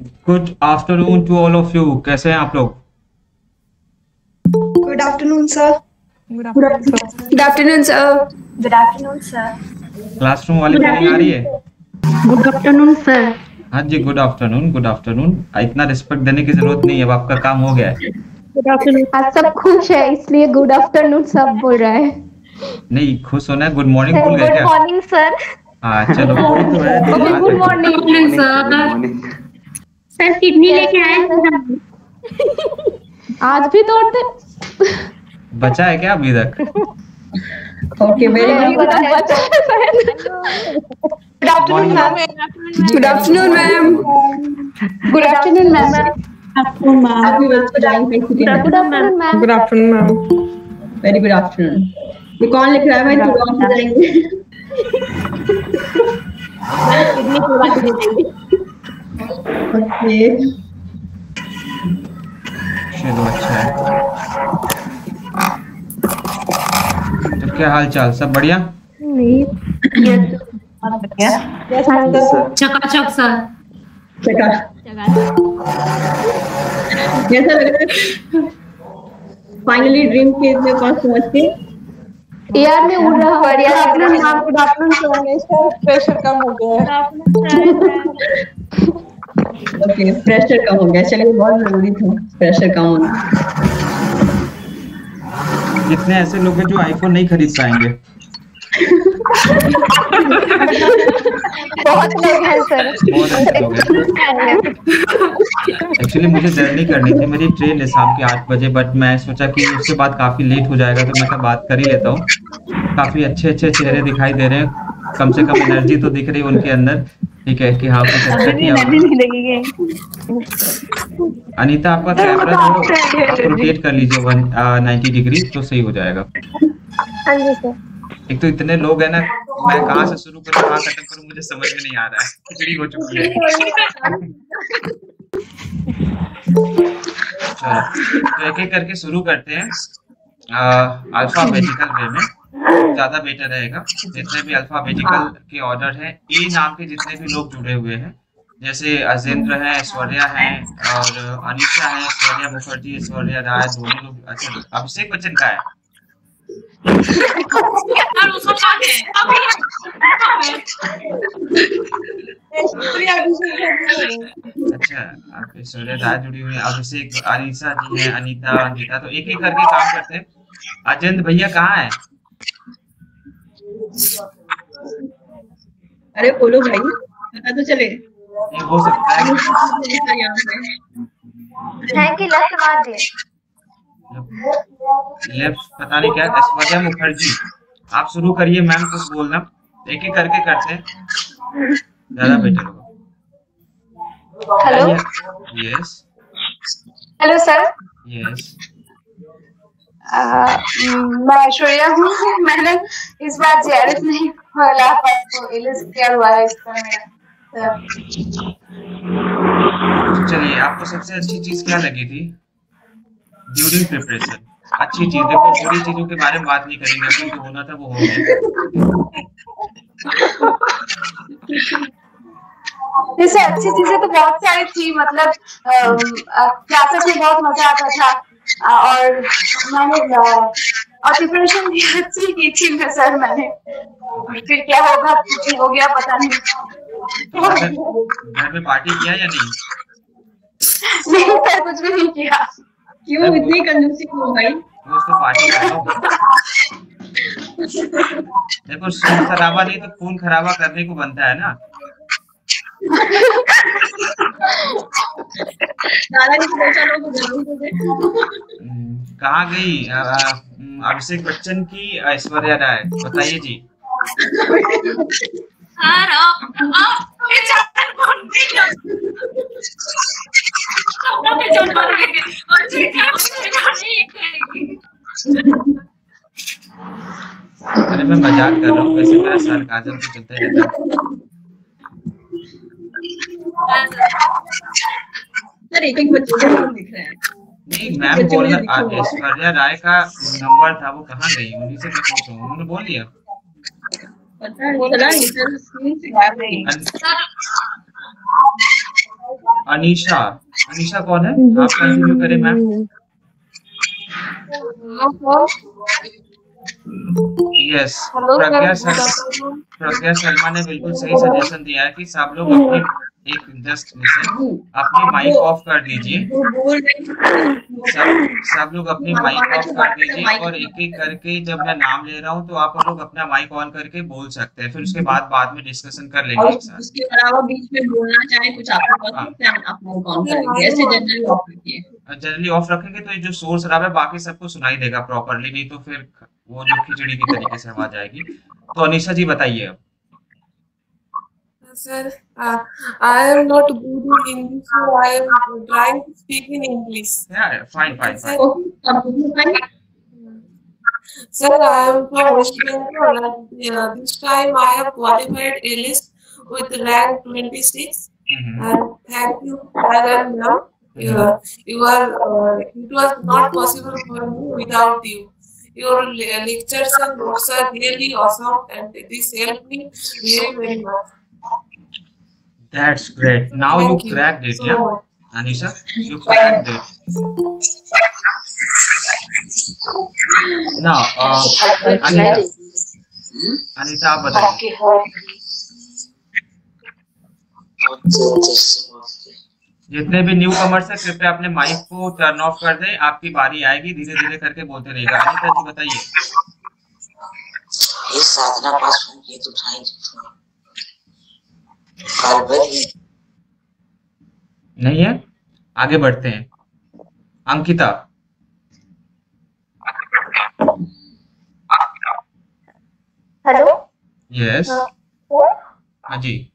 Good afternoon to all of you कैसे हैं आप लोग? Good afternoon sir good afternoon, sir. Good afternoon, sir. Good afternoon, sir. Classroom वाली आ रही है? गुड आफ्टरनून सर हाँ जी गुड आफ्टरनून गुड आफ्टरनून इतना रिस्पेक्ट देने की ज़रूरत नहीं है अब आपका काम हो गया है। Good afternoon. आज सब खुश है इसलिए गुड आफ्टरनून सब बोल रहा है। नहीं खुश होना है गुड मॉर्निंग गए गुड मॉर्निंग सर हाँ चलो good morning sir. Sir kidney लेके आए आज भी तोड़ते। बचा है क्या अभी तक? ओके वेरी गुड बचा है। Good afternoon ma'am afternoon ma'am good afternoon ma'am good afternoon ma'am very good afternoon ये कौन लिख रहा है? भाई तू कौन से जाएँगे Okay. चलो अच्छा है। तो क्या हाल चाल सब बढ़िया? चकाचक सर। चका। कैसा लग रहा है फाइनली ड्रीम के में पास पहुँच के एयर में उड़ रहा बढ़िया। है लग रहा है गुड आफ्टरनून प्रेशर कम हो गया ओके प्रेशर कम हो गया। चलिए बहुत ज़रूरी था। प्रेशर कम होना। कितने ऐसे लोग हैं जो आईफोन नहीं खरीद पाएँगे। बहुत लोग हैं सर। एक्चुअली मुझे जर्नी करनी थी मेरी ट्रेन है शाम के आठ बजे बट मैं सोचा कि उसके बाद काफ़ी लेट हो जाएगा तो मैं बात कर ही लेता हूँ। काफ़ी अच्छे अच्छे चेहरे दिखाई दे रहे हैं। कम से कम एनर्जी तो दिख रही है उनके अंदर। ठीक है कि हाँ कुछ अच्छा किया होगा। अनीता आपका कैमरा जो रोटेट कर लीजिए वन नाइन्टी डिग्री तो सही हो जाएगा। हाँ एक तो इतने लोग हैं ना मैं कहाँ से शुरू करूँ कहाँ खत्म करूँ मुझे समझ में नहीं आ रहा है। खिचड़ी हो चुकी है। चलो तो एक एक करके शुरू करते हैं अल्फाबेटिकल वे में। ज़्यादा बेटर रहेगा। जितने भी अल्फाबेटिकल के ऑर्डर है ए नाम के जितने भी लोग जुड़े हुए हैं जैसे अजेंद्र है ऐश्वर्या है और अनिशा है ऐश्वर्या मुखर्जी ऐश्वर्या राय दोनों लोग अच्छा अभिषेक बच्चन का है। अच्छा आप ऐश्वर्या राय जुड़ी हुई है अभिषेक अनिशा जी है अनीता अनीता तो एक एक करके काम करते हैं। अजेंद्र भैया कहाँ है? अरे बोलो भाई पता तो चले। हो सकता है। थैंक यू लेफ़्ट मार दे। लेफ़्ट पता नहीं क्या ऐश्वर्या मुखर्जी आप शुरू करिए मैम कुछ बोलना। एक एक करके करते हैं। ज़्यादा बेटर होगा hello yes hello sir yes मैं ऐश्वर्या हूँ। मैंने इस बार जेआरएफ नहीं खोला पर तो इलिस किया हुआ है इस पर मेरा चलिए आपको सबसे अच्छी चीज़ क्या लगी थी? ड्यूरिंग प्रिपरेशन अच्छी चीज़। देखो बुरी चीज़ों के बारे में बात नहीं करेंगे अभी जो होना था वो हो गया। जैसे अच्छी चीज़ें तो बहुत सारी थी मतलब क्लासेस में बहुत मज़ा आता था। और मैंने और प्रिपरेशन भी अच्छी की थी मैं सर मैंने। फिर क्या होगा कुछ हो गया पता नहीं। घर में- पार्टी किया या नहीं? नहीं सर कुछ भी नहीं किया। क्यों इतनी कंजूसी हो भाई? उसको पार्टी देखो खून खराबा नहीं तो खून खराबा करने को बनता है ना। कहाँ गई? हम्म, अभिषेक बच्चन की ऐश्वर्या राय बताइए जी। अरे मैं मज़ाक कर रहा हूँ वैसे मेरा सरकाजम तो चलता रहता है। सर एक एक बच्चे दिख रहे हैं। नहीं मैम बोल रहा ऐश्वर्या राय का नंबर था वो कहाँ गई? उन्हीं से मैं पूछ रहा हूँ उन्होंने बोल दिया। अनीशा अनीशा कौन है? आप कंटिन्यू करें मैम? यस प्रज्ञा शर्मा प्रज्ञा शर्मा ने बिल्कुल सही सजेशन दिया है कि सब लोग अपनी एक जस्ट अपनी माइक ऑफ़ कर दीजिए। वो बोल रही सब सब लोग अपनी हाँ, माइक हाँ, ऑफ़ कर दीजिए और एक एक करके जब मैं नाम ले रहा हूँ तो आप लोग अपना माइक ऑन करके बोल सकते हैं। फिर उसके बाद बाद में डिस्कशन कर लेंगे उसके अलावा बीच में बोलना चाहे कुछ आपके हाँ। हो, आप जनरली ऑफ़ रखिए जनरली ऑफ़ रखेंगे तो जो शोर शराब है बाकी सबको सुनाई देगा प्रॉपरली नहीं तो फिर वो जो खिचड़ी की तरीके से आवाज़ आएगी। तो अनिशा जी बताइए अब। sir. Uh, I am not good in English, so I am trying to speak in English. Yeah, fine, fine, fine. Okay. Sir, I am from West Bengal. Uh, this time I have qualified A list with rank 26. Mm-hmm. Uh, thank you, I Madam. Yeah. You are. Uh, it was not possible for me without you. Your lectures and books are really awesome, and this helped me very, very much. That's great now you Thank you. Cracked it so या much. Anisha you cracked it now Anita Anita आप बताइए जितने भी new commerce है कृपया अपने mic को turn of कर दें। आपकी बारी आएगी धीरे धीरे करके बोलते रहेगा अनिता जी बताइए। ये साधना पासवान ये तो नहीं है? आगे बढ़ते हैं। अंकिता। हेलो? यस हाँ जी।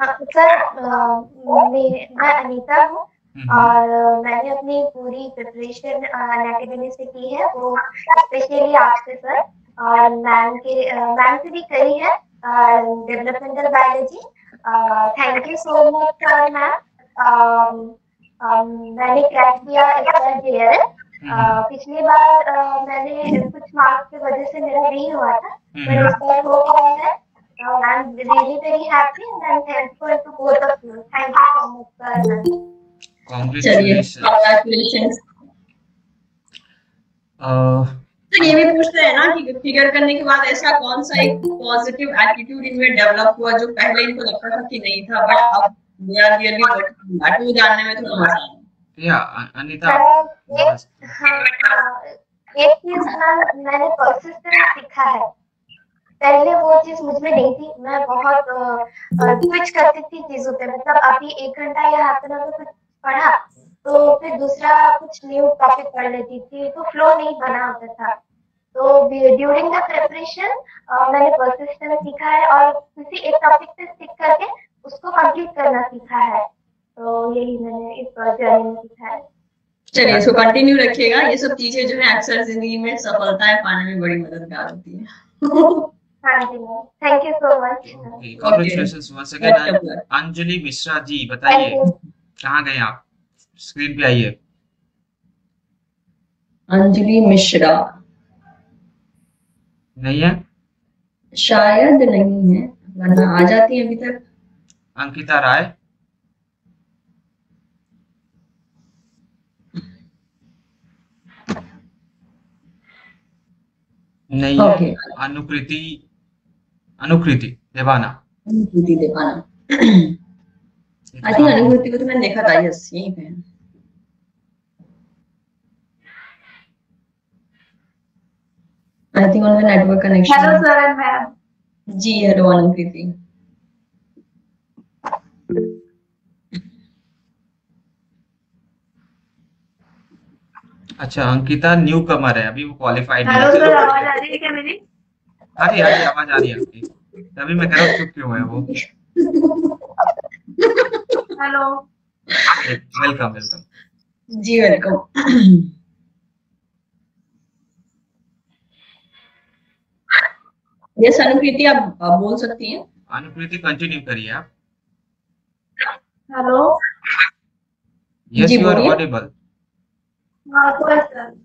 हाँ, सर मैं मैं अनीता हूँ हम्म, और मैंने अपनी पूरी प्रिपरेशन अकेडमी से की है। वो स्पेशली आपसे सर और मैम के मैम से भी करी है। Developmental biology thank you so much sir ma'am मैंने क्रैक किया जेआरएफ हम्म, पिछली बार अ, मैंने कुछ मार्क्स की वजह से मेरा नहीं हुआ था हम्म, but इस बार हो गया है So I'm really very happy and I'm thankful to both of you. Thank you so much, sir. चलिए congratulations congratulations अह, तो ये भी पूछते हैं ना कि फिगर करने के बाद ऐसा कौन सा एक पॉजिटिव एटीट्यूड इनमें डेवलप हुआ जो पहले इनको लगता था कि नहीं था बट अब वो जानने में थोड़ा मज़ा आया। या अनिता एक हाँ, एक चीज़ मैंने परसिस्टेंस सीखा है। पहले वो चीज़ मुझमें नहीं थी मैं बहुत स्विच करती थी चीज़ों पे। मतलब अभी एक घंटा या हाफ़ एन आवर कुछ पढ़ा तो फिर दूसरा कुछ न्यू टॉपिक पढ़ लेती थी तो फ्लो नहीं बना होता था। तो ड्यूरिंग द प्रिपरेशन मैंने परसिस्टेंस सीखा है और किसी एक टॉपिक पे स्टिक करके उसको कंप्लीट करना सीखा है। तो यही मैंने इस जर्नी में सीखा है। चलिए इसको कंटिन्यू रखिएगा। ये सब चीज़ें जो है अक्सर ज़िंदगी में सफलताएँ पाने में बड़ी मददगार होती है। हाँ जी ma'am. Thank you so much congratulation once again Anjali Mishra ji बताइए कहाँ गए आप? स्क्रीन पे आइए। अंजलि मिश्रा। नहीं है? शायद नहीं है वरना आ जाती है अभी तक। अंकिता राय। नहीं है। Okay. अनुकृति अनुकृति देवाना। अनुकृति देवाना। आई थिंक अनुभूति को तो मैंने देखा था यस यहीं पे आई थिंक उनका network hello connection sir and ma'am ji hello Anukriti अच्छा अंकिता न्यू कमर है अभी वो क्वालिफाइड नहीं हेलो सर आवाज़ आ रही है क्या मेरी? आ रही है रही है, आवाज़ आ रही है आपकी। तभी मैं कह रहा हूँ चुप क्यों है वो? हेलो वेलकम वेलकम जी वेलकम यस अनुकृति आप, बोल सकती हैं। अनुकृति कंटिन्यू करिए आप। Hello yes you are audible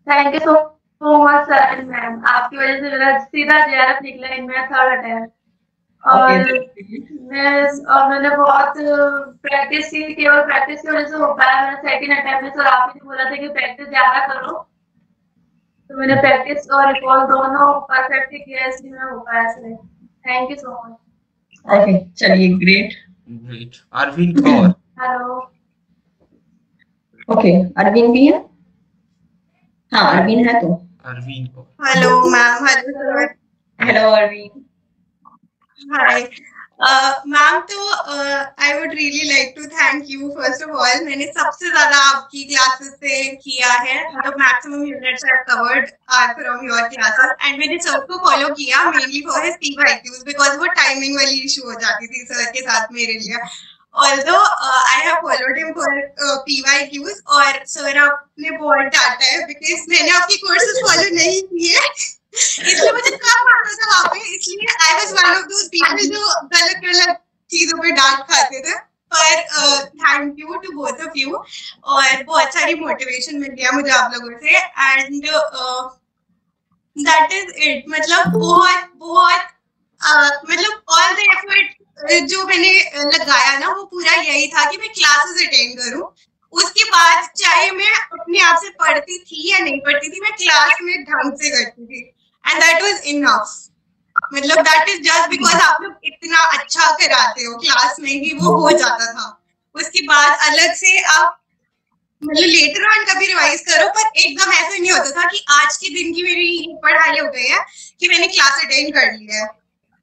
thank you so so much sir and ma'am आपकी वजह से मेरा सीधा जेआरएफ निकला इन मेरा थर्ड अटेम्प्ट। और मैं और मैंने बहुत प्रैक्टिस की केवल प्रैक्टिस की वजह से हो पाया। मैंने सेकंड अटेम्प्ट में सर आप ही बोला था कि प्रैक्टिस ज़्यादा करो। तो मैंने प्रैक्टिस और रिकॉल दोनों परफेक्टली किया इसलिए मैं हो पाया sir thank you so much okay चलिए great great Arvind Kaur hello okay Arvind भी है? हाँ अरविंद है तो। Arvind Kaur hello ma'am hello hello Arvind hi ma'am तो I would really like to thank you first of all मैंने सबसे ज़्यादा आपकी क्लासेस से किया है। मतलब maximum units I covered are from your classes and मैंने सर को फॉलो किया mainly for his PYQs because वो टाइमिंग वाली इशू हो जाती थी सर के साथ मेरे लिए। Although uh, I have followed him for uh, PYQs और सर आपने बहुत डांटा है बिकॉज़ मैंने आपकी कोर्सेज फॉलो नहीं किए। इसलिए मुझे काम आता था वहाँ पे, इसलिए I was one of those people जो गलत गलत चीज़ों पे डांट खाते थे। पर thank you to both of you और बहुत सारी मोटिवेशन मिल गया मुझे आप लोगों से। एंड दैट इज़ इट मतलब बहुत बहुत मतलब ऑल द एफर्ट जो मैंने लगाया ना, वो पूरा यही था कि मैं क्लासेस अटेंड करूँ। उसके बाद चाहे मैं अपने आप से पढ़ती थी या नहीं पढ़ती थी, मैं क्लास में ढंग से करती थी। एंड दैट वाज इनफ मतलब दैट इज़ जस्ट बिकॉज़ आप लोग इतना अच्छा कराते हो क्लास में ही वो हो जाता था। उसके बाद अलग से आप मतलब लेटर ऑन कभी रिवाइज करो पर एकदम ऐसा नहीं होता था कि आज के दिन की मेरी पढ़ाई हो गई है कि मैंने क्लास अटेंड कर लिया है।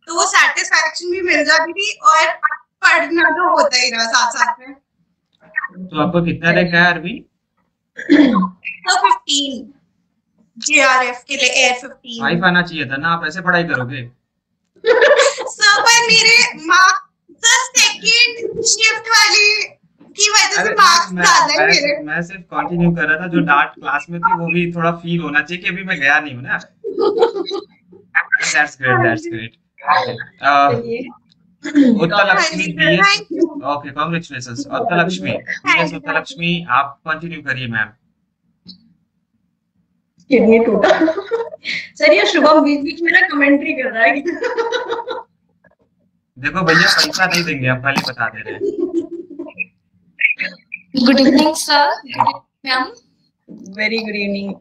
तो वो सेटिस्फैक्शन भी मिल जाती थी और पढ़ना तो होता ही रहा साथ साथ में। तो आपको कितना रैंक है अरविंद तो जेआरएफ के लिए एयर फिफ्टीन फाइव आना चाहिए था ना आप ऐसे पढ़ाई करोगे? सर पर मेरे मार्क्स सर सेकंड शिफ्ट वाली की वजह से मार्क्स ज़्यादा है मेरे। मैं, सिर्फ़ कंटिन्यू कर रहा था जो डांट क्लास में थी वो भी थोड़ा फील होना चाहिए कि अभी मैं गया नहीं हूँ ना। That's great that's great Uttar Lakshmi BS thank you okay congratulations Uttar Lakshmi BS Uttar Lakshmi आप कंटिन्यू करिए मैम किडनी टूटा सर ये शुभम बीच बीच में ना कमेंट्री कर रहा है देखो भैया पैसा नहीं देंगे आप पहले बता दे रहे good evening sir ma'am very good evening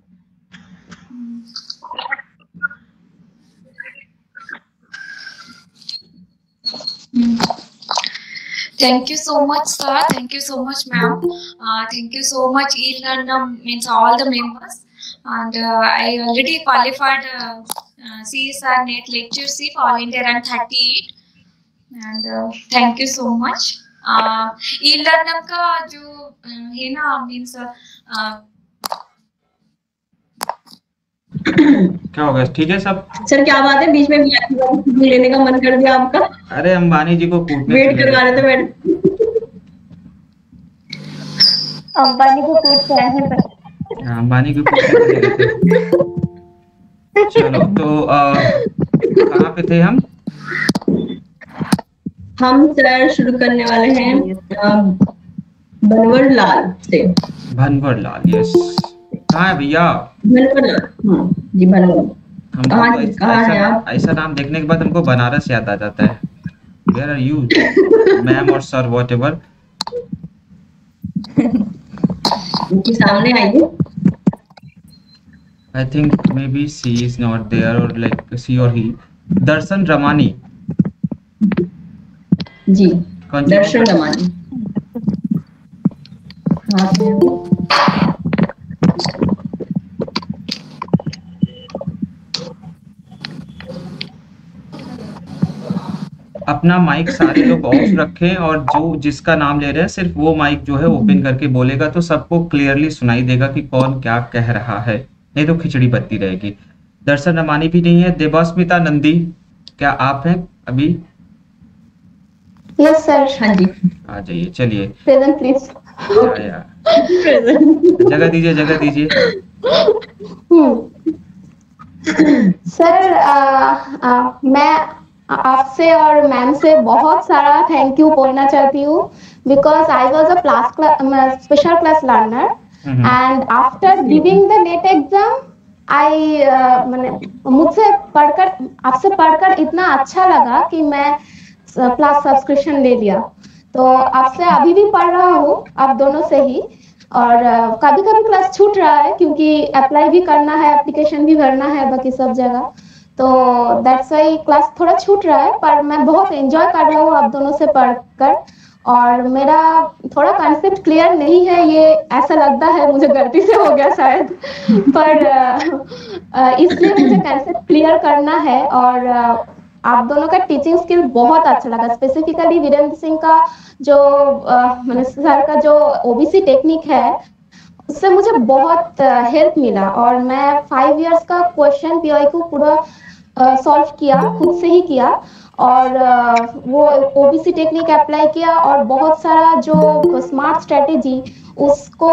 Thank you so much, sir. Thank you so much, ma'am. Uh, thank you so much, e-learner means all the members. And uh, I already qualified uh, uh, CSR NET lecture C for All India rank 38. And uh, thank you so much. Uh, का जो uh, है ना means uh, क्या हो गया ठीक है सब सर क्या बात है बीच में भी लेने का मन कर दिया आपका अरे अंबानी जी को कूटने वेट करवा रहे थे मैडम अंबानी को कूट हैं सर हाँ, अंबानी को कूटने चले तो कहाँ पे थे हम? हम सर शुरू करने वाले हैं बनवर लाल से। भनवर लाल यस कहाँ है भैया? बनवर लाल हाँ जी बनवर। हमको तो ऐस- हैं ऐसा नाम देखने के बाद हमको बनारस याद आ जाता है। वेयर आर यू मैम और सर वॉट एवर उनके सामने आइए। I think maybe she is not there और लाइक सी और ही दर्शन रमानी जी दर्शन रमानी अपना माइक सारे लोग ऑफ़ रखें और जो जिसका नाम ले रहे हैं सिर्फ़ वो माइक जो है ओपन करके बोलेगा तो सबको क्लियरली सुनाई देगा कि कौन क्या कह रहा है। नहीं तो खिचड़ी बत्ती रहेगी। दर्शन रमानी भी नहीं है। देवास्मिता नंदी क्या आप हैं अभी? यस सर हाँ जी। आ जाइए चलिए। Present please. जगह दीजिए जगह दीजिए। सर आ, आ, मैं आपसे और मैम से बहुत सारा थैंक यू बोलना चाहती हूँ because I was a class special class learner hmm, and after giving the net exam I मैंने मुझसे पढ़कर आपसे पढ़कर इतना अच्छा लगा कि मैं क्लास सब्सक्रिप्शन ले लिया। तो आपसे अभी भी पढ़ रहा हूँ आप दोनों से ही। और कभी कभी क्लास छूट रहा है क्योंकि अप्लाई भी करना है एप्लीकेशन भी भरना है बाकी सब जगह। तो दैट्स वाई क्लास थोड़ा छूट रहा है पर मैं बहुत एंजॉय कर रहा हूँ आप दोनों से पढ़कर। और मेरा थोड़ा कॉन्सेप्ट क्लियर नहीं है, ये ऐसा लगता है मुझे गलती से हो गया शायद। पर इसलिए मुझे कॉन्सेप्ट क्लियर करना है और आप दोनों का टीचिंग स्किल बहुत अच्छा लगा। स्पेसिफिकली वीरेंद्र सिंह का जो मैंने सर का जो ओबीसी टेक्निक है, उससे मुझे बहुत हेल्प मिला। और मैं फाइव इयर्स का क्वेश्चन पी को पूरा सॉल्व किया खुद से ही किया और वो ओबीसी टेक्निक अप्लाई किया और बहुत सारा जो स्मार्ट स्ट्रेटेजी उसको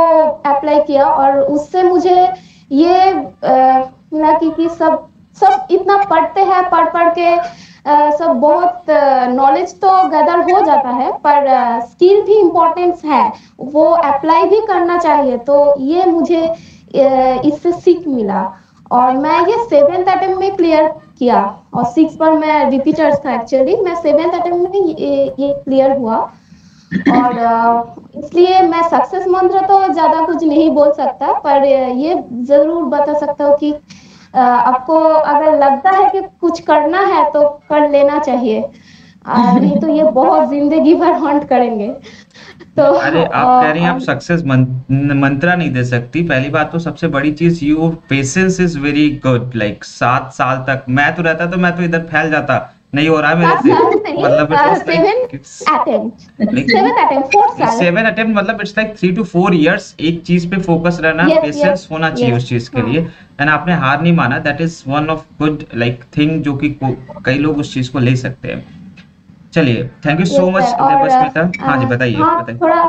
अप्लाई किया और उससे मुझे ये मिला कि, कि सब सब इतना पढ़ते हैं पढ़ पढ़ के सब बहुत नॉलेज तो गदर हो जाता है पर स्किल भी इम्पोर्टेंस है वो अप्लाई भी करना चाहिए तो ये मुझे इससे सीख मिला। और मैं ये सेवेंथ अटेम्प्ट में क्लियर किया और सिक्स पर मैं रिपीटर्स था एक्चुअली मैं सेवेंथ अटेम्प्ट में ये, ये क्लियर हुआ। और इसलिए मैं सक्सेस मंत्र तो ज़्यादा कुछ नहीं बोल सकता पर ये ज़रूर बता सकता हूँ कि आपको अगर लगता है कि कुछ करना है तो कर लेना चाहिए। नहीं तो ये बहुत ज़िंदगी भर हॉन्ट करेंगे। तो अरे आप कह रही हैं आप सक्सेस मंत्रा नहीं दे सकती। पहली बात तो सबसे बड़ी चीज़ you patience is very good like सात साल तक। मैं तो रहता तो मैं तो इधर फैल जाता। नहीं हो रहा मेरे से। मतलब सेवन अटेम्प्ट मतलब it's like three to four years एक चीज़ पे फोकस रहना पेशेंस होना चाहिए उस चीज़ के लिए। एंड आपने हार नहीं माना। That is one of good like thing जो कि कई लोग उस चीज़ को ले सकते हैं। चलिए thank you so much Devasmita हाँ जी बताइए हाँ, बताइए। थोड़ा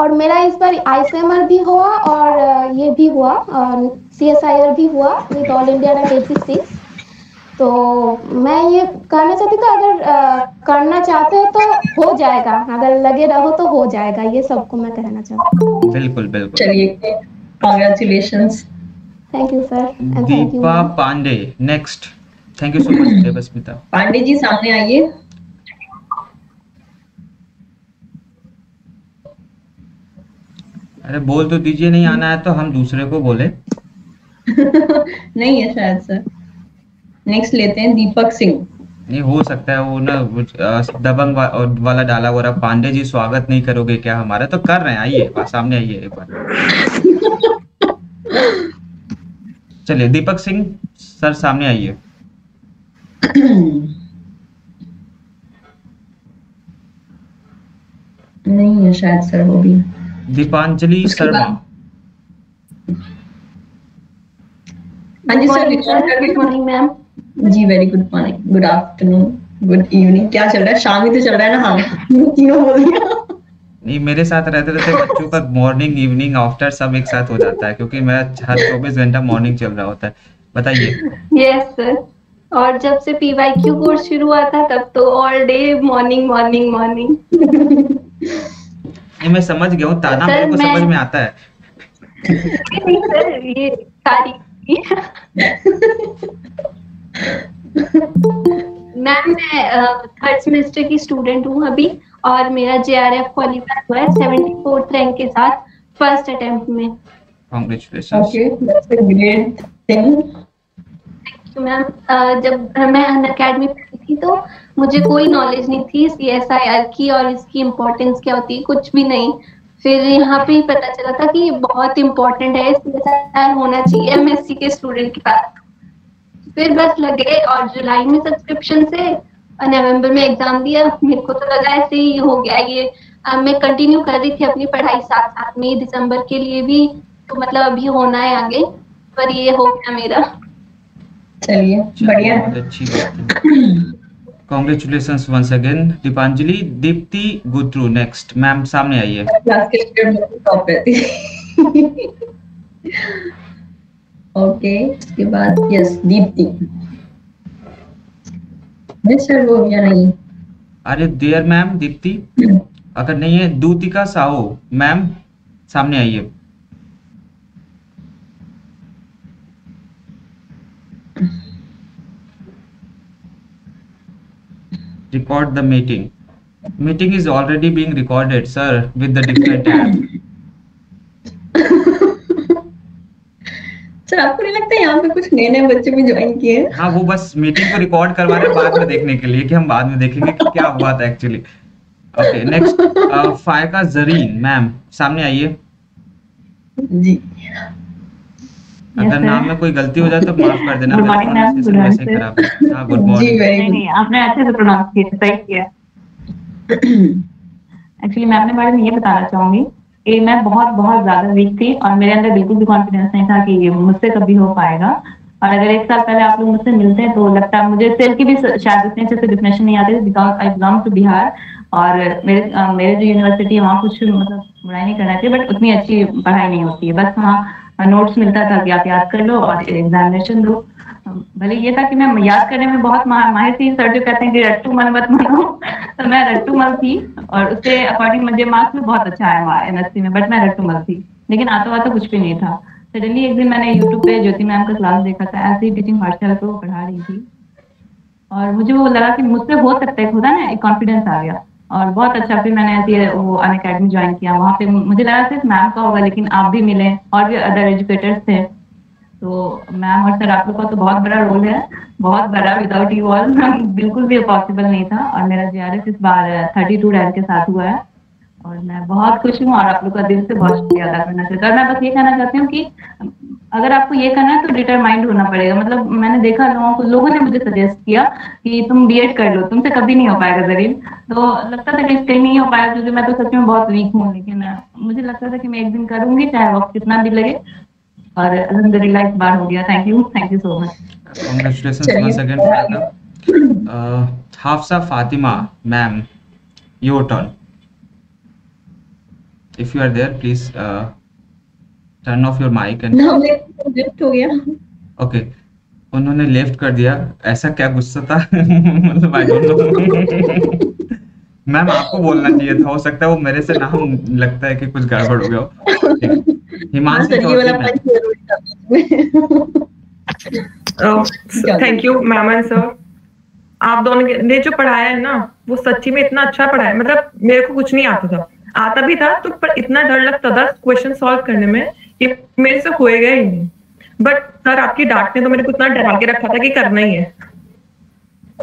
और मेरा इस बार आईसीएमआर भी हुआ और ये भी हुआ सीएसआईआर भी हुआ विद ऑल इंडिया 86 तो मैं ये कहना चाहती थी अगर आ, करना चाहते हो तो हो जाएगा अगर लगे रहो तो हो जाएगा ये सबको मैं कहना चाहती हूँ। बिल्कुल बिल्कुल। चलिए congratulation thank you sir Deepa Pandey next thank you so much Devasmita. Pandey ji सामने आइए। अरे बोल तो दीजिए नहीं आना है तो हम दूसरे को बोले। नहीं है शायद सर नेक्स्ट लेते हैं दीपक सिंह। नहीं हो सकता है वो ना दबंग वा, वाला डाला हुआ पांडे जी स्वागत नहीं करोगे क्या हमारा? तो कर रहे हैं आइए सामने आइए एक बार। चलिए दीपक सिंह सर सामने आइए। नहीं है शायद सर वो भी। दीपांजलि शर्मा। हाँ जी सर गुड मॉर्निंग मैम जी very good morning good afternoon good evening क्या चल रहा है? शाम ही तो चल रहा है ना हाँ। तीनों बोल दिया नहीं मेरे साथ रहते रहते बच्चों का मॉर्निंग इवनिंग आफ्टर सब एक साथ हो जाता है क्योंकि मेरा हर चौबीस घंटा मॉर्निंग चल रहा होता है। बताइए। यस सर और जब से पीवाईक्यू कोर्स शुरू हुआ था तब तो all day morning morning morning मैं समझ गया हूँ ताना मेरे को समझ में आता है। सर ये सारी मैम मैं थर्ड सेमेस्टर की स्टूडेंट हूँ अभी और मेरा जे आर एफ़ क्वालिफाई हुआ है सेवेंटी फोर्थ रैंक के साथ फ़र्स्ट अटेम्प्ट में। मैम जब मैं अन अकेडमी पढ़ी थी तो मुझे कोई नॉलेज नहीं थी सी एस आई आर की और इसकी इम्पोर्टेंस क्या होती है कुछ भी नहीं। फिर यहाँ पे ही पता चला था कि ये बहुत इम्पोर्टेंट है सी एस आई आर होना चाहिए एम एस सी के स्टूडेंट के पास। फिर बस लगे और जुलाई में सब्सक्रिप्शन से नवंबर में एग्ज़ाम दिया। मेरे को तो लगा ऐसे ही हो गया ये। अब मैं कंटिन्यू कर रही थी अपनी पढ़ाई साथ साथ में दिसंबर के लिए भी तो मतलब अभी होना है आगे पर ये हो गया मेरा। चलिए बढ़िया। अच्छी congratulation once again Deepanjali Deepti Gutru next ma'am सामने आइए ओके उसके बाद यस दीप्ति सर वो या नहीं अरे देयर मैम दीप्ति अगर नहीं है दूतिका साहू मैम सामने आइए record the meeting. Meeting is already being recorded sir with the different app. Sir आपको नहीं लगता यहाँ पे कुछ नए नए बच्चे भी ज्वाइन किए हैं? हाँ वो बस मीटिंग को रिकॉर्ड करवा रहे हैं बाद में देखने के लिए कि हम बाद में देखेंगे कि क्या हुआ था actually okay next Faika Zareen ma'am सामने आइए. जी। अगर नाम में कोई गलती हो जाए तो माफ़ कर देना वैसे खराब है। गुड जी मॉर्निंग वेरी नहीं नहीं आपने अच्छे से प्रोनाउंस किया सही किया। एक्चुअली मैं अपने बारे में ये बताना चाहूँगी कि मैं बहुत बहुत ज़्यादा वीक थी और मेरे अंदर बिल्कुल भी कॉन्फिडेंस नहीं था कि ये मुझसे कभी हो पाएगा। और अगर एक साल पहले आप लोग मुझसे मिलते हैं तो लगता है मुझे सेल की भी शायद उतने अच्छे से डिफिनेशन नहीं आती because I belong to Bihar. और मेरे अ, मेरे जो यूनिवर्सिटी है वहाँ कुछ मतलब बुराई नहीं करना चाहिए बट उतनी अच्छी पढ़ाई नहीं होती है। बस वहाँ नोट्स मिलता था कि आप याद कर लो, और एग्जामिनेशन दो। भले ये था कि मैं याद करने में बहुत माहिर थी, सर जो कहते हैं कि रट्टू मन मत मनो। तो मैं रट्टू मल थी, और उसके अकॉर्डिंग मुझे मार्क्स में बहुत अच्छा आया एमएससी में बट मैं रट्टू मल थी। लेकिन आता आता कुछ भी नहीं था। सडनली एक दिन मैंने यूट्यूब पे ज्योति मैम का क्लास देखा था, ऐसे ही टीचिंग पाठशाला वो पढ़ा रही थी। और मुझे वो लगा कि मुझसे हो सकता है, खुदा ना एक कॉन्फिडेंस आ गया। और बहुत अच्छा फिर मैंने ऐसे वो अन अकेडमी ज्वाइन किया। वहाँ पे मुझे लगा सिर्फ़ मैम का होगा, लेकिन आप भी मिले और भी अदर एजुकेटर्स थे। तो मैम और सर आप लोग का तो बहुत बड़ा रोल है, बहुत बड़ा विदाउट यू ऑल बिल्कुल भी पॉसिबल नहीं था। और मेरा जीआरएफ इस बार थर्टी टू रैंक के साथ हुआ है। और मैं बहुत खुश हूँ और आप लोग का दिल से बहुत शुक्रिया अदा करना चाहता हूँ। मैं बस ये कहना चाहती हूँ कि अगर आपको ये करना है तो डिटरमाइंड होना पड़ेगा। मतलब मैंने देखा लोगों को लोगों ने मुझे सजेस्ट किया कि तुम बीएड कर लो। तुमसे कभी नहीं हो पाएगा जरीन तो लगता था कि कहीं नहीं हो पाएगा क्योंकि मैं तो सच में बहुत वीक हूँ लेकिन मुझे लगता था कि मैं एक दिन करूँगी चाहे वक्त कितना भी लगे। और अलहमदिल्ला इस बार हो गया। Thank you thank you so much Fatima ma'am your turn. If you are there please uh, turn off your mic and नाम लिफ्ट हो गया। Okay. उन्होंने लेफ़्ट कर दिया। ऐसा क्या गुस्सा था? मतलब आई डोंट नो मैम आपको बोलना चाहिए था। हो सकता है वो मेरे से नाम लगता है कि कुछ गड़बड़ हो गया हो। Himanshu thank you ma'am and sir आप दोनों ने जो पढ़ाया है ना वो सच्ची में इतना अच्छा पढ़ाया मतलब मेरे को कुछ नहीं आता था। आता भी था तो पर इतना डर लगता था क्वेश्चन सॉल्व करने में कि मेरे से होएगा ही नहीं। बट सर आपकी डांट ने तो मेरे को इतना डरा के रखा था कि करना ही है।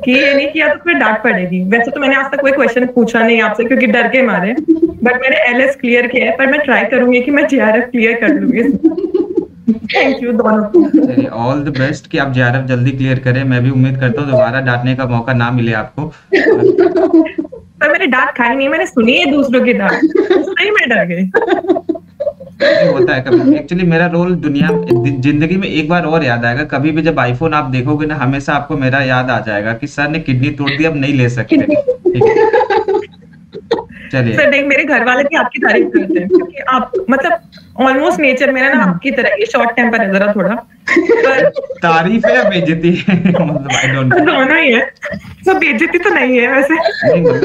कि ये नहीं किया तो फिर डांट पड़ेगी। वैसे तो मैंने आज तक कोई क्वेश्चन पूछा नहीं आपसे क्योंकि डर के मारे। बट मैंने एल क्लियर किया है पर मैं ट्राई करूँगी कि मैं जेआरएफ क्लियर कर लूँगी। थैंक यू दोनों ऑल द बेस्ट कि आप जेआरएफ जल्दी क्लियर करें। मैं भी उम्मीद करता हूँ दोबारा डांटने का मौका ना मिले आपको। पर मैंने डांट खाई नहीं मैंने सुनी है दूसरों की डांट। सही में डर गई। होता है कभी। एक्चुअली मेरा रोल दुनिया ज़िंदगी में एक बार और याद आएगा। कभी भी जब आईफोन आप देखोगे ना हमेशा आपको मेरा याद आ जाएगा कि सर ने किडनी तोड़ दी अब नहीं ले सकते। चलिए। सर देख मेरे घर वाले भी आपकी तारीफ़ करते हैं क्योंकि आप मतलब ऑलमोस्ट नेचर मेरा ना आपकी तरह ये शॉर्ट टेम्पर है जरा थोड़ा। पर तारीफ़ है या बेइज्जती है? मतलब आई डोंट नो दोनों ही है। सब बेइज्जती तो नहीं है वैसे।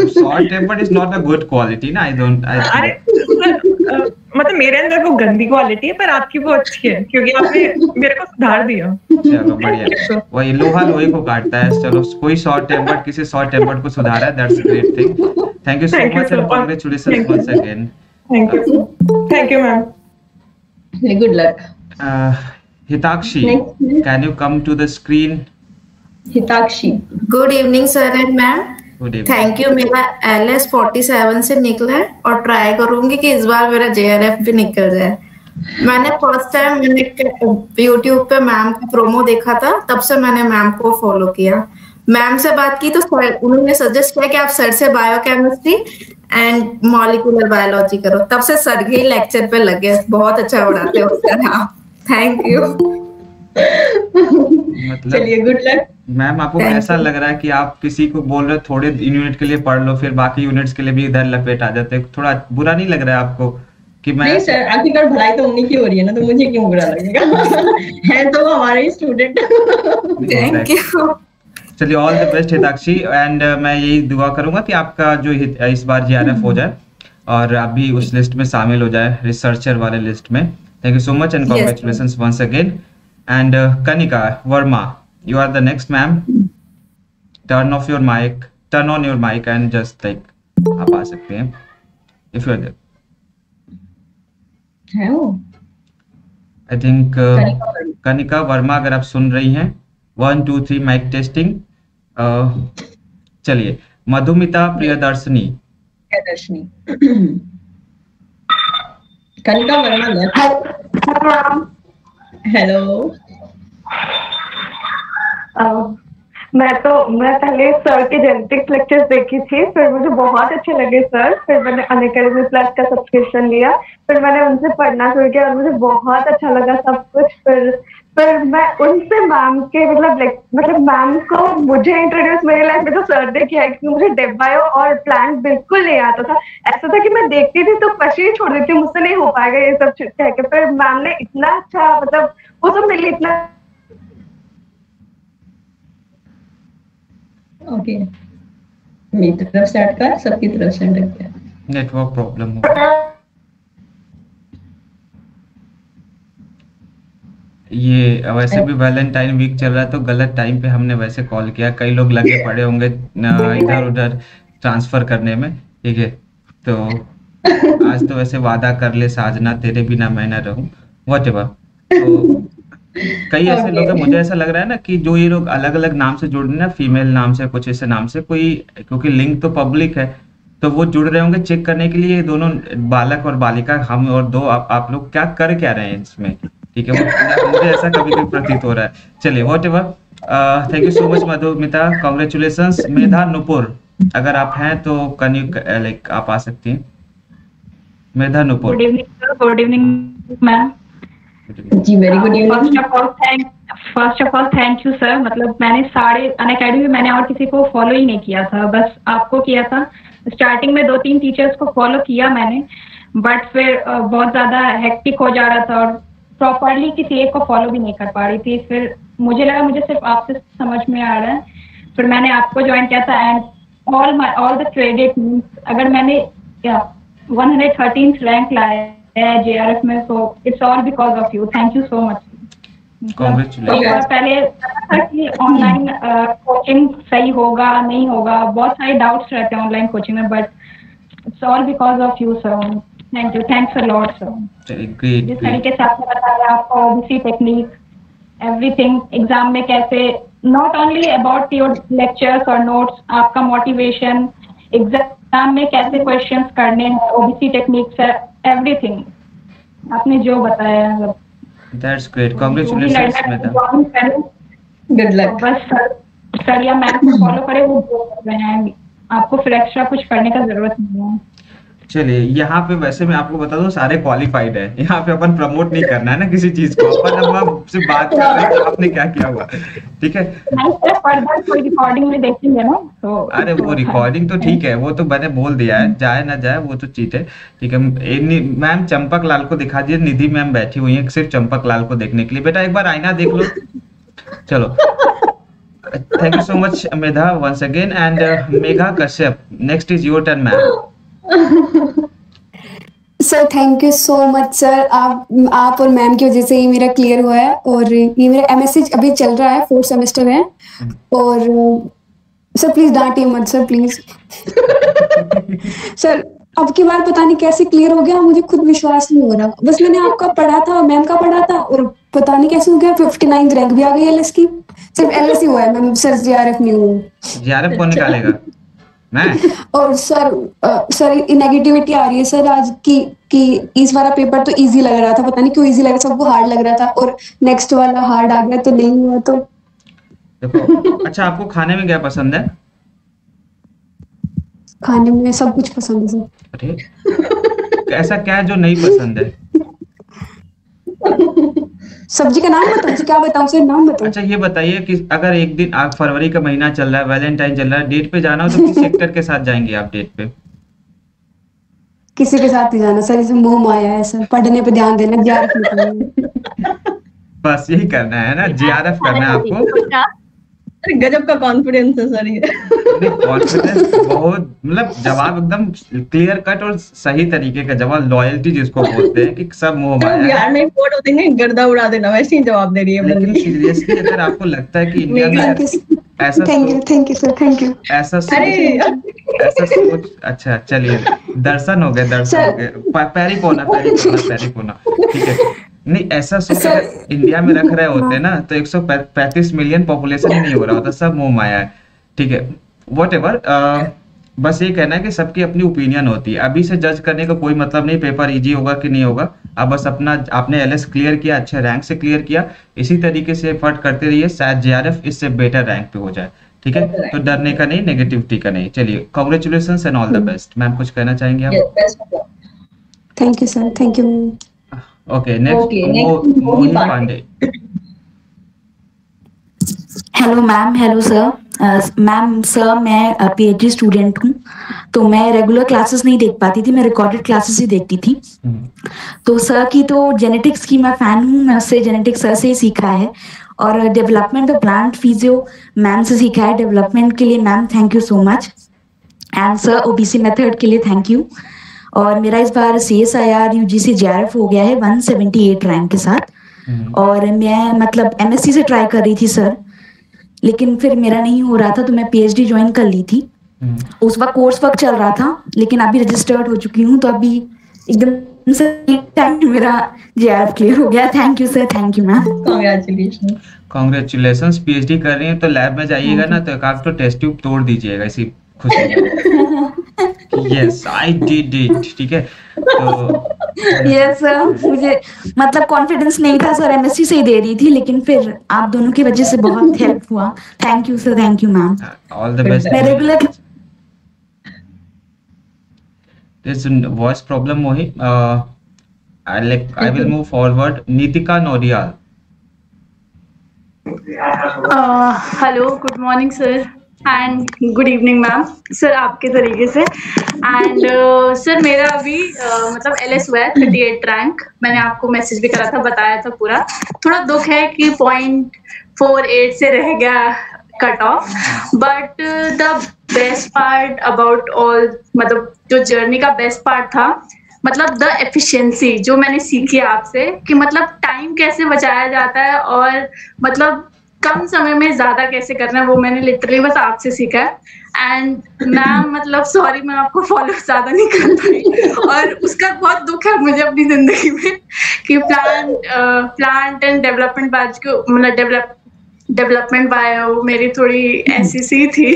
Short tempered is not a good quality ना आई डोंट अरे आई सर, अ, मतलब मेरे अंदर वो गंदी क्वालिटी है पर आपकी वो अच्छी है क्योंकि आपने मेरे को सुधार दिया। चलो बढ़िया। वही लोहा लोहे को काटता है। चलो कोई शॉर्ट टेम्पर्ड किसी शॉर्ट टेम्पर्ड को सुधारा है that's great thing thank you so much. And congratulations once again thank you thank you ma'am good luck Uh, Hitakshi, Next. can you come to the screen? Hitakshi good evening sir and ma'am Good evening. Thank you मेरा L S forty seven से निकला है और try करूँगी कि इस बार मेरा J R F भी निकल जाए मैंने फ़र्स्ट टाइम मैंने यूट्यूब पे मैम का प्रोमो देखा था तब से मैंने मैम को फॉलो किया मैम से बात की तो सर उन्होंने सजेस्ट किया कि आप सर से बायोकेमिस्ट्री एंड मॉलिकुलर बायोलॉजी करो। तब से सर के लेक्चर पे लगे बहुत अच्छा पढ़ाते हो सर आप। थैंक यू मतलब चलिए गुड लक मैम आपको Thank कैसा you. लग रहा है कि आप किसी को बोल रहे थोड़े यूनिट के लिए पढ़ लो फिर बाकी यूनिट्स के लिए भी इधर लपेट आ जाते हैं। थोड़ा बुरा नहीं लग रहा है आपको कि मैं नहीं सर आखिरकार भलाई तो उन्हीं की हो रही है ना तो मुझे क्यों बुरा लगेगा? है तो हमारे ही स्टूडेंट थैंक यू चलिए all the best Hitakshi and मैं यही दुआ करूँगा कि आपका जो इस बार जीआरएफ हो जाए और आप भी उस लिस्ट में शामिल हो जाए रिसर्चर वाले लिस्ट में। Thank you so much and congratulation once again and Kanika Verma you are the next ma'am turn off your mic turn on your mic and just like आप आ सकते हैं if you are there I think Kanika Verma अगर आप सुन रही हैं one two three mic testing चलिए। मधुमिता प्रियदर्शनी। दर्शनी कनिका वर्मा हेलो। मैं तो मैं पहले सर के जेनेटिक्स लेक्चर्स देखी थी फिर मुझे बहुत अच्छे लगे सर फिर मैंने अनअकैडमी प्लस का सब्सक्रिप्शन लिया फिर मैंने उनसे पढ़ना शुरू किया और मुझे बहुत अच्छा लगा सब कुछ फिर फिर मैं उनसे मैम के मतलब like, मतलब मैम को मुझे इंट्रोड्यूस मेरी लाइफ में तो सर ने किया है क्योंकि मुझे डेबायो और प्लांट बिल्कुल नहीं आता था। ऐसा था कि मैं देखती थी तो ही छोड़ देती मुझसे नहीं हो पाएगा ये सब चीज़ कह के। फिर मैम ने इतना अच्छा मतलब वो सब मेरे लिए इतना ओके मेरी तरफ़ से अटका सबकी तरफ़ से अटक नेटवर्क प्रॉब्लम हो। ये वैसे भी वैलेंटाइन वीक चल रहा है तो गलत टाइम पे हमने वैसे कॉल किया। कई लोग लगे पड़े होंगे इधर उधर ट्रांसफ़र करने में ठीक है? तो आज तो वैसे वादा कर ले साजना तेरे बिना मैं ना रहूँ। वट तो कई ऐसे लोग हैं मुझे ऐसा लग रहा है ना कि जो ये लोग अलग अलग नाम से जुड़ रहे हैं ना फीमेल नाम से कुछ ऐसे नाम से कोई क्योंकि लिंक तो पब्लिक है तो वो जुड़ रहे होंगे चेक करने के लिए दोनों बालक और बालिका हम और दो आप, आप लोग क्या कर क्या रहे हैं इसमें? ठीक है मुझे ऐसा कभी कभी प्रतीत हो रहा है। चलिए what thank you so much Madhumita congratulation Medha Nupur अगर आप हैं तो कैन यू लाइक आप आ सकती हैं? Medha Nupur good evening good evening ma'am ji very good first of all thank first of all thank you sir मतलब मैंने सारे अन अकेडमी में मैंने और किसी को फॉलो ही नहीं किया था। बस आपको किया था। स्टार्टिंग में दो तीन टीचर्स को फॉलो किया मैंने। बट फिर बहुत ज़्यादा हेक्टिक हो जा रहा था और प्रॉपरली किसी एक को फॉलो भी नहीं कर पा रही थी। फिर मुझे लगा मुझे सिर्फ़ आपसे समझ में आ रहा है। फिर मैंने आपको ज्वाइन किया था and all my all the credit अगर मैंने क्या 113th रैंक लाया है जे आर एफ़ में so it's all because of you thank you so much पहले कि ऑनलाइन कोचिंग सही होगा नहीं होगा। बहुत सारे डाउट्स रहते हैं ऑनलाइन कोचिंग में but it's all because of you sir thank you thanks a lot sir great जिस तरीके से आपने बताया आपको ओबीसी टेक्निक एवरीथिंग एग्ज़ाम में कैसे not only about your lectures और नोट्स आपका मोटिवेशन एग्ज़ाम में कैसे क्वेश्चंस करने हैं ओबीसी टेक्निक से एवरीथिंग आपने जो बताया मतलब that's great congratulation Medha good luck बस सर सर या मैम फॉलो करें वो जो कर रहे हैं आपको फिर एक्स्ट्रा कुछ करने का ज़रूरत नहीं है। चलिए यहाँ पे वैसे मैं आपको बता दूँ सारे क्वालिफाइड है। यहाँ पे अपन प्रमोट नहीं करना है ना किसी चीज़ को। अपन अब आपसे बात कर रहे हैं आपने क्या किया हुआ। ठीक है? रिकॉर्डिंग में देखेंगे ना? तो अरे वो रिकॉर्डिंग तो ठीक है वो तो मैंने बोल दिया है। जाए ना जाए वो तो चीज़ है। ठीक है मैम चंपक लाल को दिखा दिए निधि मैम बैठी हुई है सिर्फ़ चंपक लाल को देखने के लिए। बेटा एक बार आईना देख लो। चलो। Thank you so much Medha once again and Megha Kashyap. Next is your turn ma'am sir thank you so much sir आप आप और मैम की वजह से ये मेरा क्लियर हुआ है और ये मेरा एमएससी अभी चल रहा है फोर्थ सेमेस्टर है। और सर प्लीज़ डांटिए मत सर प्लीज़ सर अब की बार पता नहीं कैसे क्लियर हो गया, मुझे खुद विश्वास नहीं हो रहा। बस मैंने आपका पढ़ा था मैम का पढ़ा था, और पता नहीं कैसे हो गया फिफ्टी नाइन्थ रैंक भी आ गई एलएस की सिर्फ़ ही हुआ है मैम सर जीआरएफ नहीं हुआ। जीआरएफ कौन निकालेगा? और सर सर नेगेटिविटी आ रही है सर आज की कि इस वाला पेपर तो इजी लग रहा था पता नहीं क्यों इजी लग रहा सबको हार्ड लग रहा था और नेक्स्ट वाला हार्ड आ गया तो नहीं हुआ तो। देखो अच्छा आपको खाने में क्या पसंद है? खाने में सब कुछ पसंद है सर। अरे ऐसा क्या है जो नहीं पसंद है? सब्ज़ी का नाम बताओ क्या बताओ सर नाम बताओ। अच्छा ये बताइए कि अगर एक दिन आप फरवरी का महीना चल रहा है वैलेंटाइन चल रहा है डेट पे जाना हो तो किस सेक्टर के साथ जाएँगे आप डेट पे? किसी के साथ नहीं जाना सर इसे मोह माया है सर पढ़ने पे ध्यान देना ज़्यादा बस यही करना है ना जीआरएफ करना है आपको। अरे गजब का कॉन्फिडेंस है सर ये। कॉन्फिडेंस बहुत मतलब जवाब एकदम क्लियर कट और सही तरीके का जवाब लॉयल्टी जिसको बोलते हैं कि सब मोह माया है। बिहार में फ़ोटो देंगे गर्दा उड़ा देना वैसे ही जवाब दे रही है लेकिन सीरियसली अगर आपको लगता है कि इंडिया में ऐसा thank you thank you sir thank you ऐसा ऐसा सोच अच्छा चलिए दर्शन हो गए दर्शन हो गए। पैरी पोना पैरी पोना पैरी पोना ठीक है। नहीं ऐसा सोच इंडिया में रख रहे होते ना तो 135 मिलियन पॉपुलेशन ही नहीं हो रहा होता सब मोह माया है। ठीक है वट एवर बस ये कहना है कि सबकी अपनी ओपिनियन होती है। अभी से जज करने का कोई मतलब नहीं पेपर इजी होगा कि नहीं होगा। आप बस अपना आपने एलएस क्लियर किया अच्छे रैंक से क्लियर किया इसी तरीके से एफर्ट करते रहिए शायद जेआरएफ इससे बेटर रैंक पे हो जाए। ठीक है तो डरने का नहीं नेगेटिविटी का नहीं। चलिए congratulation and all the best ma'am कुछ कहना चाहेंगे आप? Thank you sir thank you okay next Mohini Pandey hello ma'am hello sir ma'am sir मैं पीएचडी स्टूडेंट हूँ। तो मैं रेगुलर क्लासेस नहीं देख पाती थी मैं रिकॉर्डेड क्लासेस ही देखती थी। तो सर की तो जेनेटिक्स की मैं फ़ैन हूँ मैं उससे जेनेटिक्स सर से ही सीखा है। और development of plant physio ma'am से सीखा है। डेवलपमेंट के लिए ma'am thank you so much and sir OBC method के लिए थैंक यू और मेरा इस बार C S I R U G C J R F हो गया है 178 रैंक के साथ। और मैं मतलब एमएससी से ट्राई कर रही थी सर लेकिन फिर मेरा नहीं हो रहा था तो मैं पीएचडी ज्वाइन कर ली थी। उस वक्त कोर्स वर्क चल रहा था लेकिन अभी रजिस्टर्ड हो चुकी हूँ तो अभी एकदम से टाइम मेरा क्लियर हो गया। Thank you sir thank you ma'am congratulation congratulation PhD कर रही हैं तो लैब में जाइएगा ना तो एक तो टेस्ट ट्यूब तोड़ दीजिएगा इसी खुशी यस आई डिड इट ठीक है तो यस सर मुझे मतलब कॉन्फिडेंस नहीं था सर एमएससी से ही दे रही थी लेकिन फिर आप दोनों की वजह से बहुत हेल्प हुआ thank you sir thank you ma'am all the best मैं regular There's a voice problem, Mohi. Uh, I like. I will move forward. Nitika Nodial. Hello good morning sir and good evening ma'am sir आपके तरीके से। And sir uh, मेरा अभी uh, मतलब L S हुआ है thirty eight rank मैंने आपको मैसेज भी करा था बताया था पूरा। थोड़ा दुख है कि पॉइंट फोर एट से रह गया cut off but the best part about all मतलब जो जर्नी का बेस्ट पार्ट था मतलब द एफिशिएंसी जो मैंने सीखी आपसे कि मतलब टाइम कैसे बचाया जाता है और मतलब कम समय में ज़्यादा कैसे करना है, वो मैंने लिटरली बस आपसे सीखा है। एंड मैम मतलब सॉरी मैं आपको फॉलो ज़्यादा नहीं कर पाई। और उसका बहुत दुख है मुझे अपनी ज़िंदगी में कि प्लांट प्लांट एंड डेवलपमेंट बाज को मतलब डेवलप डेवलपमेंट बायो मेरी थोड़ी ऐसी सी थी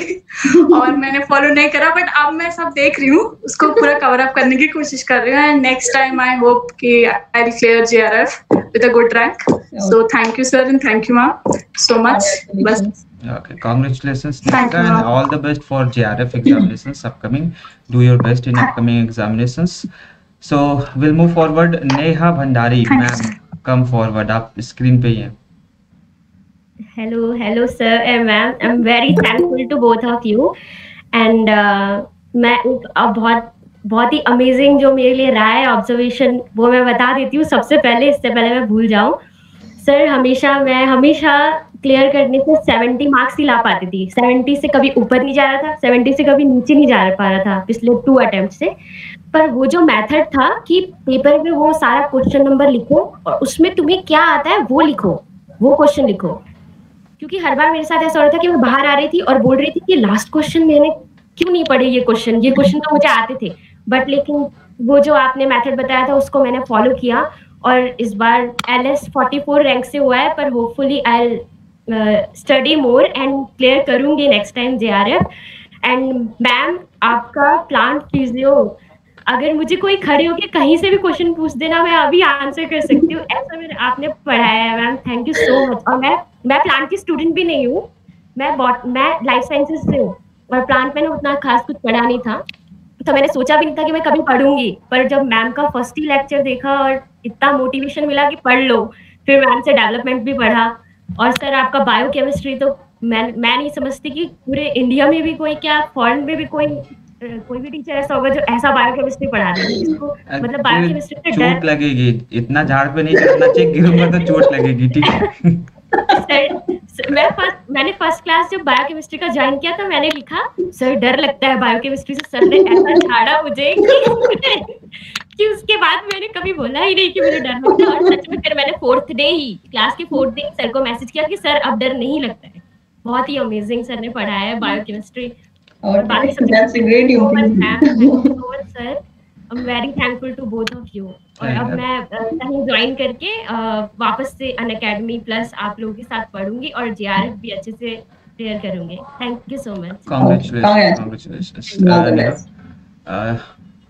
और मैंने फॉलो नहीं करा बट अब मैं सब देख रही हूँ उसको पूरा कवर अप करने की कोशिश कर रही हूँ and next time I hope कि I will clear JRF with a good rank so thank you sir and thank you ma'am so much बस Okay, congratulations, Thank Nitika, and all the best for JRF examinations upcoming. Do your best in upcoming examinations. So we'll move forward. Neha Bhandari, ma'am, come forward. आप screen पे ही हैं. Hello, hello, sir. And ma'am. I'm very thankful to both of you. And uh, मैं बहुत बहुत ही amazing जो मेरे लिए रहा है ऑब्जर्वेशन वो मैं बता देती हूँ। सबसे पहले इससे पहले मैं भूल जाऊँ। सर हमेशा मैं हमेशा क्लियर करने से 70 मार्क्स ही ला पाती थी। 70 से कभी ऊपर नहीं जा रहा था 70 से कभी नीचे नहीं जा पा रहा था पिछले टू अटेम्प्ट से। पर वो जो मेथड था कि पेपर में वो सारा क्वेश्चन नंबर लिखो और उसमें तुम्हें क्या आता है वो लिखो। वो क्वेश्चन लिखो। क्योंकि हर बार मेरे साथ ऐसा हो रहा था कि मैं बाहर आ रही थी और बोल रही थी कि लास्ट क्वेश्चन मैंने क्यों नहीं पढ़े ये क्वेश्चन ये क्वेश्चन तो मुझे आते थे। बट लेकिन वो जो आपने मेथड बताया था, उसको मैंने फॉलो किया और इस बार L S forty four rank से हुआ है, पर hopefully I study more and clear करूँगी next time J R F and ma'am आपका प्लांट फिजियो अगर मुझे कोई खड़े होके कहीं से भी क्वेश्चन पूछ देना, मैं अभी आंसर कर सकती हूँ। ऐसा मैंने, आपने पढ़ाया है ma'am thank you so much और मैं मैं प्लांट की स्टूडेंट भी नहीं हूँ। मैं मैं लाइफ साइंसेज से हूँ। और प्लांट मैंने उतना खास कुछ पढ़ा नहीं था। तो मैंने सोचा भी नहीं था कि मैं कभी पढ़ूँगी। पर जब मैम का फ़र्स्ट ही लेक्चर देखा और इतना मोटिवेशन मिला कि पढ़ लो, फिर मैम से डेवलपमेंट भी पढ़ा और सर आपका बायो केमिस्ट्री तो मैं मैं नहीं समझती कि पूरे इंडिया में भी कोई क्या फॉरेन में भी कोई कोई भी टीचर ऐसा होगा जो ऐसा बायो केमिस्ट्री पढ़ा दे जिसको मतलब बायो केमिस्ट्री से चोट लगेगी इतना झाड़ पे नहीं चढ़ना चाहिए गिरूँगा तो चोट लगेगी ठीक है? सर मैं फ़र्स्ट मैंने फ़र्स्ट क्लास जब बायोकेमिस्ट्री का ज्वाइन किया था मैंने लिखा सर डर लगता है बायोकेमिस्ट्री से सर ने ऐसा झाड़ा मुझे कि, कि उसके बाद मैंने कभी बोला ही नहीं कि मुझे डर लगता है। और सच में फिर मैंने फोर्थ डे ही क्लास के फोर्थ डे सर को मैसेज किया कि सर अब डर नहीं लगता है। बहुत ही अमेजिंग सर ने पढ़ाया है बायोकेमिस्ट्री और बाकी that's a great improvement. Sir I am very thankful to both of you और अब मैं कहीं ज्वाइन करके वापस से अन अकेडमी प्लस आप लोगों के साथ पढ़ूँगी और जेआरएफ भी अच्छे से क्लियर करूँगी thank you so much Congratulations. Congratulations. All Uh, the Uh,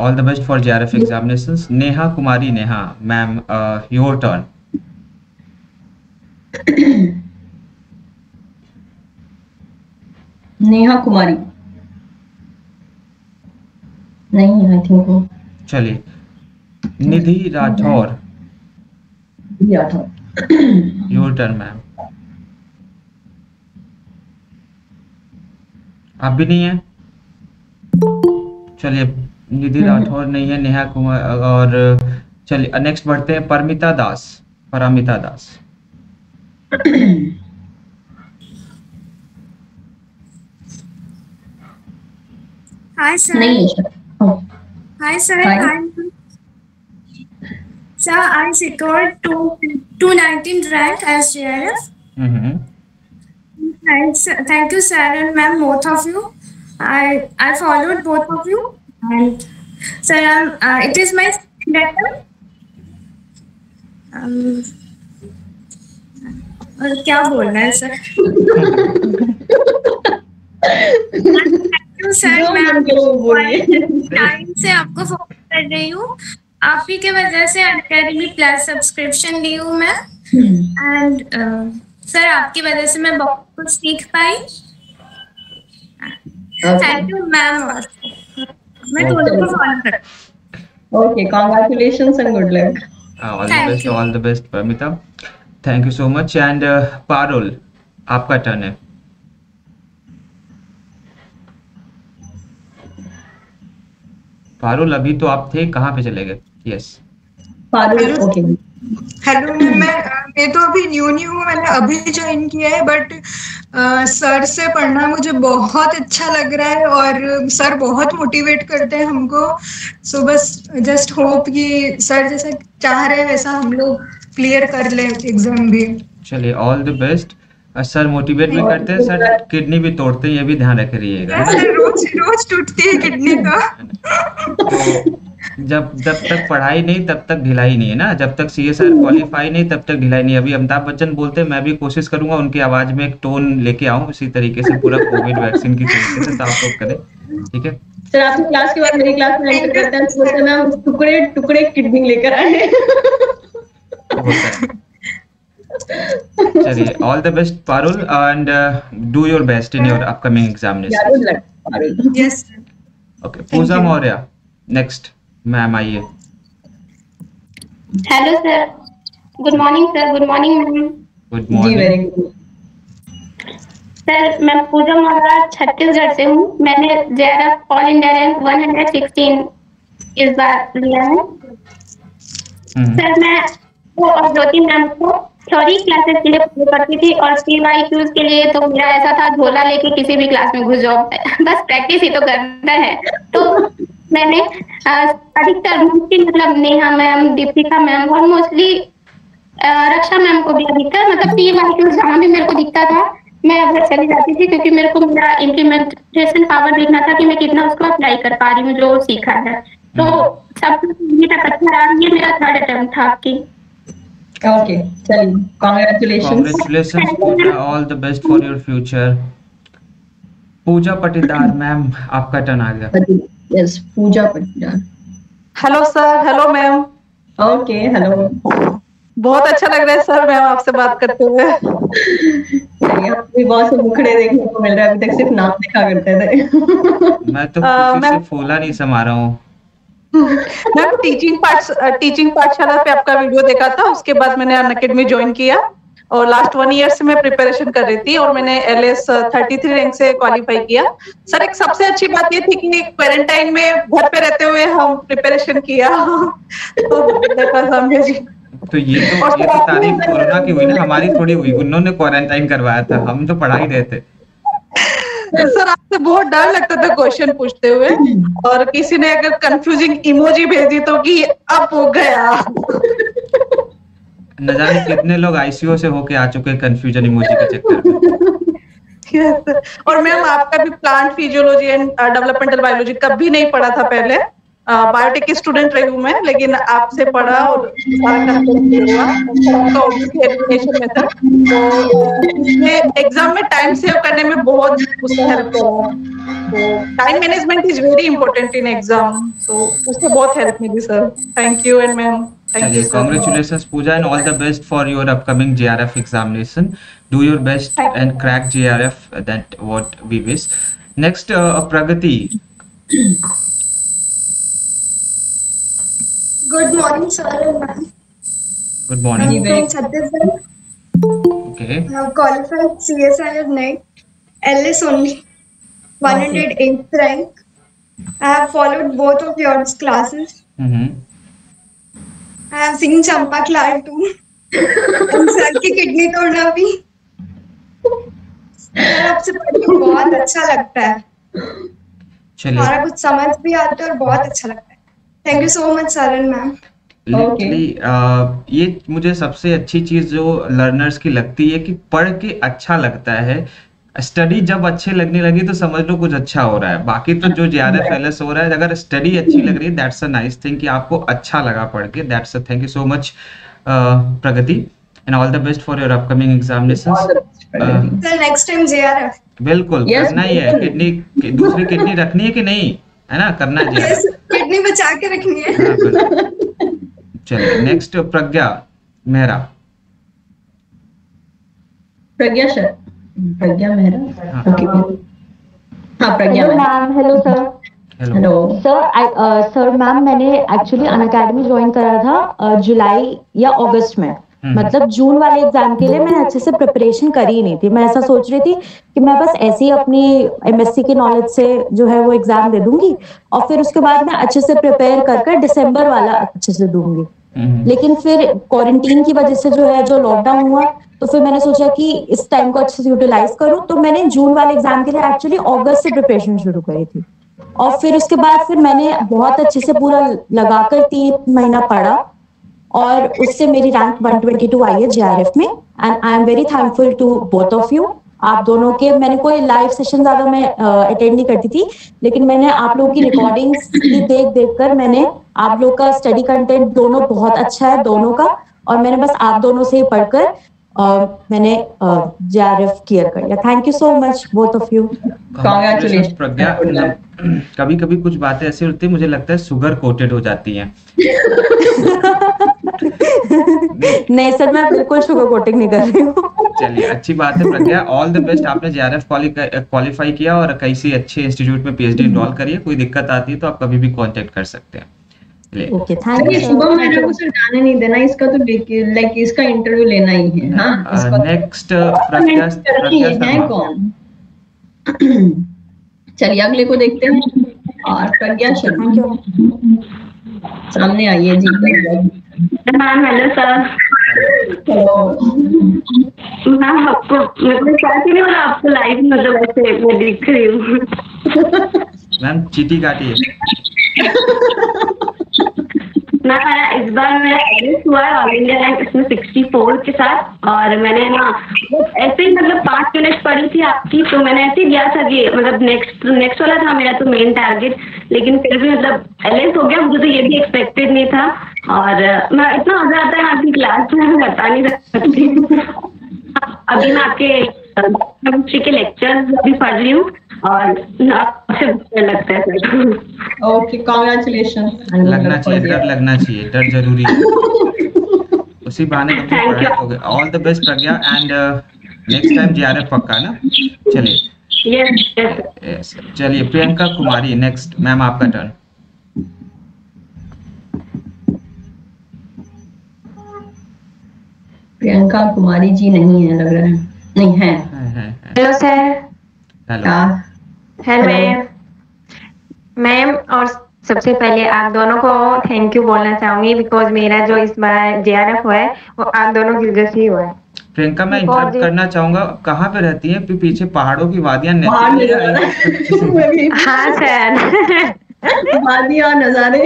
all the best for JRF examinations. Neha Kumari Neha, ma'am, uh, your turn. Neha Kumari नहीं आई थिंक वो चलिए। Nidhi Rathore. Rathore. Your turn ma'am आप भी नहीं है? चलिए निधि राठौर नहीं है नेहा कुमार और चलिए नेक्स्ट बढ़ते हैं परमिता दास परमिता दास। Hi, sir. नहीं है Hi, sir. Hi. I'm Sir, I secured two, 219 rank as JRF. Hmm Thanks, thank you, sir and ma'am, both of you. I I followed both of you, and sir, um, uh, it is my second attempt. Um, और क्या बोलना है sir thank you sir मैं। Time से आपको phone कर रही हूँ आप ही के वजह से अकेडमी प्लस सब्सक्रिप्शन ली हूँ मैं एंड सर आपकी वजह से मैं बहुत कुछ सीख पाई थैंक यू मैम मैं दोनों को फॉलो कर Okay, congratulations and good luck. Uh, all the Thank best, you. all the best, Parmita. Thank you so much. And uh, Parul, आपका टर्न है पारुल अभी तो आप थे कहाँ पे चले गए? Yes Parul okay hello ma'am मैं मैं तो अभी न्यू न्यू हूँ मैंने अभी ज्वाइन किया है बट सर से पढ़ना मुझे बहुत अच्छा लग रहा है और सर बहुत मोटिवेट करते हैं हमको। सो बस जस्ट होप कि सर जैसा चाह रहे हैं वैसा हम लोग क्लियर कर ले एग्ज़ाम भी। चलिए all the best sir motivate भी करते हैं सर किडनी भी तोड़ते हैं ये भी ध्यान रख रहिएगा है ना? रोज रोज टूटती है किडनी का जब जब तक पढ़ाई नहीं तब तक ढिलाई नहीं है ना। जब तक सी एस आर क्वालिफाई नहीं तब तक ढिलाई नहीं अभी अमिताभ बच्चन बोलते हैं मैं भी कोशिश करूँगा उनकी आवाज़ में एक टोन लेके आऊँ इसी तरीके से पूरा कोविड वैक्सीन की तरीके से तो आप लोग करें। ठीक है? सर आपकी क्लास के बाद मेरी क्लास में एंटर करते हैं तो टुकड़े टुकड़े किडनी लेकर आए चलिए all the best Parul and do your best in your upcoming examination. Yes okay Pooja Maurya next ma'am आइए hello sir good morning sir good morning ma'am good morning sir मैं पूजा मौर्य छत्तीसगढ़ से हूँ. मैंने जेआरएफ ऑल इंडिया रैंक 116 इस बार लिया है. Sir मैं वो और दो तीन मैम को थ्योरी क्लासेस के लिए करती थी और सीवाईक्यूज के लिए तो मेरा ऐसा था, झोला लेके किसी भी क्लास में घुस जाओ। बस प्रैक्टिस ही तो करना है। तो मैंने अधिकतर मतलब नेहा मैम, दीपिका मैम, और मोस्टली रक्षा मैम को भी अधिकतर मतलब सीवाईक्यूज जहाँ भी मेरे को दिखता था, मैं अगर चली जाती थी क्योंकि मेरे को मेरा इम्प्लीमेंटेशन पावर देखना था कि मैं कितना उसको अप्लाई कर पा रही हूँ, जो सीखा है। तो सब कुछ अच्छा ये मेरा थर्ड अटेम्प्ट था आपकी ओके चलिए congratulations. Congratulations, Pooja. All the best for your future. Puja Patidar ma'am आपका टर्न आ गया. Yes Pooja Patidar hello sir hello ma'am okay hello बहुत अच्छा लग रहा है सर मैम आपसे बात करते हुए. भी बहुत से मुखड़े देखने को मिल रहा है अभी तक सिर्फ़ नाम देखा करते थे. मैं तो आ, मैं- फूला नहीं समा रहा हूँ. मैम टीचिंग पाठ टीचिंग पाठशाला पे आपका वीडियो देखा था उसके बाद मैंने अन अकेडमी ज्वाइन किया और लास्ट वन ईयर से मैं प्रिपरेशन कर रही थी और मैंने L S thirty three rank से क्वालिफाई किया। सर एक सबसे अच्छी बात ये थी कि क्वारंटाइन में घर पे रहते हुए हम प्रिपरेशन किया। तो समझे जी तो ये तो ये तो तारीफ़ कोरोना की हुई ना हमारी थोड़ी हुई उन्होंने क्वारंटाइन करवाया था हम तो पढ़ा ही रहे थे। सर आपसे बहुत डर लगता था क्वेश्चन पूछते हुए। और किसी ने अगर कंफ्यूजिंग इमोजी भेजी तो कि अब हो गया। न जाने कितने लोग आईसीओ से होके आ चुके हैं कंफ्यूजन इमोजी के चक्कर में। और मैम आपका भी plant physiology and developmental biology कभी नहीं पढ़ा था पहले? बायोटेक की स्टूडेंट रही हूँ मैं लेकिन आपसे पढ़ा और तो एग्ज़ाम में टाइम सेव करने में बहुत उससे हेल्प तो time management is very important in exam तो उससे बहुत help milli sir thank you and ma'am thank you congratulations Pooja and all the best for your upcoming JRF examination. Do your best and crack JRF. That what we wish. Next, uh, Pragati. Good morning, sir and ma'am. Good I'm from Chhattisgarh. Okay. I have qualified CSIR NET, LS only, 108th rank. I have followed both of your classes. Mm-hmm. I have seen Champa Clar too. and sir की kidney तोड़ना भी आपसे पढ़ के बहुत अच्छा लगता है चलिए सारा कुछ समझ भी आता है और बहुत अच्छा लगता है thank you so much sir and ma'am literally ये मुझे सबसे अच्छी चीज़ जो लर्नर्स की लगती है कि पढ़ के अच्छा लगता है। स्टडी जब अच्छे लगने लगी तो समझ लो कुछ अच्छा हो रहा है। बाकी तो जो J R F L S हो रहा है अगर स्टडी अच्छी लग रही है दैट्स अ नाइस थिंग कि आपको अच्छा लगा पढ़ के। That's a thank you so much Pragati. And all the best for your upcoming examinations sir next time JRF बिल्कुल Yes, करना ही है। किडनी दूसरी किडनी रखनी है कि नहीं? है ना? करना है। यस किडनी बचा के रखनी है। हाँ, चलिए next Pragya Mehra. Pragya sir. Pragya Mehra? Okay हाँ Pragya hello ma'am hello sir hello sir sir ma'am मैंने एक्चुअली अन अकेडमी ज्वाइन करा था जुलाई या अगस्त में। मतलब जून वाले एग्ज़ाम के लिए मैंने अच्छे से प्रिपरेशन करी ही नहीं थी। मैं ऐसा सोच रही थी कि मैं बस ऐसे ही अपनी एमएससी की नॉलेज से जो है वो एग्ज़ाम दे दूँगी और फिर उसके बाद मैं अच्छे से प्रिपेयर कर कर दिसंबर वाला अच्छे से दूँगी। लेकिन फिर क्वारंटीन की वजह से जो है जो लॉकडाउन हुआ तो फिर मैंने सोचा कि इस टाइम को अच्छे से यूटिलाइज करूँ। तो मैंने जून वाले एग्ज़ाम के लिए एक्चुअली अगस्त से प्रिपरेशन शुरू करी थी। और फिर उसके बाद फिर मैंने बहुत अच्छे से पूरा लगाकर तीन महीना पढ़ा। और उससे मेरी रैंक 122 आई है जेआरएफ में and I am very thankful to both of you आप दोनों के, मैंने कोई लाइव सेशन ज़्यादा मैं अटेंड नहीं करती थी, लेकिन मैंने आप लोगों की रिकॉर्डिंग्स देख देख कर मैंने आप लोग का स्टडी कंटेंट दोनों बहुत अच्छा है, दोनों का, और मैंने बस आप दोनों से ही पढ़कर मैंने जेआरएफ क्लियर कर लिया। Thank you so much both of you Pragya कभी कभी कुछ बातें ऐसी होती है मुझे लगता है शुगर कोटेड हो जाती हैं। नहीं सर मैं बिल्कुल शुगर कोटिंग नहीं कर रही हूँ। चलिए अच्छी बात है प्रज्ञा ऑल द बेस्ट आपने जेआरएफ क्वालिफाई किया और किसी अच्छे इंस्टीट्यूट में पीएचडी इनरोल करिए। कोई दिक्कत आती है तो आप कभी भी कांटेक्ट कर सकते हैं। ओके सर ये शुभम मैडम को सर जाने नहीं देना इसका तो लाइक इसका इंटरव्यू लेना ही है हाँ? नेक्स्ट प्रज्ञा प्रज्ञा है कौन? चलिए अगले को देखते हैं। और प्रज्ञा शर्मा। सामने आइए जी। मैम हेलो सर मैम आपको मतलब क्या नहीं बोला आपको लाइव मतलब ऐसे मैं दिख रही हूँ। मैम चीटी काटिए ना मैं इस बार मेरा एडिस हुआ है ऑल इंडिया रैंक इसमें 64 के साथ और मैंने ना ऐसे ही मतलब पाँच मिनट पढ़ी थी आपकी तो मैंने ऐसे ही गया था कि मतलब नेक्स्ट नेक्स्ट वाला था मेरा तो मेन टारगेट लेकिन फिर भी मतलब एलेंस हो गया, मुझे तो ये भी एक्सपेक्टेड नहीं था और मैं इतना मज़ा आता है आपकी क्लास मैं बता नहीं सकती। अभी मैं आपके केमिस्ट्री के लेक्चर्स भी पढ़ रही हूँ और आपसे लगता है ओके कॉन्ग्रेचुलेशन लगना चाहिए डर लगना चाहिए डर ज़रूरी है। उसी बहाने all the best Pragya and next time JRF पक्का ना? चलिए। यस यस चलिए प्रियंका कुमारी नेक्स्ट मैम आपका टर्न प्रियंका कुमारी जी नहीं है लग रहा है। नहीं है। Hello sir hello hello ma'am ma'am और सबसे पहले आप दोनों को थैंक यू बोलना चाहूँगी बिकॉज़ मेरा जो इस बार जेआरएफ हुआ है वो आप दोनों की वजह से ही हुआ है। प्रियंका मैं इंटरप्ट करना चाहूँगा। कहाँ पे रहती है? पी- पीछे पहाड़ों की वादियाँ हाँ सर वादियाँ नजारे।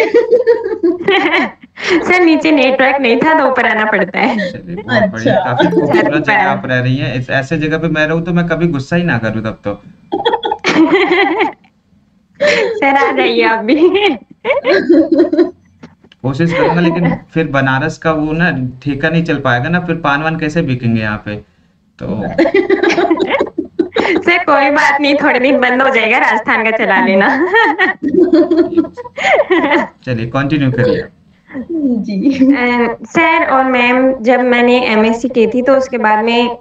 सर नीचे नेटवर्क नहीं था तो ऊपर आना पड़ता है। बहुत काफ़ी खूबसूरत जगह आप रह रही हैं। इस ऐसे जगह पे मैं रहूँ तो मैं कभी गुस्सा ही ना करूँ तब तो। सर आ जाइए आप भी। कोशिश करूँगा लेकिन फिर बनारस का वो ना ठेका नहीं चल पाएगा ना फिर पान वान कैसे बिकेंगे यहाँ पे? तो सर कोई बात नहीं थोड़े दिन बंद हो जाएगा राजस्थान का चला लेना। चलिए कंटिन्यू करिए। जी। सर और मैम जब मैंने एमएससी की थी तो उसके बाद में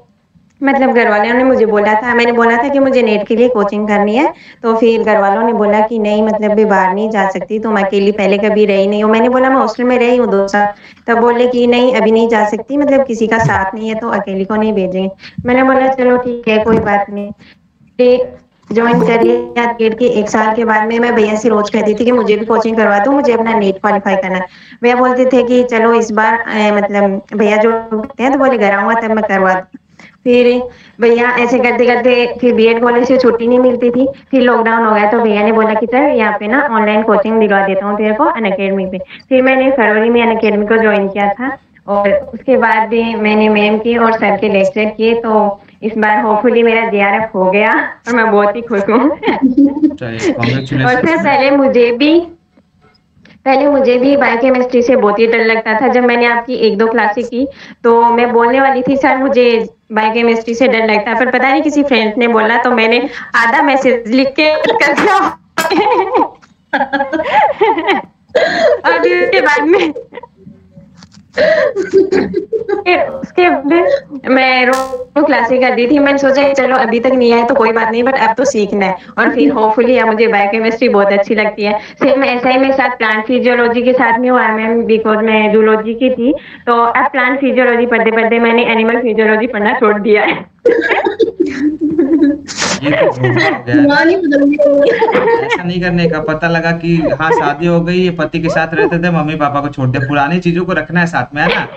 मतलब घर वालों ने मुझे बोला था, मैंने बोला था कि मुझे नेट के लिए कोचिंग करनी है तो फिर घर वालों ने बोला कि नहीं मतलब भी बाहर नहीं जा सकती तुम अकेली पहले कभी रही नहीं हो। मैंने बोला, मैं हॉस्टल में रही हूँ दो साल। तब बोले कि नहीं, अभी नहीं जा सकती मतलब किसी का साथ नहीं है तो अकेली को नहीं भेजेंगे। मैंने बोला, चलो ठीक है, कोई बात नहीं। ज्वाइन करिए गेट के एक साल के बाद में मैं भैया से रोज कहती थी कि मुझे भी कोचिंग करवा दो मुझे अपना नेट क्वालिफाई करना है भैया बोलते थे कि चलो इस बार अ, मतलब भैया जो हैं तो बोले घर आऊँगा तब मैं करवा दूँ। फिर भैया ऐसे करते करते फिर बीएड कॉलेज से छुट्टी नहीं मिलती थी फिर लॉकडाउन हो गया तो भैया ने बोला कि चल यहाँ पे ना ऑनलाइन कोचिंग दिलवा देता हूँ तेरे को अन अकेडमी पे फिर मैंने फरवरी में अन अकेडमी को ज्वाइन किया था और उसके बाद भी मैंने मैम की और सर के लेक्चर किए तो इस बार होपफुली मेरा जेआरएफ हो गया और मैं बहुत ही खुश हूँ। और फिर पहले मुझे भी पहले मुझे भी बायोकेमिस्ट्री से बहुत ही डर लगता था जब मैंने आपकी एक दो क्लासें की तो मैं बोलने वाली थी सर मुझे बायोकेमिस्ट्री से डर लगता है। पर पता नहीं किसी फ्रेंड ने बोला तो मैंने आधा मैसेज लिख के कर दिया। और उसके बाद में उसके मैं रोज क्लासें कर दी थी। मैंने सोचा चलो अभी तक नहीं आया तो कोई बात नहीं बट अब तो सीखना है। और फिर होपफुली मुझे बायोकेमिस्ट्री बहुत अच्छी लगती है। सेम ऐसा ही मेरे साथ प्लांट फिजियोलॉजी के साथ में हुआ मैम बिकॉज़ मैं जूलॉजी की थी तो अब प्लांट फिजियोलॉजी पढ़ते पढ़ते मैंने एनिमल फिजियोलॉजी पढ़ना छोड़ दिया है। ऐसा नहीं करने का। पता लगा कि हाँ शादी हो गई ये पति के साथ रहते थे मम्मी पापा को छोड़ दे पुरानी चीज़ों को रखना है साथ में है ना?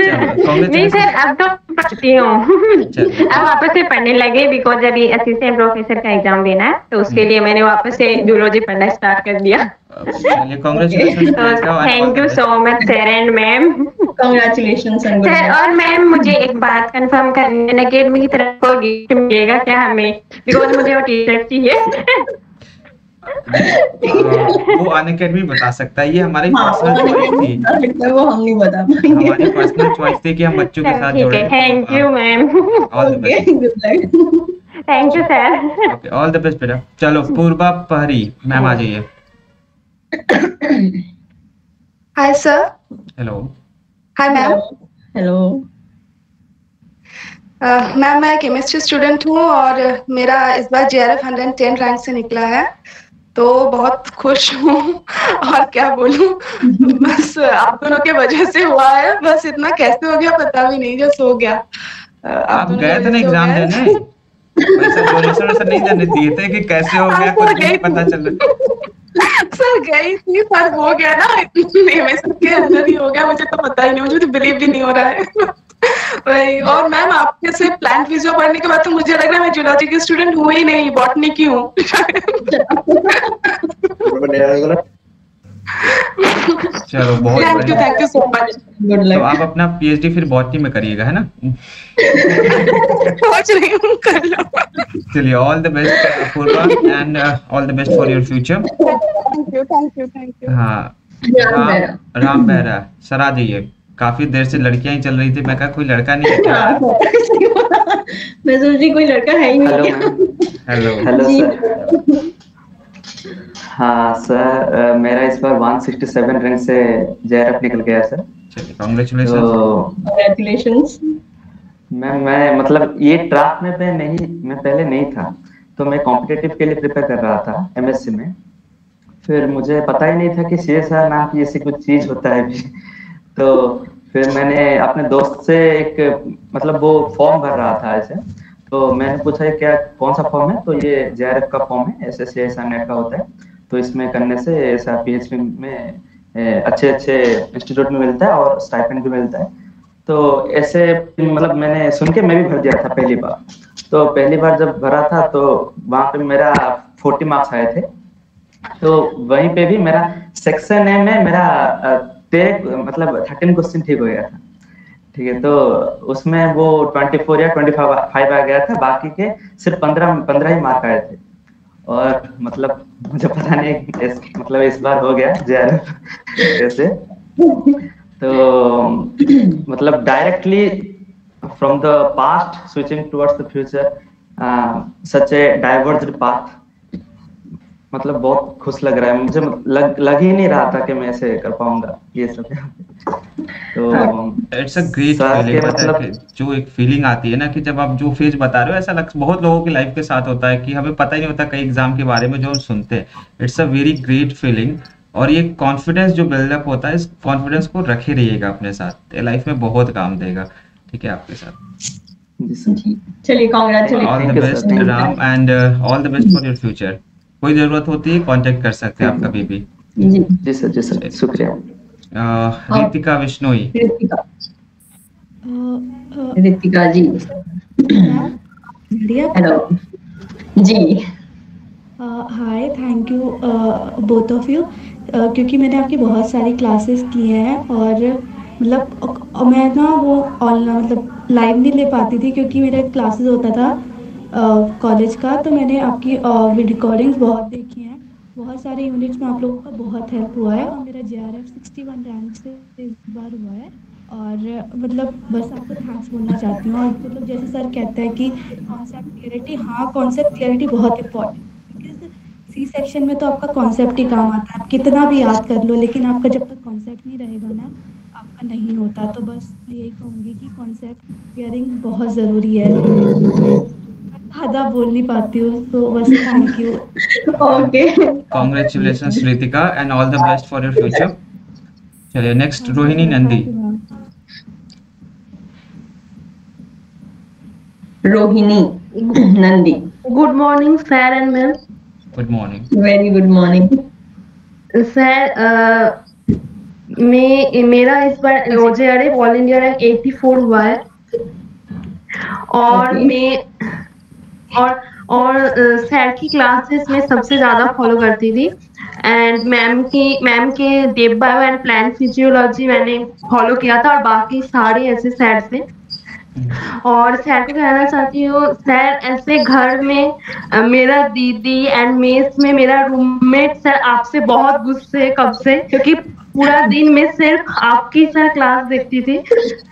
नहीं सर अब तो पढ़ती हूँ। अब वापस से पढ़ने लगे बिकॉज़ अभी असिस्टेंट प्रोफेसर का एग्ज़ाम देना है तो उसके लिए मैंने वापस से जूलॉजी पढ़ना स्टार्ट कर दिया। Thank you so. Much sir and ma'am congratulation sir और मैम मुझे एक बात कंफर्म करने अकेडमी की तरफ़ को गिफ्ट मिलेगा? क्या हमें बिकॉज़ मुझे वो टी शर्ट चाहिए। वो अन अकेडमी बता सकता है ये हमारी पर्सनल चॉइस थी। वो हम नहीं बता पाएँगे। हमारी पर्सनल चॉइस थी कि हम बच्चों के साथ जुड़े। Thank you ma'am all the best thank you sir okay all the best बेटा। चलो पूर्वा पहरी मैम आ जाइए। Hi sir hello hi ma'am hello ma'am मैं केमिस्ट्री स्टूडेंट हूँ और मेरा इस बार J R F hundred ten rank से निकला है। तो बहुत खुश हूँ। और क्या बोलूँ? बस आप दोनों के वजह से हुआ है। बस इतना कैसे हो गया पता भी नहीं जस्ट हो गया। आप गए थे ना एग्ज़ाम देने? वैसे नहीं देने दिए थे कि कैसे हो गया कुछ नहीं पता चल। रहा सर गई थी पर हो गया ना। एमएससी के अंदर ही हो गया मुझे तो पता ही नहीं मुझे तो बिलीव भी नहीं हो रहा है। और मैम आपके से प्लांट फिजियो पढ़ने के बाद तो मुझे लग रहा है मैं जूलॉजी की स्टूडेंट हूँ ही नहीं बॉटनी की हूँ। चलो बहुत थैंक यू बढ़िया। थैंक यू सो मच तो आप अपना पीएचडी फिर बॉटनी में करिएगा है ना? सोच रही हूँ कर लो। चलिए all the best Purva and all the best for your future thank you thank you thank you हाँ राम बेहरा। सर आ जाइए काफ़ी देर से लड़कियाँ ही चल रही थी। मैं कहा कोई लड़का नहीं है क्या? मैं सोच रही कोई लड़का है ही नहीं। हेलो हेलो सर हाँ सर मेरा इस बार 167 रैंक से जेआरएफ निकल गया सर तो मैं मैं मतलब ये ट्रैक में मैं नहीं मैं पहले नहीं था। तो मैं कॉम्पिटेटिव के लिए प्रिपेयर कर रहा था एमएससी में। फिर मुझे पता ही नहीं था कि सीएसआर नाम की ऐसी कुछ चीज़ होता है भी। तो फिर मैंने अपने दोस्त से एक मतलब वो फॉर्म भर रहा था ऐसे। तो मैंने पूछा, ये क्या, कौन सा फॉर्म है? तो ये जेआरएफ का फॉर्म है एस एस नेट का होता है। तो इसमें करने से ऐसा पीएचडी में अच्छे अच्छे इंस्टीट्यूट में मिलता है और स्टाइपेंड भी मिलता है। तो ऐसे मतलब मैंने सुन के मैं भी भर दिया था पहली बार। तो पहली बार जब भरा था तो वहाँ पे मेरा फोर्टी मार्क्स आए थे। तो वहीं पे भी मेरा सेक्शन ए में मेरा तेरह मतलब थर्टीन क्वेश्चन ठीक हो गया था। ठीक है तो उसमें वो ट्वेंटी फोर या ट्वेंटी फाइव आ गया था बाकी के सिर्फ़ पंद्रह पंद्रह ही मार्क आए थे। और मतलब मुझे पता नहीं इस, मतलब इस बार हो गया जे ऐसे। तो मतलब directly from the past switching towards the future such a diverge path मतलब बहुत खुश लग रहा है। मुझे लग लग ही नहीं रहा था कि मैं ऐसे कर पाऊँगा ये सब। तो इट्स अ ग्रेट फीलिंग मतलब जो एक फीलिंग आती है ना कि जब आप जो फ़ेज़ बता रहे हो ऐसा लग बहुत लोगों की लाइफ के साथ होता है कि हमें पता ही नहीं होता कई एग्ज़ाम के बारे में जो हम सुनते हैं। It's a very great feeling और ये कॉन्फिडेंस जो बिल्डअप होता है इस कॉन्फिडेंस को रखे रहिएगा अपने साथ। ये लाइफ में बहुत काम देगा ठीक है आपके साथ? चलिए all the best Ram and all the best for your future कोई ज़रूरत होती है कांटेक्ट कर सकते हैं आप कभी भी। जी। जी सर जी सर शुक्रिया। Ritika Vishnoi. Ritika. Ji. Hello ji. Hi thank you both of you क्योंकि मैंने आपकी बहुत सारी क्लासेस किए हैं और मतलब मैं ना वो ऑनलाइन मतलब लाइव नहीं ले पाती थी क्योंकि मेरा क्लासेस होता था। कॉलेज का तो मैंने आपकी रिकॉर्डिंग्स बहुत देखी हैं। बहुत सारे यूनिट्स में आप लोगों का बहुत हेल्प हुआ है। और मेरा J R F sixty one rank से इस बार हुआ है। और मतलब बस आपको थैंक्स बोलना चाहती हूँ। और मतलब जैसे सर कहते हैं कि कॉन्सेप्ट क्लियरिटी हाँ कॉन्सेप्ट क्लियरिटी बहुत इंपॉर्टेंट सी सेक्शन में तो आपका कॉन्सेप्ट ही काम आता है। आप कितना भी याद कर लो, लेकिन आपका जब तक कॉन्सेप्ट नहीं रहेगा ना, आपका नहीं होता। तो बस यही कहूँगी कि कॉन्सेप्ट क्लियरिंग बहुत ज़रूरी है। आधा बोल नहीं पाती हूँ तो बस thank you okay congratulations Ritika and all the best for your future चलिए next Rohini Nandi. Rohini Nandi. Good morning sir and ma'am good morning very good morning sir मैं मेरा इस बार ओजेआरए ऑल इंडिया रैंक 84 हुआ है। और okay. मैं और और सैर की क्लासेस में सबसे ज़्यादा फॉलो करती थी। एंड मैम की मैम के dev bio and plant physiology मैंने फॉलो किया था और बाकी सारे ऐसे सैर थे। और सैर को कहना चाहती हूँ सर ऐसे घर में मेरा दीदी एंड मेस में, मेरा रूममेट सर आपसे बहुत गुस्से कब से? क्योंकि पूरा दिन में सिर्फ़ आपकी सर क्लास देखती थी।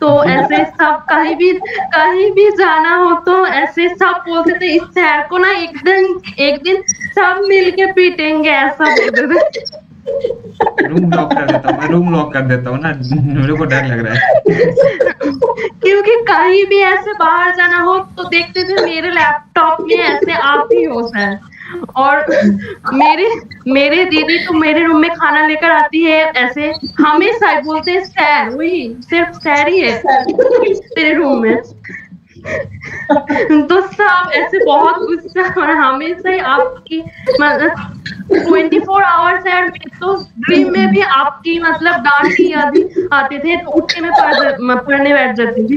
तो ऐसे सब कहीं भी कहीं भी जाना हो तो ऐसे सब बोलते थे इस सर को ना एक दिन एक दिन सब मिल के पीटेंगे ऐसा बोलते थे। रूम लॉक कर देता हूँ मैं रूम लॉक कर देता हूँ ना। मेरे को डर लग रहा है। क्योंकि कहीं भी ऐसे बाहर जाना हो तो देखते थे मेरे लैपटॉप में ऐसे आप ही हो सर और मेरे मेरे दीदी तो मेरे रूम में खाना लेकर आती है ऐसे। हमेशा बोलते हैं सैर वही। सिर्फ़ सैर ही है तेरे रूम में। तो सब ऐसे बहुत गुस्सा और हमेशा ही आपकी मतलब ट्वेंटी फोर आवर्स है तो ड्रीम में भी आपकी मतलब डांट की याद आते थे तो उठ के मैं पढ़ने बैठ जाती थी।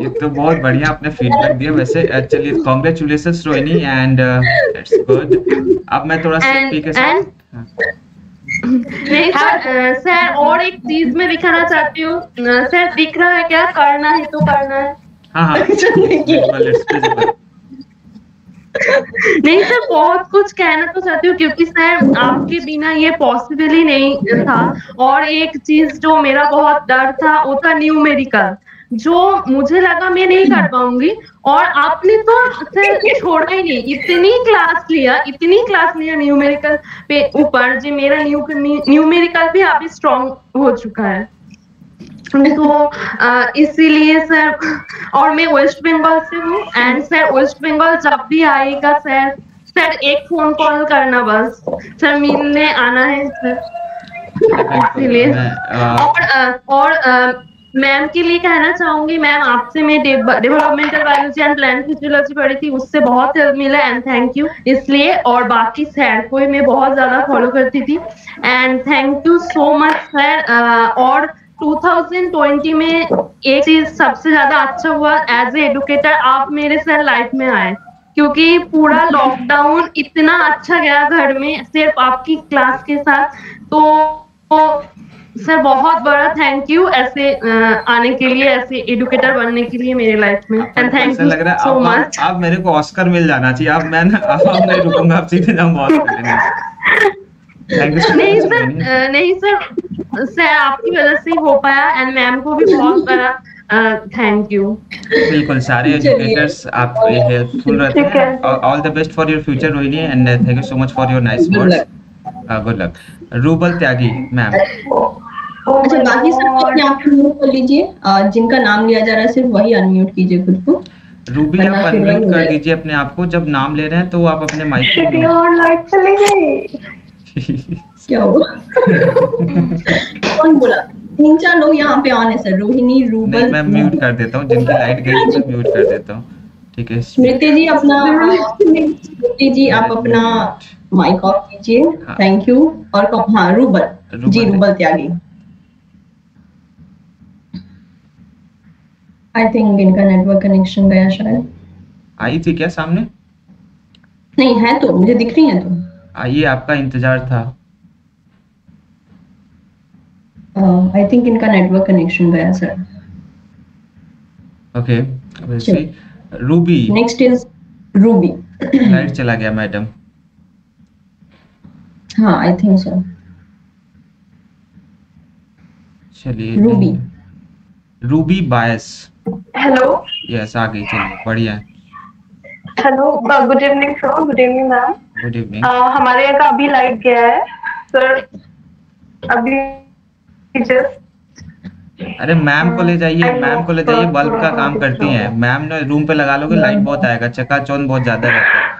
ये तो बहुत बढ़िया आपने फीडबैक दिया। वैसे चलिए congratulations Rohini and it's good अब मैं थोड़ा सेफ्टी के साथ नहीं सर सर और एक चीज़ मैं दिखाना चाहती हूँ। सर दिख रहा है क्या? करना है तो करना है। हाँ हाँ। नहीं, सर, बहुत कुछ कहना तो चाहती हूँ, क्योंकि सर, आपके बिना ये पॉसिबल ही नहीं था। और एक चीज़ जो मेरा बहुत डर था, वो था न्यूमेरिकल जो मुझे लगा मैं नहीं कर पाऊँगी। और आपने तो सर, छोड़ा ही नहीं। इतनी क्लास लिया, इतनी क्लास लिया न्यूमेरिकल पे ऊपर, जी, मेरा न्यू न्यूमेरिकल भी अभी स्ट्रॉन्ग हो चुका है। तो इसीलिए सर और मैं वेस्ट बंगाल से हूँ। एंड सर वेस्ट बंगाल जब भी आएगा सर सर एक फ़ोन कॉल करना बस। सर मिलने आना है सर। इसीलिए। और और मैम के लिए कहना चाहूँगी मैम आपसे मैं developmental biology and plant physiology पढ़ी थी उससे बहुत हेल्प मिला एंड थैंक यू इसलिए और बाकी सर को मैं बहुत ज़्यादा फॉलो करती थी। And thank you so much sir और 2020 में एक चीज़ सबसे ज़्यादा अच्छा हुआ एज ए एडुकेटर आप मेरे सर लाइफ में आए। क्योंकि पूरा लॉकडाउन इतना अच्छा गया घर में सिर्फ़ आपकी क्लास के साथ। तो, तो सर बहुत बड़ा थैंक यू ऐसे आने के लिए ऐसे एडुकेटर बनने के लिए मेरे लाइफ में। And thank you so much आप मेरे को ऑस्कर मिल जाना चाहिए। आप मैं आप नहीं रुकूँगा आप सीधे जाऊँगा ऑस्कर नहीं सर नहीं सर सर आपकी वजह से हो पाया एंड मैम को भी बहुत बड़ा थैंक यू बिल्कुल सारे एजुकेटर्स आप हेल्पफुल रहते हैं। All the best for your future Rohini and thank you so much for your nice words good luck Rubal Tyagi ma'am अच्छा बाकी सब अपने आप म्यूट कर लीजिए। जिनका नाम लिया जा रहा है सिर्फ़ वही अनम्यूट कीजिए खुद को। रूबी आप अनम्यूट कर दीजिए अपने आप को। जब नाम ले रहे हैं तो आप अपने माइक को गई क्या हुआ कौन बोला? तीन चार लोग यहाँ पे है सर रोहिणी रूबल मैं म्यूट कर देता हूँ जिनकी लाइट गई मैं म्यूट कर देता हूँ। ठीक है स्मृति जी अपना स्मृति जी आप अपना माइक ऑफ़ कीजिए। थैंक यू और हाँ रूबल। जी रूबल त्यागी। आई थिंक इनका नेटवर्क कनेक्शन गया शायद। आई थी क्या सामने? नहीं है तो मुझे दिख रही है तो। आइए आपका इंतज़ार था। आई uh, थिंक इनका नेटवर्क कनेक्शन गया sir okay Ruby next is Ruby light चला गया मैडम हाँ आई थिंक सो चलिए रूबी रूबी बायस हेलो यस आ गई चलिए बढ़िया। Hello good evening sir good evening ma'am good evening हमारे यहाँ का अभी लाइट गया है। सर अभी अरे मैम को ले जाइए मैम को ले जाइए बल्ब का काम करती हैं। मैम ने रूम पे लगा लोगे लाइट बहुत आएगा चकाचौंध बहुत ज़्यादा रहता है।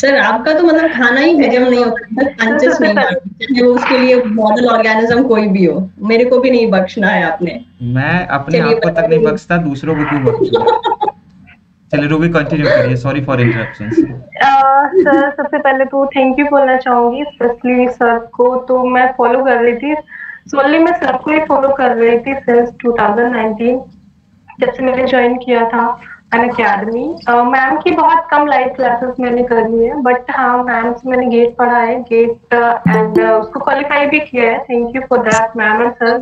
सर आपका तो मतलब खाना ही हजम नहीं होता कॉन्शियस नहीं चाहे वो उसके लिए मॉडल ऑर्गेनिज्म कोई भी हो। मेरे को भी नहीं बख्शना है आपने। मैं अपने आप को तक नहीं बख्शता दूसरों को क्यों बख्शूं? चलिए रूबी कंटिन्यू करिए। सॉरी फॉर इंटरप्शन सर सबसे पहले तो थैंक यू बोलना चाहूँगी स्पेशली सर को तो मैं फॉलो कर रही थी। सोनली मैं सर को ही फॉलो कर रही थी सिंस 2019 जब से मैंने ज्वाइन किया था अन अकेडमी मैम की बहुत कम लाइव क्लासेस मैंने करी है बट हाँ मैम से मैंने गेट पढ़ा है गेट एंड uh, उसको क्वालिफाई भी किया है। Thank you for that ma'am and sir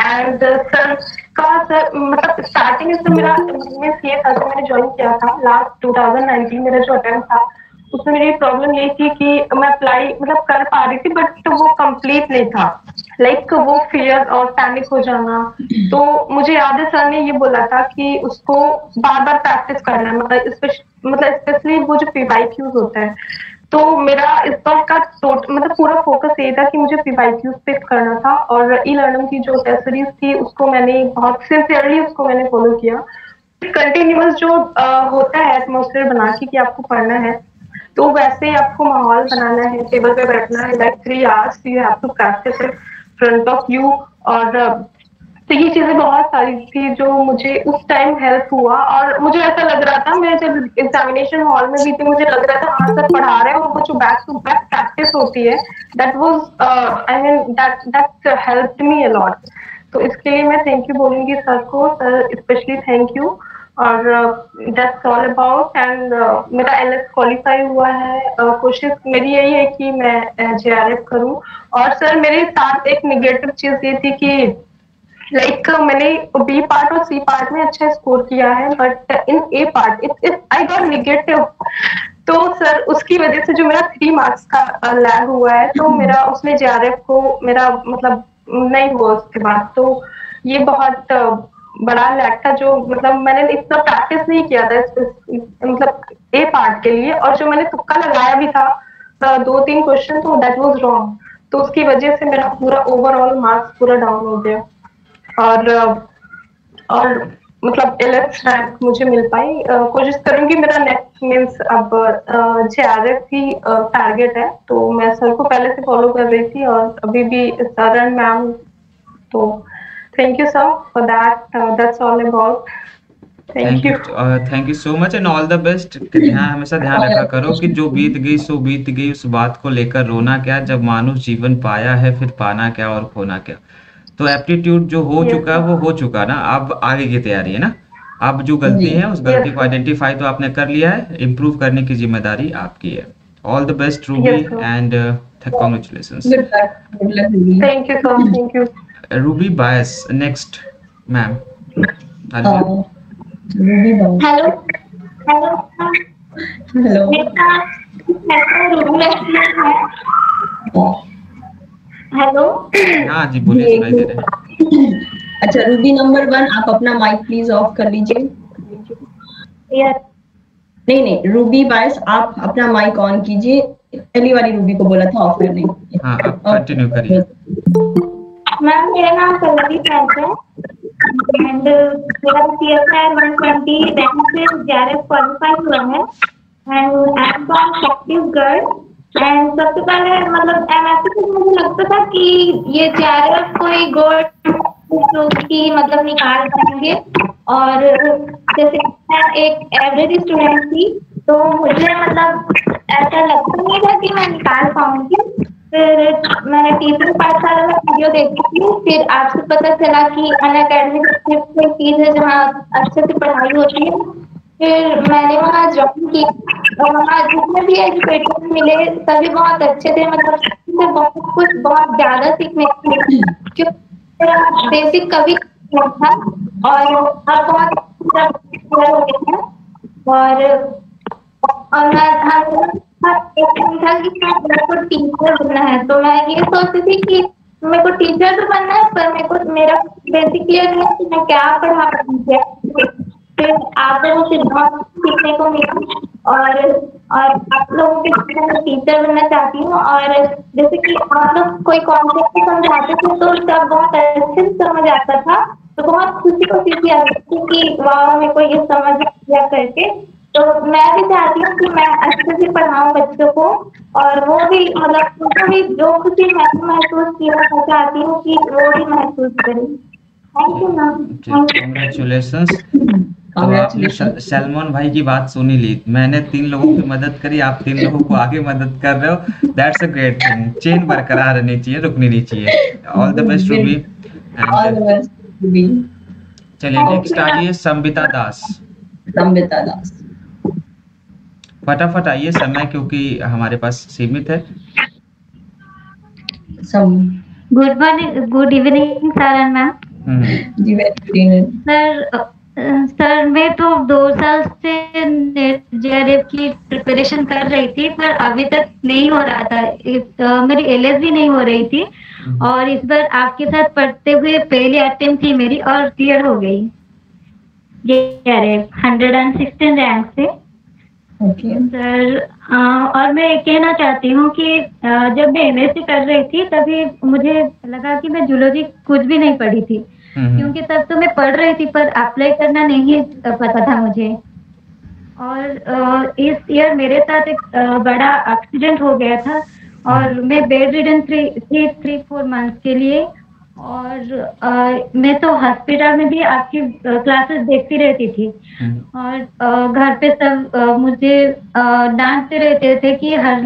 and sir का सर मतलब स्टार्टिंग से मेरा मीन्स ये था मैंने ज्वाइन किया था लास्ट 2019 मेरा जो अटेम्प्ट था उसमें मेरी प्रॉब्लम ये थी कि मैं अप्लाई मतलब कर पा रही थी बट वो कंप्लीट नहीं था। लाइक like, वो फियर और पैनिक हो जाना। तो मुझे याद है सर ने ये बोला था कि उसको बार बार प्रैक्टिस करना है। मतलब मतलब स्पेशली वो जो पीवाईक्यूज होता है तो मेरा इस बार का मतलब पूरा फोकस ये था कि मुझे पीवाईक्यूज पे करना था और ई लर्निंग की जो टेस्ट थी उसको मैंने बहुत सिंसियरली उसको मैंने फॉलो किया। कंटिन्यूस जो आ, होता है एटमोसफेयर बना के कि आपको पढ़ना है तो वैसे ही आपको माहौल बनाना है टेबल पे बैठना है like three hours you have to practice front of you और तो ये चीज़ें बहुत सारी थी जो मुझे उस टाइम हेल्प हुआ और मुझे ऐसा लग रहा था मैं जब एग्जामिनेशन हॉल में भी थी मुझे लग रहा था हाँ सर पढ़ा रहे हैं वो जो बैक टू बैक प्रैक्टिस होती है। That was I mean that that help me a lot तो इसके लिए मैं थैंक यू बोलूँगी सर को सर स्पेशली थैंक यू और दैट्स ऑल अबाउट एंड मेरा एल क्वालिफाई हुआ है। Uh, कोशिश मेरी यही है कि मैं जे आर एफ़ करूँ। और सर मेरे साथ एक निगेटिव चीज़ ये थी कि लाइक like, मैंने बी पार्ट और सी पार्ट में अच्छा स्कोर किया है but in A part it I got negative तो सर उसकी वजह से जो मेरा थ्री मार्क्स का लैग हुआ है तो मेरा उसमें जे एफ़ को मेरा मतलब नहीं हुआ उसके बाद। तो ये बहुत बड़ा लैग था जो मतलब मैंने इतना प्रैक्टिस नहीं किया था मतलब ए पार्ट के लिए और जो मैंने तुक्का लगाया भी था दो तीन क्वेश्चन तो दैट वाज रॉन्ग तो उसकी वजह से मेरा पूरा ओवरऑल मार्क्स पूरा डाउन हो गया। और और मतलब एल रैंक मुझे मिल पाई। कोशिश करूँगी मेरा नेक्स्ट मीन्स अब जे आर एफ़ की टारगेट है तो मैं सर को पहले से फॉलो कर रही थी और अभी भी सर एंड मैम तो thank you sir for that uh, that's all about. Thank you thank you so much and all the best ध्यान हमेशा ध्यान रखा करो कि जो बीत गई सो बीत गई उस बात को लेकर रोना क्या जब मानुष जीवन पाया है फिर पाना क्या और खोना क्या। तो एप्टीट्यूड जो हो चुका है वो हो चुका ना? अब आगे की तैयारी है ना? अब जो गलती है उस गलती को आइडेंटिफाई तो आपने कर लिया है इम्प्रूव करने की ज़िम्मेदारी आपकी है। All the best Ruby and congratulation thank you so thank you Ruby Bais next ma'am hello hello hello hello हाँ जी बोलिए सुनाई दे रहे अच्छा रूबी नंबर वन आप अपना माइक प्लीज़ ऑफ़ कर लीजिए। नहीं नहीं रूबी बायस आप अपना माइक ऑन कीजिए। पहली वाली रूबी को बोला था ऑफ़ करने। हाँ आप कंटिन्यू करिए। मैम मेरा नाम पल्लवी फैज है। एंड मेरा सीएसआर 120 रैंक से जेआरएफ क्वालीफाई हुआ है। And I am from Chhattisgarh and सबसे पहले मतलब एमएससी से मुझे लगता था कि ये जेआरएफ कोई गोल्ड की मतलब निकाल पाएँगे। और जैसे मैं एक एवरेज स्टूडेंट थी तो मुझे मतलब ऐसा लगता नहीं था कि मैं निकाल पाऊँगी। फिर मैंने टीचिंग पाठशाला में वीडियो देखी थी, फिर आपसे पता चला कि अन अकेडमी चीज़ है जहाँ अच्छे से पढ़ाई होती है। फिर मैंने वहाँ ज्वाइन की और वहाँ जितने भी एजुकेटर मिले सभी बहुत अच्छे थे। मतलब से बहुत कुछ, बहुत ज़्यादा सीखने को क्योंकि बेसिक कभी था और अब बहुत हैं। और और मैं था कि मेरे को टीचर बनना है। तो मैं ये सोचती थी कि मेरे को टीचर तो बनना है, पर मेरे को, मेरा बेसिक क्लियर नहीं है कि मैं क्या पढ़ा पाऊँगी फिर आप लोगों से बहुत सीखने को मिला। और और आप लोगों के टीचर बनना चाहती हूँ। और जैसे कि आप लोग कोई कॉन्सेप्ट समझाते थे तो सब बहुत अच्छे से समझ आता था। तो बहुत खुशी खुशी थी आती कि वाह, मेरे को ये समझ गया करके। तो मैं भी चाहती हूँ कि मैं अच्छे से पढ़ाऊँ बच्चों को। और वो भी मतलब उनको भी जो खुशी मैं महसूस किया मैं चाहती हूँ कि वो भी महसूस करें। थैंक यू मैम कॉन्ग्रेचुलेशन तो आपने सलमान भाई की बात सुनी ली। मैंने तीन लोगों की मदद करी आप तीन लोगों को आगे मदद कर रहे हो। That's a great thing chain बरकरार रहनी चाहिए रुकनी नहीं चाहिए। ऑल द बेस्ट रूबी चलिए नेक्स्ट आ आइए संबिता दास। संबिता दास। फटाफट आइए समय क्योंकि हमारे पास सीमित है। Good morning good evening sir and ma'am ji sir sir मैं तो दो साल से जेआरएफ की प्रिपरेशन कर रही थी पर अभी तक नहीं हो रहा था। इस, uh, मेरी एलएस भी नहीं हो रही थी। और इस बार आपके साथ पढ़ते हुए पहली अटेम्प्ट थी मेरी और क्लियर हो गई। JRF hundred and sixteen rank से। सर और मैं कहना चाहती हूँ कि जब मैं एमएससी कर रही थी तभी मुझे लगा कि मैं जूलॉजी कुछ भी नहीं पढ़ी थी। क्योंकि तब तो मैं पढ़ रही थी पर अप्लाई करना नहीं पता था मुझे। और इस ईयर मेरे साथ एक बड़ा एक्सीडेंट हो गया था और मैं bedridden three three three four month के लिए और आ, मैं तो हॉस्पिटल में भी आपकी क्लासेस देखती रहती थी। और आ, घर पे सब आ, मुझे डांटते रहते थे कि हर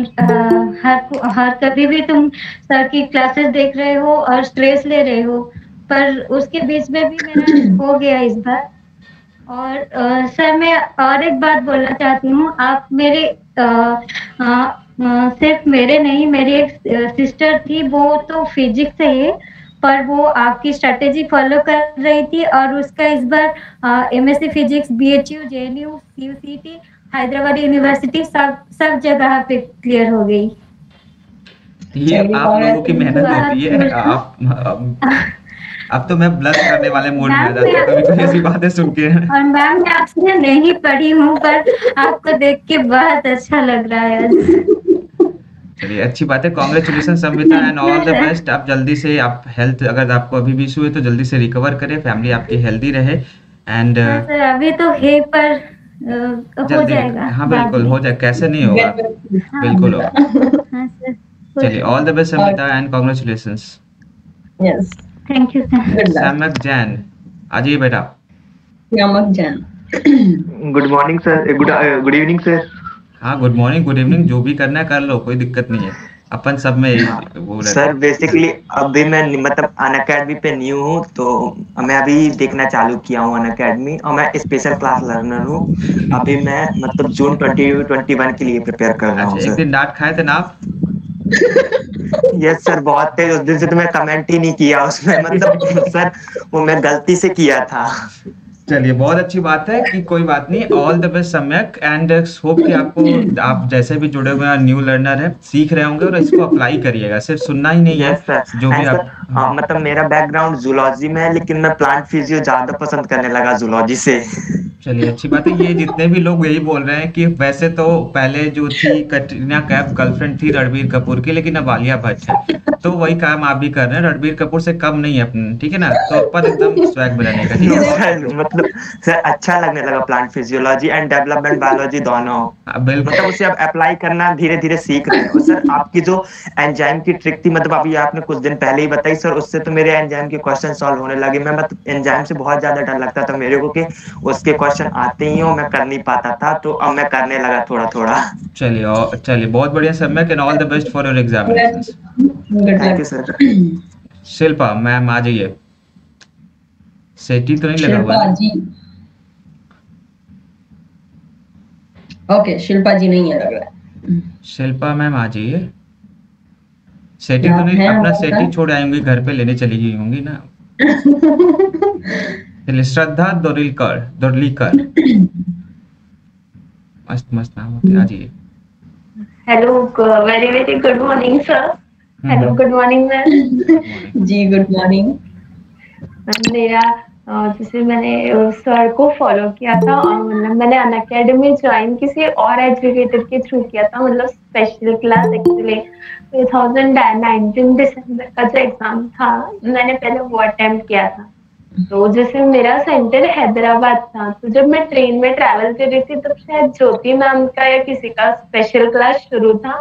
हर हर कभी भी तुम सर की क्लासेस देख रहे हो और स्ट्रेस ले रहे हो। पर उसके बीच में भी मेरा हो गया इस बार। और आ, सर मैं और एक बात बोलना चाहती हूँ। आप मेरे आ, आ, आ, सिर्फ़ मेरे नहीं मेरी एक सिस्टर थी वो तो फिजिक्स से है पर वो आपकी स्ट्रेटेजी फॉलो कर रही थी और उसका इस बार M S C physics B H U J N U C C T Hyderabad university सब सब जगह पे क्लियर हो गई। ये आप लोगों की मेहनत होती है। आप अब तो मैं ब्लश करने वाले मोड में आ जाता हूँ कभी कभी ऐसी बातें सुन के। और मैम मैं आपसे नहीं पढ़ी हूँ पर आपको देख के बहुत अच्छा लग रहा है। चलिए अच्छी बात है। Congratulation Samvita and all the best आप जल्दी से आप हेल्थ अगर आपको अभी भी इशू है तो जल्दी से रिकवर करें। फैमिली आपकी हेल्दी रहे। एंड अभी तो है पर uh, हो जाएगा। हाँ बिल्कुल हो जाए। कैसे नहीं होगा? बिल्कुल। होगा। चलिए all the best Samvita and congratulations yes thank you sir Samak Jain आ जाइए बेटा Samak Jain good morning sir good good evening sir हाँ गुड मॉर्निंग गुड इवनिंग जो भी करना है कर लो. कोई दिक्कत नहीं है. अपन सब में हाँ, वो सर बेसिकली अभी मैं मतलब अन अकेडमी पे न्यू हूँ तो मैं अभी देखना चालू किया हूँ अन अकेडमी और मैं स्पेशल क्लास लर्नर हूँ। अभी मैं मतलब जून ट्वेंटी ट्वेंटी वन के लिए प्रिपेयर कर रहा हूँ अच्छा, एक दिन डांट खाए थे ना आप? यस सर बहुत तेज, उस दिन से तो मैं कमेंट ही नहीं किया, उसमें मतलब सर, वो मैं गलती से किया था। चलिए बहुत अच्छी बात है कि कोई बात नहीं all the best Samyak and hope कि आपको आप जैसे भी जुड़े हुए हैं न्यू लर्नर है सीख रहे होंगे और इसको अप्लाई करिएगा। सिर्फ़ सुनना ही नहीं yes, है जो भी आप हाँ मतलब मेरा बैकग्राउंड जूलॉजी में है लेकिन मैं प्लांट फिजियो ज़्यादा पसंद करने लगा जूलॉजी से। चलिए अच्छी बात है। ये जितने भी लोग यही बोल रहे हैं कि वैसे तो पहले जो थी कटरीना कैफ गर्लफ्रेंड थी रणबीर कपूर की लेकिन अब आलिया भट्ट है। तो वही काम आप भी कर रहे हैं। रणबीर कपूर से कम नहीं है अपने ठीक है ना? तो अपन एकदम स्वैग रहने का ठीक है? मतलब सर अच्छा लगने लगा plant physiology and development biology दोनों। बिल्कुल। मतलब उसे अब अप्लाई करना धीरे धीरे सीख रहे हैं। सर आपकी जो एंजाइम की ट्रिक थी मतलब अभी आपने कुछ दिन पहले ही बताई सर उससे तो मेरे एंजाइम के क्वेश्चन सॉल्व होने लगे। मैं मतलब एंजाइम से बहुत ज़्यादा डर लगता था मेरे को कि उसके क्वेश्चन आते ही हो मैं कर नहीं पाता था तो अब मैं करने लगा थोड़ा थोड़ा चलिए चलिए बहुत बढ़िया Samyak and all the best for your examinations thank you sir Shilpa ma'am आ जाइए। सेटी तो नहीं लगा हुआ जी ओके शिल्पा जी नहीं है लग रहा है। शिल्पा मैम आ जाइए। सेटी तो नहीं अपना आपका? सेटी छोड़ आएँगी घर पे लेने चली गई होंगी ना। चलिए श्रद्धा दोरिलकर दोरलीकर। मस्त मस्त नाम होते आ जाइए। Hello very very good morning sir hello good morning ma'am जी गुड मॉर्निंग मेरा जैसे मैंने सर को फॉलो किया था और मतलब मैंने अन अकेडमी ज्वाइन किसी और एजुकेटर के थ्रू किया था मतलब स्पेशल क्लास एक्चुअली 2019 दिसंबर का जो एग्ज़ाम था, मैंने पहले वो अटेम्प्ट किया था। तो जैसे मेरा सेंटर हैदराबाद था तो जब मैं ट्रेन में ट्रैवल कर रही थी, तब तो शायद ज्योति मैम का या किसी का स्पेशल क्लास शुरू था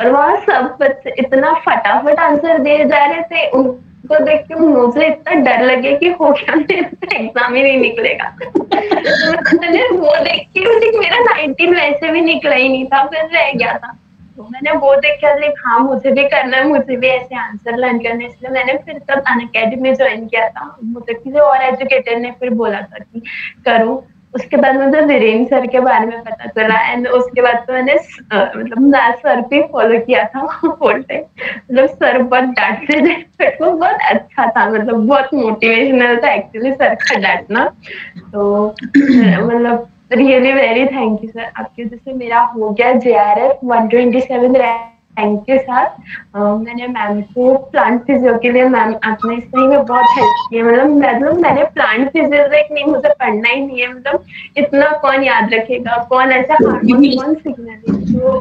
और वहाँ सब बच्चे इतना फटाफट आंसर दिए जा रहे थे उनको देख के मुझे इतना डर लगे कि हो गया मेरा एग्ज़ाम ही नहीं निकलेगा। मैंने वो देख के मुझे मेरा 19 वैसे भी निकला ही नहीं था फिर रह गया था। तो मैंने वो देख के लाइक हाँ मुझे भी करना है, मुझे भी ऐसे आंसर लर्न करना है। इसलिए मैंने फिर तब अन अकेडमी ज्वाइन किया था। मुझे किसी और एजुकेटर ने फिर बोला था कि करो। उसके बाद मुझे वीरेंद्र सर के बारे में पता चला एंड उसके बाद तो मैंने मतलब मैं सर पे फॉलो किया था टाइम मतलब सर बहुत डांटते थे वो बहुत अच्छा था मतलब बहुत मोटिवेशनल था एक्चुअली सर का डांटना। तो मतलब really very thank you sir आपके जैसे मेरा हो गया J R F one twenty seven rank के साथ सर मैंने मैम को प्लांट फिजियो के लिए मैम आपने इसलिए में बहुत हेल्प की मतलब मतलब मैंने प्लांट फिजियो एक नहीं मुझे पढ़ना ही नहीं है। मतलब इतना कौन याद रखेगा? कौन ऐसा हार्मोन कौन सिग्नल है जो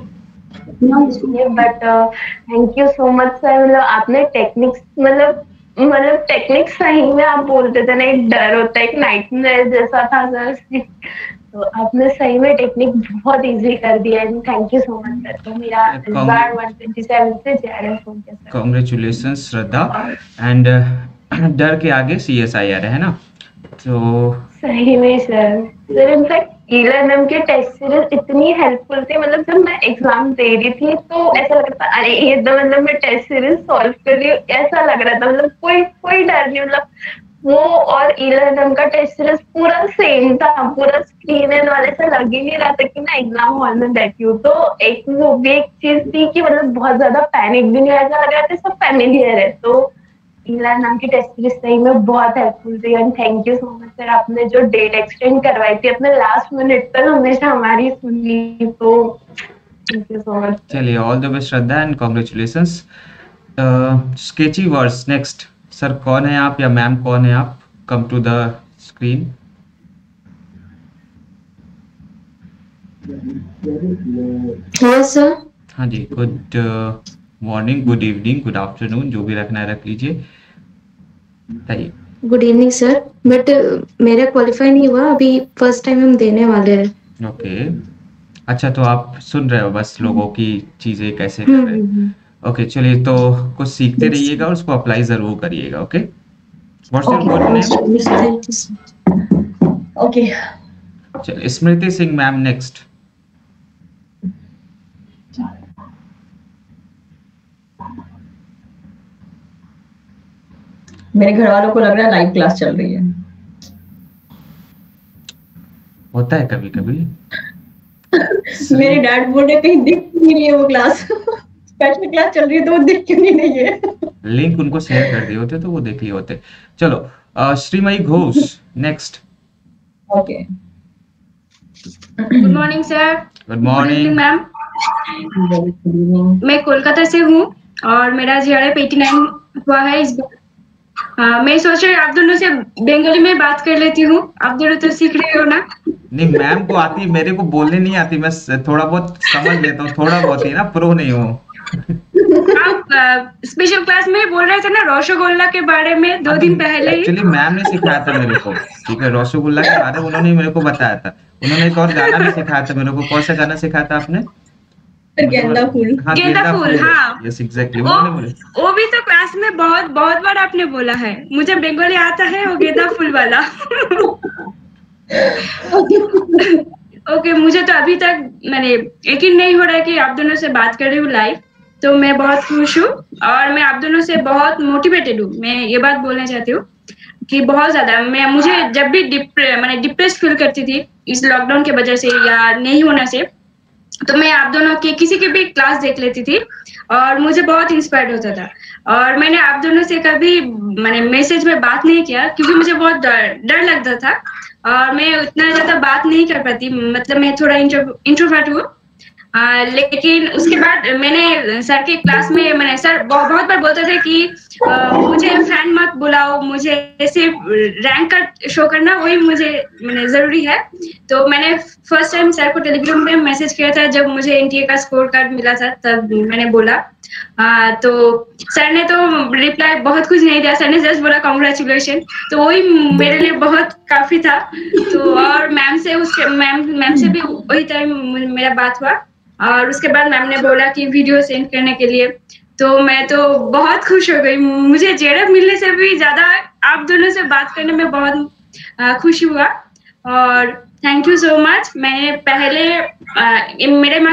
but thank you so much sir मतलब आपने टेक्निक्स मतलब मतलब टेक्निक सही में आप बोलते थे ना एक डर होता है एक नाइटमेयर जैसा था सर। तो आपने सही में टेक्निक बहुत इजी कर दिया है। Thank you so much sir तो मेरा इस बार 127 से जेआरएफ हो गया सर कांग्रेचुलेशंस श्रद्धा। एंड डर के आगे सी एस आई आर है ना? तो सही में सर। सर इनफैक्ट ईलर्नम के टेस्ट सीरीज़ इतनी हेल्पफुल थी। मतलब जब मैं एग्ज़ाम दे रही थी तो ऐसा लगता अरे, ये तो मतलब मैं टेस्ट सीरीज़ सॉल्व कर रही हूँ। ऐसा लग रहा था। मतलब कोई कोई डर नहीं। मतलब वो और ईलर्नम का टेस्ट सीरीज़ पूरा सेम था। पूरा स्क्रीन एंड वाले से लग ही नहीं रहा था कि मैं एग्ज़ाम हॉल में बैठी हूँ। तो एक, वो भी एक चीज़ थी कि मतलब बहुत ज़्यादा पैनिक भी नहीं ऐसा लग रहा था सब फैमिलियर है। तो ईलान नाम की टेस्ट सीरीज़ सही में बहुत हेल्पफुल थी and thank you so much sir आपने जो डेट एक्सटेंड करवाई थी अपने लास्ट मिनट तक हमेशा हमारी सुनी तो थैंक यू सो मच चलिए all the best Shraddha and congratulations sketchy words next sir कौन है आप या मैम कौन है आप? कम टू द स्क्रीन हाँ सर हाँ जी good morning good evening good afternoon जो भी रखना है रख लीजिए। बताइए। गुड इवनिंग सर बट मेरा क्वालिफाई नहीं हुआ। अभी फ़र्स्ट टाइम हम देने वाले हैं। Okay okay. अच्छा तो आप सुन रहे हो बस लोगों की चीज़ें कैसे कर रहे हैं हम्म, ओके चलिए तो कुछ सीखते रहिएगा और उसको अप्लाई ज़रूर करिएगा okay what's your good name okay चलिए स्मृति सिंह मैम नेक्स्ट मेरे घर वालों को लग रहा है लाइव क्लास चल रही है। होता है कभी कभी मेरे डैड बोल रहे कहीं दिख नहीं रही है वो क्लास स्पेशल क्लास चल रही है तो वो दिख क्यों नहीं रही है। लिंक उनको शेयर कर दिए होते तो वो देख लिए होते। चलो Shreemayi Ghosh next okay good morning sir good morning ma'am मैं कोलकाता से हूँ और मेरा G R F eighty nine हुआ है इस बार। हाँ मैं सोच रही आप दोनों से बंगाली में बात कर लेती हूँ। आप दोनों तो सीख रहे हो ना? नहीं मैम को आती मेरे को बोलने नहीं आती। मैं थोड़ा बहुत समझ लेता हूँ थोड़ा बहुत ही ना प्रो नहीं हूँ। आप स्पेशल क्लास में बोल रहे थे ना रसगोल्ला के बारे में दो दिन पहले एक्चुअली मैम ने सिखाया था मेरे को। ठीक है रसगुल्ला के बारे में उन्होंने मेरे को बताया था। उन्होंने एक और गाना भी सिखाया था मेरे को। कौन सा गाना सिखाया था आपने? गेंदा फूल। हाँ गेंदा फूल हाँ। यस एग्जैक्टली वो वो भी तो क्लास में बहुत बहुत बार आपने बोला है। मुझे बंगाली आता है वो गेंदा फूल वाला। ओके मुझे तो अभी तक मैंने यकीन नहीं हो रहा है कि आप दोनों से बात कर रही हूँ लाइव तो मैं बहुत खुश हूँ और मैं आप दोनों से बहुत मोटिवेटेड हूँ। मैं ये बात बोलना चाहती हूँ कि बहुत ज़्यादा मैं मुझे जब भी डिप्रे मैंने डिप्रेस फील करती थी इस लॉकडाउन के वजह से या नहीं होना से तो मैं आप दोनों के, किसी के भी क्लास देख लेती थी और मुझे बहुत इंस्पायर्ड होता था। और मैंने आप दोनों से कभी, मैंने मैसेज में बात नहीं किया क्योंकि मुझे बहुत डर डर लगता था और मैं उतना ज़्यादा बात नहीं कर पाती। मतलब मैं थोड़ा इंट्रोवर्ट हूँ। लेकिन उसके बाद मैंने सर के क्लास में मैंने सर बहुत, बहुत बार बोलते थे कि आ, मुझे फ़ैन मत बुलाओ मुझे सिर्फ़ रैंक कार्ड शो करना वही मुझे मैंने ज़रूरी है। तो मैंने फ़र्स्ट टाइम सर को टेलीग्राम पे मैसेज किया था जब मुझे एनटीए का स्कोर कार्ड मिला था तब मैंने बोला। आ, तो सर ने तो रिप्लाई बहुत कुछ नहीं दिया सर ने जस्ट बोला कॉन्ग्रेचुलेशन तो वही मेरे लिए बहुत काफ़ी था। तो और मैम से उसके मैम मैम से भी वही टाइम मेरा बात हुआ। और उसके बाद मैम ने बोला कि वीडियो सेंड करने के लिए। तो मैं तो बहुत खुश हो गई। मुझे जेडअप मिलने से भी ज़्यादा आप दोनों से बात करने में बहुत खुशी हुआ। और थैंक यू सो मच मैंने पहले मेरे एम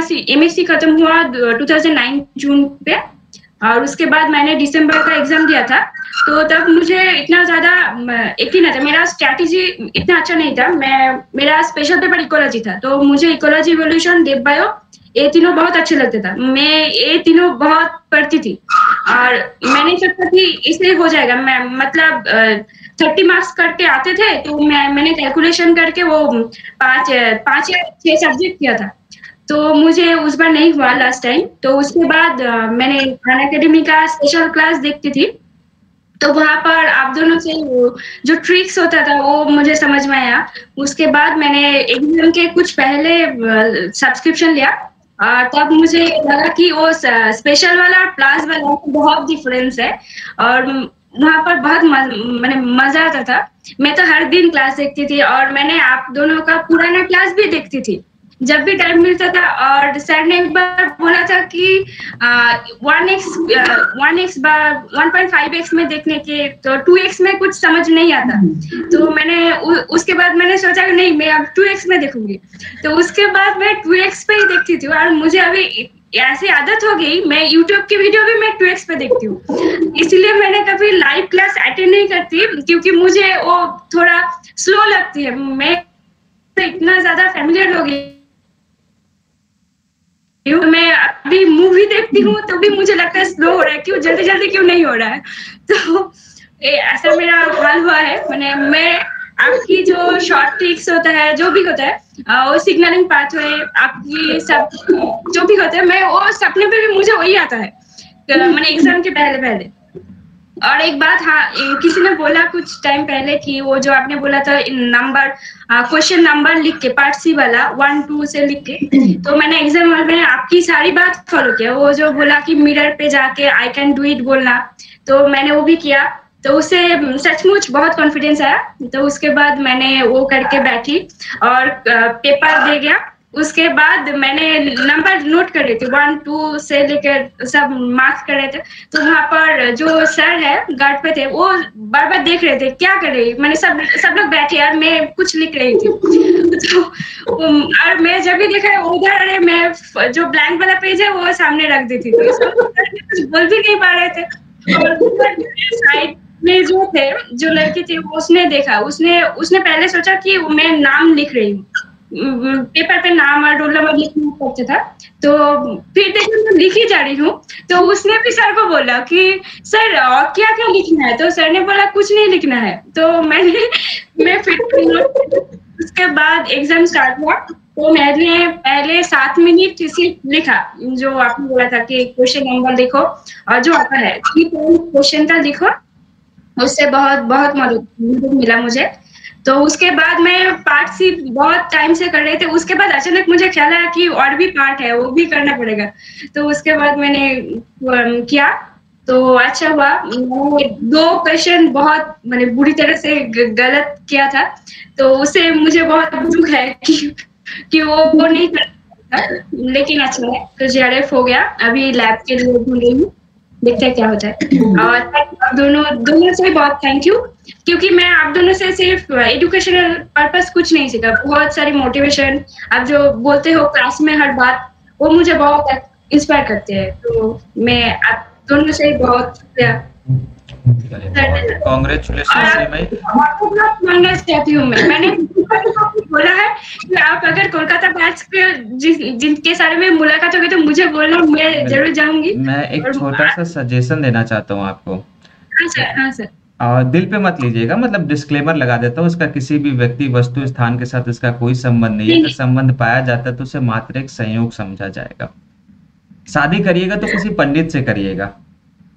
एस सी खत्म हुआ 2009 जून पे। और उसके बाद मैंने दिसंबर का एग्ज़ाम दिया था। तो तब मुझे इतना ज़्यादा नहीं था मेरा स्ट्रैटेजी इतना अच्छा नहीं था। मैं, मेरा स्पेशल पेपर इकोलॉजी था। तो मुझे इकोलॉजी रिवोल्यूशन देव बायो ये तीनों बहुत अच्छे लगते था। मैं ये तीनों बहुत पढ़ती थी। और मैंने सोचा कि इसलिए हो जाएगा। मैं मतलब थर्टी मार्क्स करके आते थे तो मैं, मैंने कैलकुलेशन करके वो पाँच पाँच या छह सब्जेक्ट किया था। तो मुझे उस बार नहीं हुआ लास्ट टाइम तो उसके बाद मैंने खान अकेडमी का स्पेशल क्लास देखती थी। तो वहाँ पर आप दोनों से जो ट्रिक्स होता था, वो मुझे समझ में आया। उसके बाद मैंने एग्ज़ाम के कुछ पहले सब्सक्रिप्शन लिया। तब मुझे लगा कि वो स्पेशल वाला और प्लास वाला बहुत डिफरेंस है। और वहाँ पर बहुत मैंने मज़ा आता था। मैं तो हर दिन क्लास देखती थी और मैंने आप दोनों का पुराना क्लास भी देखती थी। जब भी टाइम मिलता था और सर ने एक बार बोला था कि one X one X one point five X में देखने के तो टू एक्स में कुछ समझ नहीं आता। तो मैंने उ, उसके बाद मैंने सोचा कि नहीं मैं अब टू एक्स में देखूँगी। तो उसके बाद मैं टू एक्स पे ही देखती थी और मुझे अभी ऐसी आदत हो गई मैं यूट्यूब की वीडियो भी मैं टू एक्स पे देखती हूँ। इसलिए मैंने कभी लाइव क्लास अटेंड नहीं करती क्योंकि मुझे वो थोड़ा स्लो लगती है। मैं इतना ज़्यादा फैमिलियर हो गई मैं अभी मूवी देखती हूँ तो भी मुझे लगता है स्लो हो रहा है। क्यों? जल्दी जल्दी क्यों नहीं हो रहा है? तो ऐसा मेरा हाल हुआ है। मैंने, मैं आपकी जो शॉर्ट ट्रिक्स होता है, जो भी होता है वो सिग्नलिंग पाथवे आपकी सब, जो भी होता है, मैं वो सपने पे भी मुझे वही आता है। मैंने एग्ज़ाम के पहले पहले और एक बात हाँ किसी ने बोला कुछ टाइम पहले कि वो जो आपने बोला था नंबर क्वेश्चन नंबर लिख के पार्ट सी वाला वन टू से लिख के तो मैंने एग्ज़ाम में आपकी सारी बात फॉलो किया। वो जो बोला कि मिरर पे जाके आई कैन डू इट बोलना तो मैंने वो भी किया। तो उससे सचमुच बहुत कॉन्फिडेंस आया। तो उसके बाद मैंने वो करके बैठी और पेपर दे गया। उसके बाद मैंने नंबर नोट कर रही थी वन टू से लेकर सब मार्क्स कर रहे थे। तो वहाँ पर जो सर है गार्ड पे थे, वो बार बार देख रहे थे, क्या कर रही? मैंने सब सब लोग बैठे, यार, मैं कुछ लिख रही थी। तो और मैं जब भी देखा उधर अरे मैं जो ब्लैंक वाला पेज है, वो सामने रख दी थी। तो कुछ बोल भी नहीं पा रहे थे। साइड में जो थे, जो लड़की थी, उसने देखा। उसने उसने पहले सोचा कि मैं नाम लिख रही हूँ। पेपर पे नाम और रोल नंबर लिखना पड़ता था। तो फिर देखो, मैं लिखी जा रही हूँ। तो उसने भी सर को बोला कि, सर, और क्या क्या लिखना है? तो सर ने बोला, कुछ नहीं लिखना है। तो मैंने, मैं फिर उसके बाद एग्ज़ाम स्टार्ट हुआ। तो मैंने पहले सात मिनट सिर्फ़ लिखा, जो आपने बोला था कि क्वेश्चन नंबर लिखो, और जो आता है क्वेश्चन का लिखो, उससे बहुत बहुत मदद मिला मुझे। तो उसके बाद मैं पार्ट सी बहुत टाइम से कर रहे थे। उसके बाद अचानक मुझे ख्याल आया कि और भी पार्ट है, वो भी करना पड़ेगा। तो उसके बाद मैंने किया। तो अच्छा हुआ। दो क्वेश्चन बहुत मैंने बुरी तरह से गलत किया था। तो उससे मुझे बहुत दुख है कि कि वो वो नहीं कर लेकिन अच्छा है तो जे हो गया। अभी लैब के लिए ढूंढ रही हूँ। देखते हैं क्या होता है। और दोनों दोनों से बहुत थैंक यू क्योंकि मैं आप दोनों से सिर्फ़ एजुकेशनल पर्पस कुछ नहीं सीखा। बहुत सारी मोटिवेशन आप जो बोलते हो क्लास में हर बात वो मुझे बहुत इंस्पायर करते हैं। तो मैं आप दोनों से बहुत कॉन्ग्रेचुलेशन हूँ मैं। मैंने बोला है आप अगर कोलकाता बैच के जिनके सारे में मुलाकात होगी तो मुझे बोलना मैं ज़रूर जाऊँगी। मैं एक छोटा सा सजेशन देना चाहता हूँ आपको। हाँ सर हाँ सर। और दिल पे मत लीजिएगा मतलब डिस्क्लेमर लगा देता हूँ उसका किसी भी व्यक्ति वस्तु स्थान के साथ इसका कोई संबंध नहीं है। अगर संबंध पाया जाता है तो उसे मात्र एक संयोग समझा जाएगा। शादी करिएगा तो किसी पंडित से करिएगा।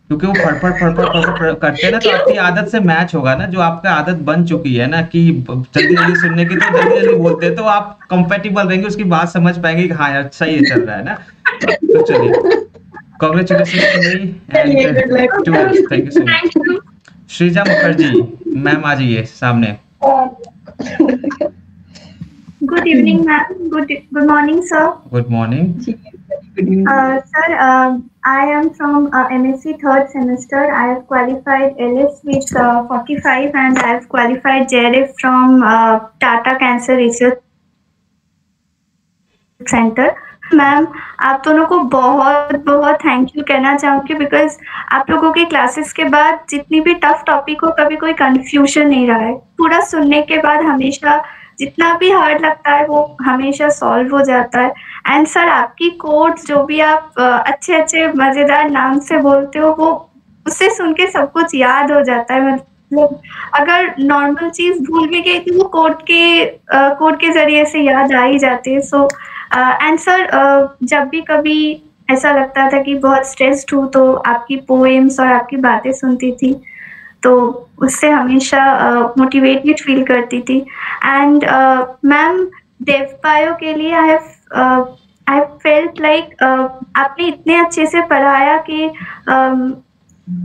क्योंकि वो फड़फड़ फड़फड़ फड़फड़ करते हैं ना तो आपकी आदत से मैच होगा ना जो आपका आदत बन चुकी है ना कि जल्दी जल्दी सुनने की तो जल्दी जल्दी बोलते हैं तो आप कंपेटेबल रहेंगे उसकी बात समझ पाएँगे कि हाँ यार सही चल रहा है ना। तो चलिए congratulation thank you so much Shreeja Mukherjee ma'am आ जाइए सामने। Good evening ma'am good good morning sir good morning Uh, sir, uh, I am from uh, MSc third semester. I have qualified LS with uh, 45 and I have qualified JRF from uh, Tata Cancer Research Center. Ma'am आप दोनों को बहुत बहुत thank you कहना चाहूँगी because आप लोगों के क्लासेस के बाद जितनी भी टफ टॉपिक हो कभी कोई कंफ्यूजन नहीं रहा है पूरा सुनने के बाद हमेशा जितना भी हार्ड लगता है, वो हमेशा सॉल्व हो जाता है। एंड सर आपकी कोड जो भी आप अच्छे अच्छे मज़ेदार नाम से बोलते हो, वो उससे सुन के सब कुछ याद हो जाता है। मतलब अगर नॉर्मल चीज़ भूल भी गई थी, वो कोड के कोड के ज़रिए से याद आ ही जाती है। सो एंड सर जब भी कभी ऐसा लगता था कि बहुत स्ट्रेस्ड हूँ तो आपकी पोएम्स और आपकी बातें सुनती थी। तो उससे हमेशा मोटिवेटेड फील करती थी। एंड मैम देव पायो के लिए I have I felt like आपने इतने अच्छे से पढ़ाया कि um,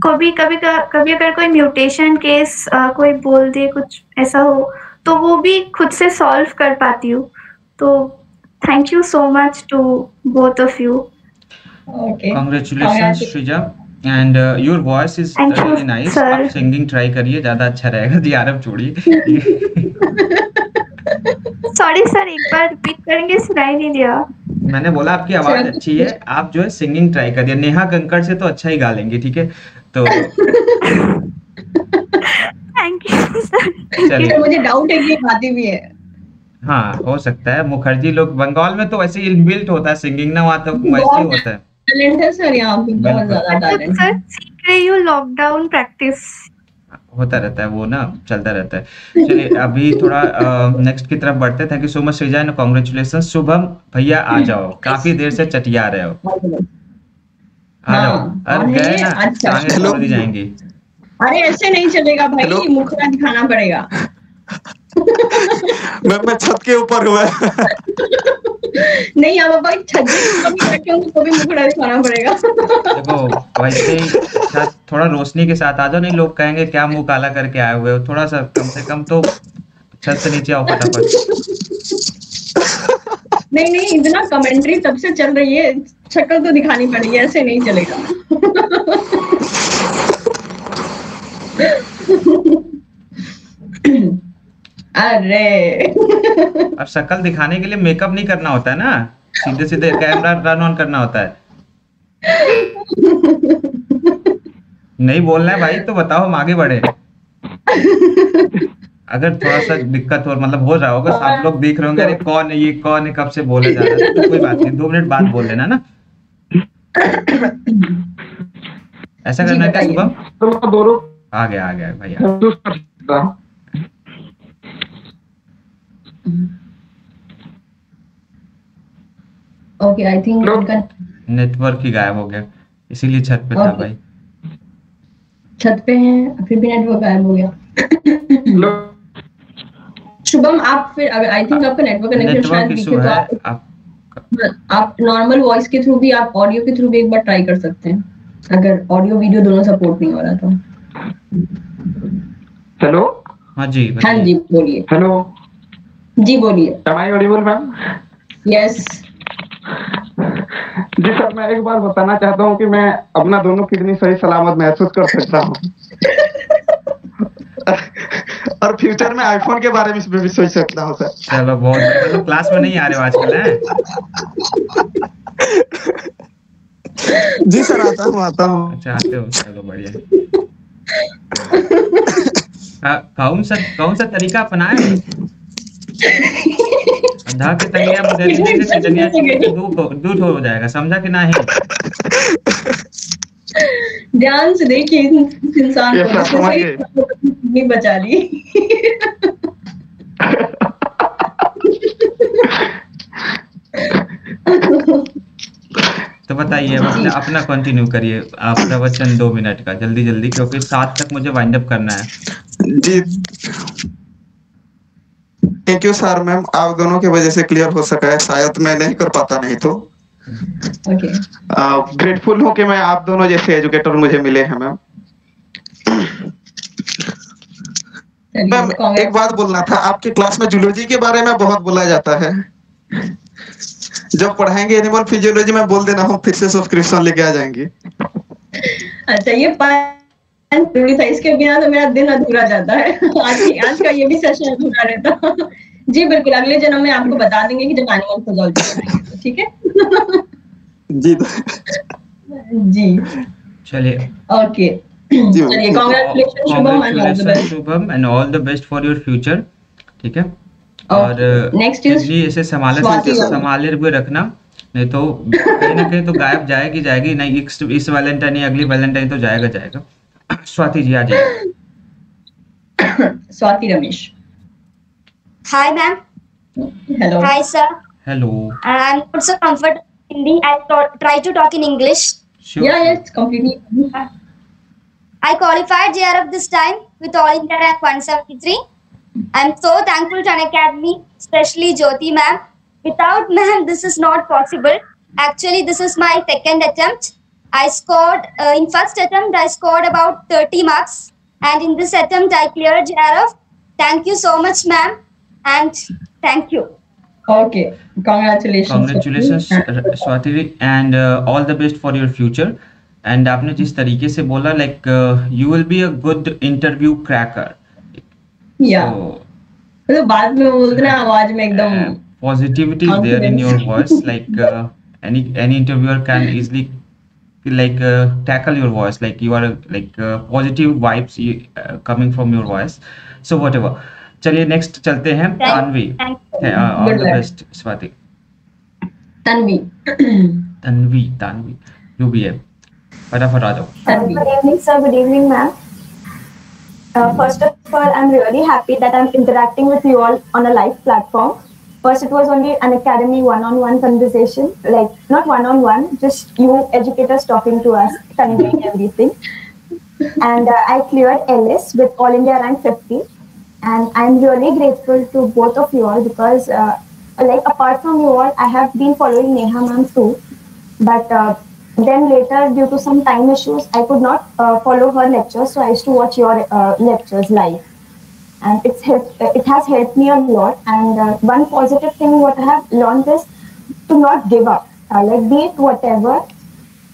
कभी कभी कभी अगर कोई म्यूटेशन केस uh, कोई बोल दे कुछ ऐसा हो तो वो भी खुद से सॉल्व कर पाती हूँ। तो thank you so much to both of you congratulations Shreeja and your voice is really nice आप सिंगिंग ट्राई करिए ज़्यादा अच्छा रहेगा। डीआरएफ छोड़िए। सॉरी सर एक बार रिपीट करेंगे सुनाई नहीं दिया। मैंने बोला आपकी आवाज़ अच्छी है आप जो है सिंगिंग ट्राई करिए। नेहा कंकड़ से तो अच्छा ही गा लेंगे ठीक है? तो थैंक यू सर मुझे डाउट है कि गाती भी है। हाँ हो सकता है। मुखर्जी लोग बंगाल में तो वैसे इनबिल्ट होता है सिंगिंग ना वहाँ तो वैसे ही होता है। टैलेंट है सर यहाँ पे बहुत ज़्यादा टैलेंट सर सीख रही हूँ लॉकडाउन प्रैक्टिस होता रहता है वो ना चलता रहता है। चलिए अभी थोड़ा नेक्स्ट की तरफ़ बढ़ते thank you so much Shreeja and congratulation Shubham भैया आ जाओ। काफ़ी देर से चटिया रहे हो। आ जाओ। अरे गए ना? जाएँगी। अरे ऐसे नहीं चलेगा भाई। मुखड़ा दिखाना पड़ेगा। मैं मैं छत के ऊपर हुआ। नहीं अब भाई छत के ऊपर भी बैठे होंगे तो भी मुखड़ा दिखाना पड़ेगा। देखो वैसे ही थोड़ा रोशनी के साथ आ जाओ नहीं लोग कहेंगे क्या मुँह काला करके आए हुए हो? थोड़ा सा कम से कम तो छत से नीचे आओ फटाफट। नहीं नहीं इतना कमेंट्री तब से चल रही है शक्ल तो दिखानी पड़ेगी ऐसे नहीं चलेगा। अरे। अब शक्ल दिखाने के लिए मेकअप नहीं करना होता है ना? सीधे सीधे कैमरा रन ऑन करना होता है। नहीं बोलना है भाई तो बताओ हम आगे बढ़े। अगर थोड़ा सा दिक्कत हो मतलब हो रहा होगा तो आप लोग देख रहे होंगे अरे कौन है ये कौन है कब से बोले जा रहा है? तो कोई बात नहीं दो मिनट बाद बोल लेना ना। ऐसा करना क्या शुभम? आ गया आ गया भैया। ओके आई थिंक उनका नेटवर्क ही गायब हो गया। इसीलिए छत पे था भाई। छत पे हैं फिर भी नेटवर्क गायब हो गया। शुभम आप फिर अगर आई थिंक आपका नेटवर्क कनेक्शन शायद दिखे तो आप आप आप नॉर्मल वॉइस के थ्रू भी आप ऑडियो के थ्रू भी एक बार ट्राई कर सकते हैं। अगर ऑडियो वीडियो दोनों सपोर्ट नहीं हो रहा तो। हेलो हाँ जी हाँ जी बोलिए। हेलो जी बोलिए। Am I audible ma'am yes ji sir मैं एक बार बताना चाहता हूँ कि मैं अपना दोनों किडनी सही सलामत महसूस कर सकता हूँ। और फ्यूचर में आईफोन के बारे में भी सोच सकता हूँ सर चलो बहुत तो क्लास में नहीं आ रहे हो आजकल है? जी सर आता हूँ आता हूँ। अच्छा आते हो चलो बढ़िया। हाँ, कौन सा कौन सा तरीका अपनाए? अंधा के तंगिया देने से तंगिया दूर हो- जाएगा समझा कि नहीं ध्यान से देखिए इंसान को। नहीं बचा ली। तो बताइए अपना अपना कंटिन्यू करिए आप प्रवचन दो मिनट का जल्दी जल्दी क्योंकि सात तक मुझे वाइंड अप करना है। जी। थैंक यू सर मैम आप दोनों की वजह से क्लियर हो सका है। शायद मैं नहीं कर पाता नहीं तो। ग्रेटफुल हूँ कि मैं आप दोनों जैसे एजुकेटर मुझे मिले हैं मैम मैम एक बात बोलना था। आपके क्लास में जूलॉजी के बारे में बहुत बोला जाता है। जब पढ़ाएँगे एनिमल फिजियोलॉजी में बोल देना हम फिर से सब्सक्रिप्शन लेके आ जाएँगे। अच्छा ये था इसके बिना तो मेरा दिन अधूरा जाता है। आज की आज का ये भी सेशन अधूरा रहता जी बिल्कुल। अगले जन्म में आपको बता देंगे कि जब एनिमल तो ठीक है? जी। जी। चलिए। ओके चलिए congratulation Shubham and all the best Shubham and all the best for your future ठीक है? और next is किडनी ऐसे संभाले संभाले हुए रखना। नहीं तो कहीं ना कहीं तो गायब जाएगी जाएगी। नहीं इस, इस वैलेंटाइन अगली वैलेंटाइन तो जाएगा जाएगा। स्वाति जी आ Swati Ramesh. Hi ma'am hello hi sir hello I am not so comfort Hindi I try to talk in English yeah yes completely I qualified J R this time with all India rank 173 I am so thankful to an especially Jyoti ma'am without ma'am this is not possible actually this is my second attempt I scored uh, in first attempt. I scored about 30 marks, and in this attempt, I cleared JRF. Thank you so much, ma'am, and thank you. Okay, congratulations. Congratulation Swati ji and all the best for your future and आपने जिस तरीके से बोला like you will be a good interview cracker या मतलब बाद में बोलते ना आवाज में एकदम positivity is there in your voice like uh, any any interviewer can easily like uh, tackle your voice like you are like uh, positive vibes uh, coming from your voice so whatever चलिए next चलते हैं Thank- Tanvi thank you. All Good the luck. Best Swati Tanvi Tanvi Tanvi जो भी है फटाफट आ जाओ Good evening, sir. Good evening, ma'am. Uh, first of all, I'm really happy that I'm interacting with you all on a live platform. First, it was only an academy one-on-one conversation, like not one-on-one, just you educators talking to us, conveying everything. And uh, I cleared LS with All India rank 50, and I'm really grateful to both of you all because, uh, like, apart from you all, I have been following Neha ma'am too, but. Uh, then later, due to some time issues, I could not uh, follow her lectures, so I used to watch your uh, lectures live, and it's helped, it has helped me a lot. And uh, one positive thing what I have learned is to not give up. Uh, like be it whatever.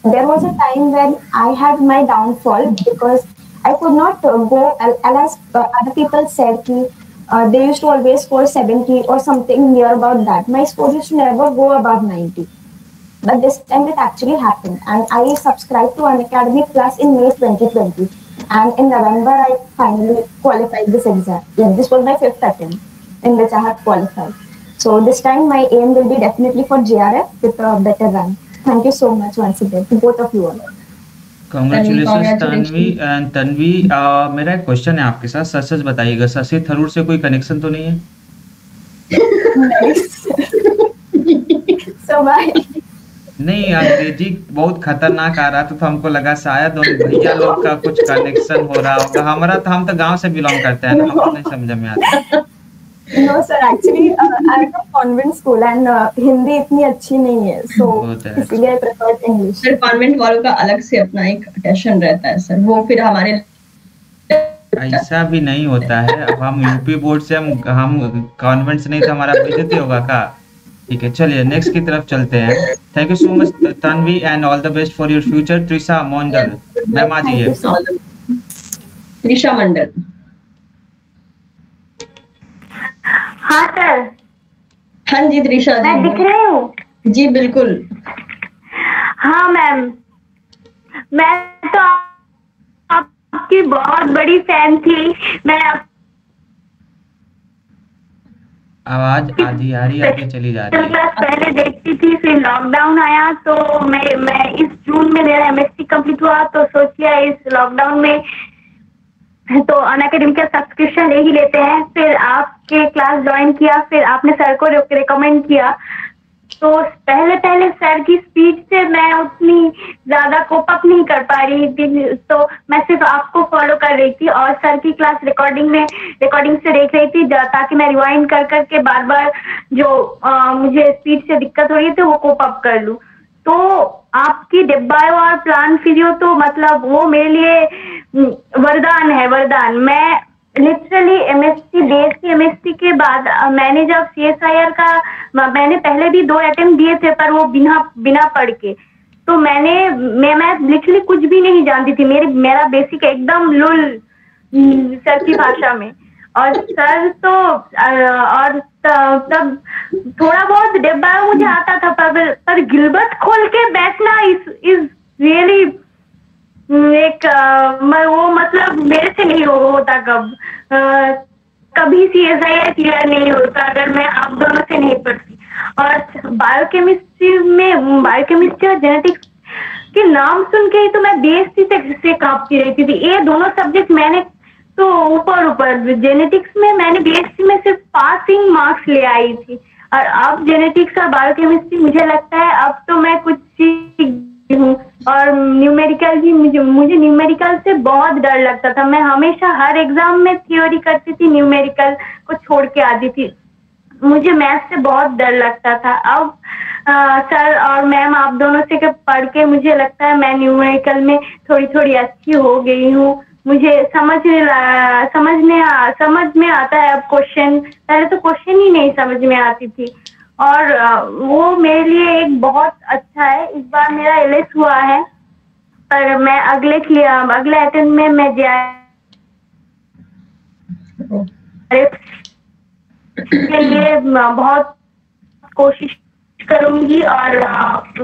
There was a time when I had my downfall because I could not uh, go. As uh, other people said, ki, uh, they used to always score 70 or something near about that. My score used to never go above 90 but this time it actually happened. And I subscribed to an academy class in May 2020. And in November, I finally qualified this exam. Yeah, this was my fifth attempt in which I have qualified. So this time, my aim will be definitely for JRF with a better rank. Thank you so much once again to both of you all. Congratulation Tanvi and Tanvi मेरा एक question है आपके साथ सच सच बताइएगा शशि थरूर से कोई connection तो नहीं है so my नहीं अंग्रेज़ी बहुत खतरनाक आ रहा था तो हमको लगा शायद उन भैया लोग का कुछ कनेक्शन हो रहा होगा। हमारा तो हम तो गाँव से बिलोंग करते हैं ना हमको नहीं समझ में आता। No sir actually uh, I'm from convent school and uh, Hindi इतनी अच्छी नहीं है so इसलिए I prefer English फिर कॉन्वेंट वालों का अलग से अपना एक अटेंशन रहता है सर वो फिर हमारे ऐसा भी नहीं होता है। अब हम यूपी बोर्ड से हम हम कॉन्वेंट से नहीं तो हमारा बेइज्जती होगा का? ठीक है चलिए नेक्स्ट की तरफ़ चलते हैं। Thank you so much Tanvi and all the best for your future Trisha Mondal ma'am आ जाइए त्रिशा मंडल हाँ सर हाँ जी त्रिशा मैं दिख रही हूँ। जी बिल्कुल। हाँ मैम मैं तो आपकी बहुत बड़ी फ़ैन थी। मैं आप आवाज़ आधी आ रही आगे चली जा रही है। पहले देखती थी, फिर लॉकडाउन आया तो मैं मैं इस जून में मेरा एमएससी कंप्लीट हुआ तो सोचिए इस लॉकडाउन में तो अन अकेडमी का सब्सक्रिप्शन ले ही लेते हैं। फिर आपके क्लास ज्वाइन किया, फिर आपने सर को रिकमेंड किया। तो पहले पहले सर की स्पीच से मैं उतनी ज़्यादा कोप अप नहीं कर पा रही थी। तो मैं सिर्फ़ आपको फॉलो कर रही थी और सर की क्लास रिकॉर्डिंग में रिकॉर्डिंग से देख रही थी ताकि मैं रिवाइंड कर करके बार बार जो आ, मुझे स्पीच से दिक्कत हो रही थी वो कोप अप कर लूँ। तो आपकी डिब्बायो और प्लान फिजियो तो मतलब वो मेरे लिए वरदान है वरदान। मैं लिटरली एमएससी बीएससी एमएससी के बाद मैंने जब सीएसआईआर का मैंने पहले भी दो अटेम्प्ट दिए थे, पर वो बिना बिना पढ़ के। तो मैंने, मैं मैं लिटरली कुछ भी नहीं जानती थी। मेरे, मेरा बेसिक एकदम लुल सर की भाषा में। और सर तो और तब थोड़ा बहुत डिब्बा मुझे आता था, पर पर गिलबर्ट खोल के बैठना इज़ इज़ रियली एक मैं वो मतलब मेरे से नहीं हो, होता कब। कभी सी एस आई क्लियर नहीं होता अगर मैं आप दोनों से नहीं पढ़ती। और बायोकेमिस्ट्री में बायोकेमिस्ट्री और जेनेटिक्स के नाम सुन के ही तो मैं बेइज्जती से, से कांपती रहती थी। ये दोनों सब्जेक्ट मैंने तो ऊपर ऊपर। जेनेटिक्स में मैंने बीएससी में सिर्फ़ पासिंग मार्क्स ले आई थी। और अब जेनेटिक्स और बायोकेमिस्ट्री मुझे लगता है अब तो मैं कुछ हूँ। और न्यूमेरिकल भी मुझे मुझे न्यूमेरिकल से बहुत डर लगता था। मैं हमेशा हर एग्ज़ाम में थ्योरी करती थी न्यूमेरिकल को छोड़ के आती थी। मुझे मैथ से बहुत डर लगता था। अब सर और मैम आप दोनों से के पढ़ के मुझे लगता है मैं न्यूमेरिकल में थोड़ी थोड़ी अच्छी हो गई हूँ। मुझे समझ समझने समझ में आता है अब क्वेश्चन पहले तो क्वेश्चन ही नहीं समझ में आती थी। और वो मेरे लिए एक बहुत अच्छा है। इस बार मेरा एल हुआ है, पर मैं अगले अगले अटेम्प्ट में मैं के लिए बहुत कोशिश करूँगी और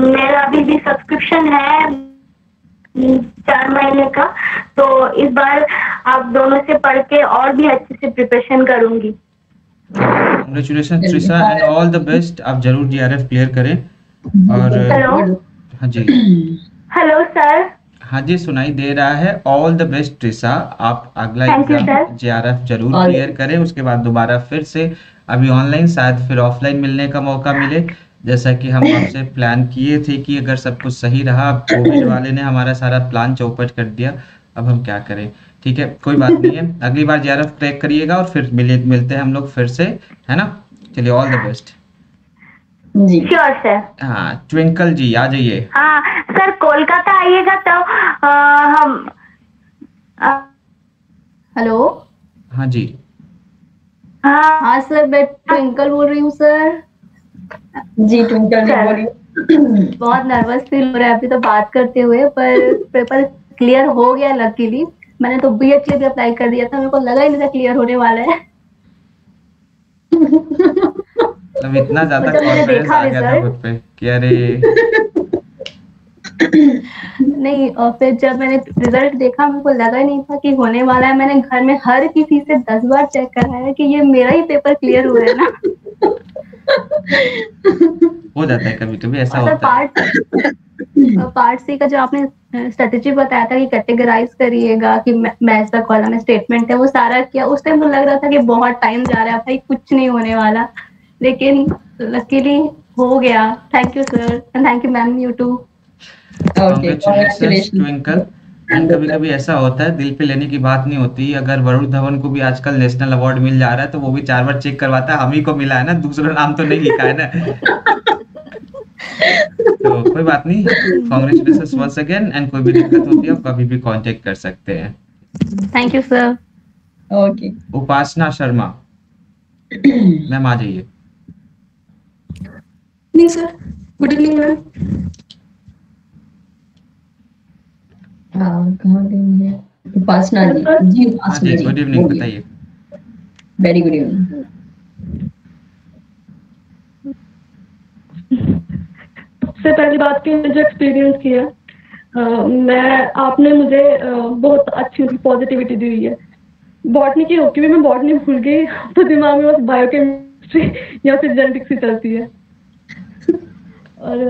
मेरा अभी भी सब्सक्रिप्शन है चार महीने का तो इस बार आप दोनों से पढ़ के और भी अच्छे से प्रिपरेशन करूँगी। Congratulation Trisha and all the best आप ज़रूर जीआरएफ क्लियर करें। और हाँ जी। हेलो सर हाँ जी सुनाई दे रहा है। ऑल द बेस्ट त्रिशा आप अगला एग्ज़ाम जीआरएफ ज़रूर क्लियर करें। उसके बाद दोबारा फिर से अभी ऑनलाइन शायद फिर ऑफलाइन मिलने का मौका मिले। जैसा कि हम आपसे प्लान किए थे कि अगर सब कुछ सही रहा कोविड वाले ने हमारा सारा प्लान चौपट कर दिया। अब हम क्या करें? ठीक है कोई बात नहीं है। अगली बार जेआरएफ ट्रैक करिएगा और फिर मिले मिलते हैं हम लोग फिर से है ना? चलिए ऑल द बेस्ट जी। श्योर सर हाँ ट्विंकल जी आ जाइए। हाँ सर कोलकाता आइएगा तो आ, हम हेलो? हाँ जी। हाँ। हाँ सर मैं ट्विंकल बोल रही हूँ सर जी ट्विंकल जी बोल रही हूँ। बहुत नर्वस फील हो रहा है अभी तो बात करते हुए पर पेपर क्लियर हो गया लकीली मैंने तो बी एच भी अप्लाई कर दिया था मेरे को लगा ही नहीं था क्लियर होने वाला है। मतलब इतना ज़्यादा कॉन्फिडेंस आ गया था खुद पे कि अरे। नहीं और फिर जब मैंने रिज़ल्ट देखा मेरे को लगा ही नहीं था कि होने वाला है। मैंने घर में हर किसी से दस बार चेक कराया कि ये मेरा ही पेपर क्लियर हुआ है ना। हो जाता है कभी कभी ऐसा होता है। पार्ट पार्ट सी का जो आपने स्ट्रेटेजी बताया था कि कैटेगराइज करिएगा कि मैच द कॉलम स्टेटमेंट है वो सारा किया। उस टाइम तो लग रहा था कि बहुत टाइम जा रहा है भाई कुछ नहीं होने वाला। लेकिन लकीली हो गया। Thank you sir and thank you ma'am you too Twinkle and कभी कभी ऐसा होता है दिल पे लेने की बात नहीं होती। अगर वरुण धवन को भी आजकल नेशनल अवार्ड मिल जा रहा है तो वो भी चार बार चेक करवाता है हम ही को मिला है ना दूसरा नाम तो नहीं लिखा है ना। तो कोई बात नहीं कॉन्ग्रेचुलेशंस वंस अगेन एंड कोई भी दिक्कत होती है आप कभी भी कांटेक्ट कर सकते हैं। Thank you sir okay Upasana Sharma. Ma'am आ जाइए। Evening sir good evening ma'am हाँ, कहाँ गई है? उपासना जी। जी हाँ उपासना जी जी गुड इवनिंग बताइए। वेरी गुड इवनिंग सबसे पहली बात की मुझे एक्सपीरियंस किया अ, मैं आपने मुझे अ, बहुत अच्छी पॉजिटिविटी दी हुई है। बॉटनी की होके भी मैं बॉटनी भूल गई तो दिमाग में बस बायोकेमिस्ट्री या फिर जेनेटिक्स ही चलती है। और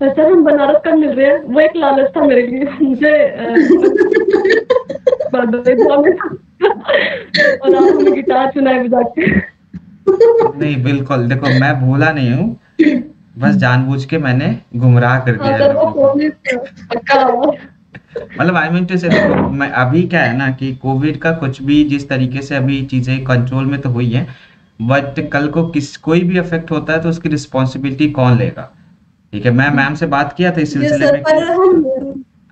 अ, सर हम बनारस कब मिल रहे हैं वो एक लालच था मेरे लिए मुझे और आप हमें गिटार चुनाए बजा के नहीं बिल्कुल देखो मैं भूला नहीं हूँ बस जानबूझ के मैंने गुमराह कर दिया पक्का हुआ। मतलब आई मीन टू से मैं अभी क्या है ना कि कोविड का कुछ भी जिस तरीके से अभी चीज़ें कंट्रोल में तो हुई है बट कल को किस कोई भी इफ़ेक्ट होता है तो उसकी रिस्पॉन्सिबिलिटी कौन लेगा? ठीक है मैं मैम से बात किया था इस सिलसिले में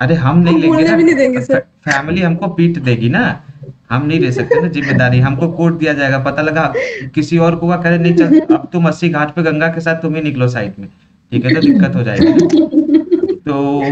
अरे हम नहीं लेंगे ना फैमिली हमको पीट देगी ना। हम नहीं ले सकते ना ज़िम्मेदारी हमको कोर्ट दिया जाएगा पता लगा किसी और को करे नहीं चल अब तुम अस्सी घाट पे गंगा के साथ तुम ही निकलो साइड में। ठीक है तो दिक्कत हो जाएगी तो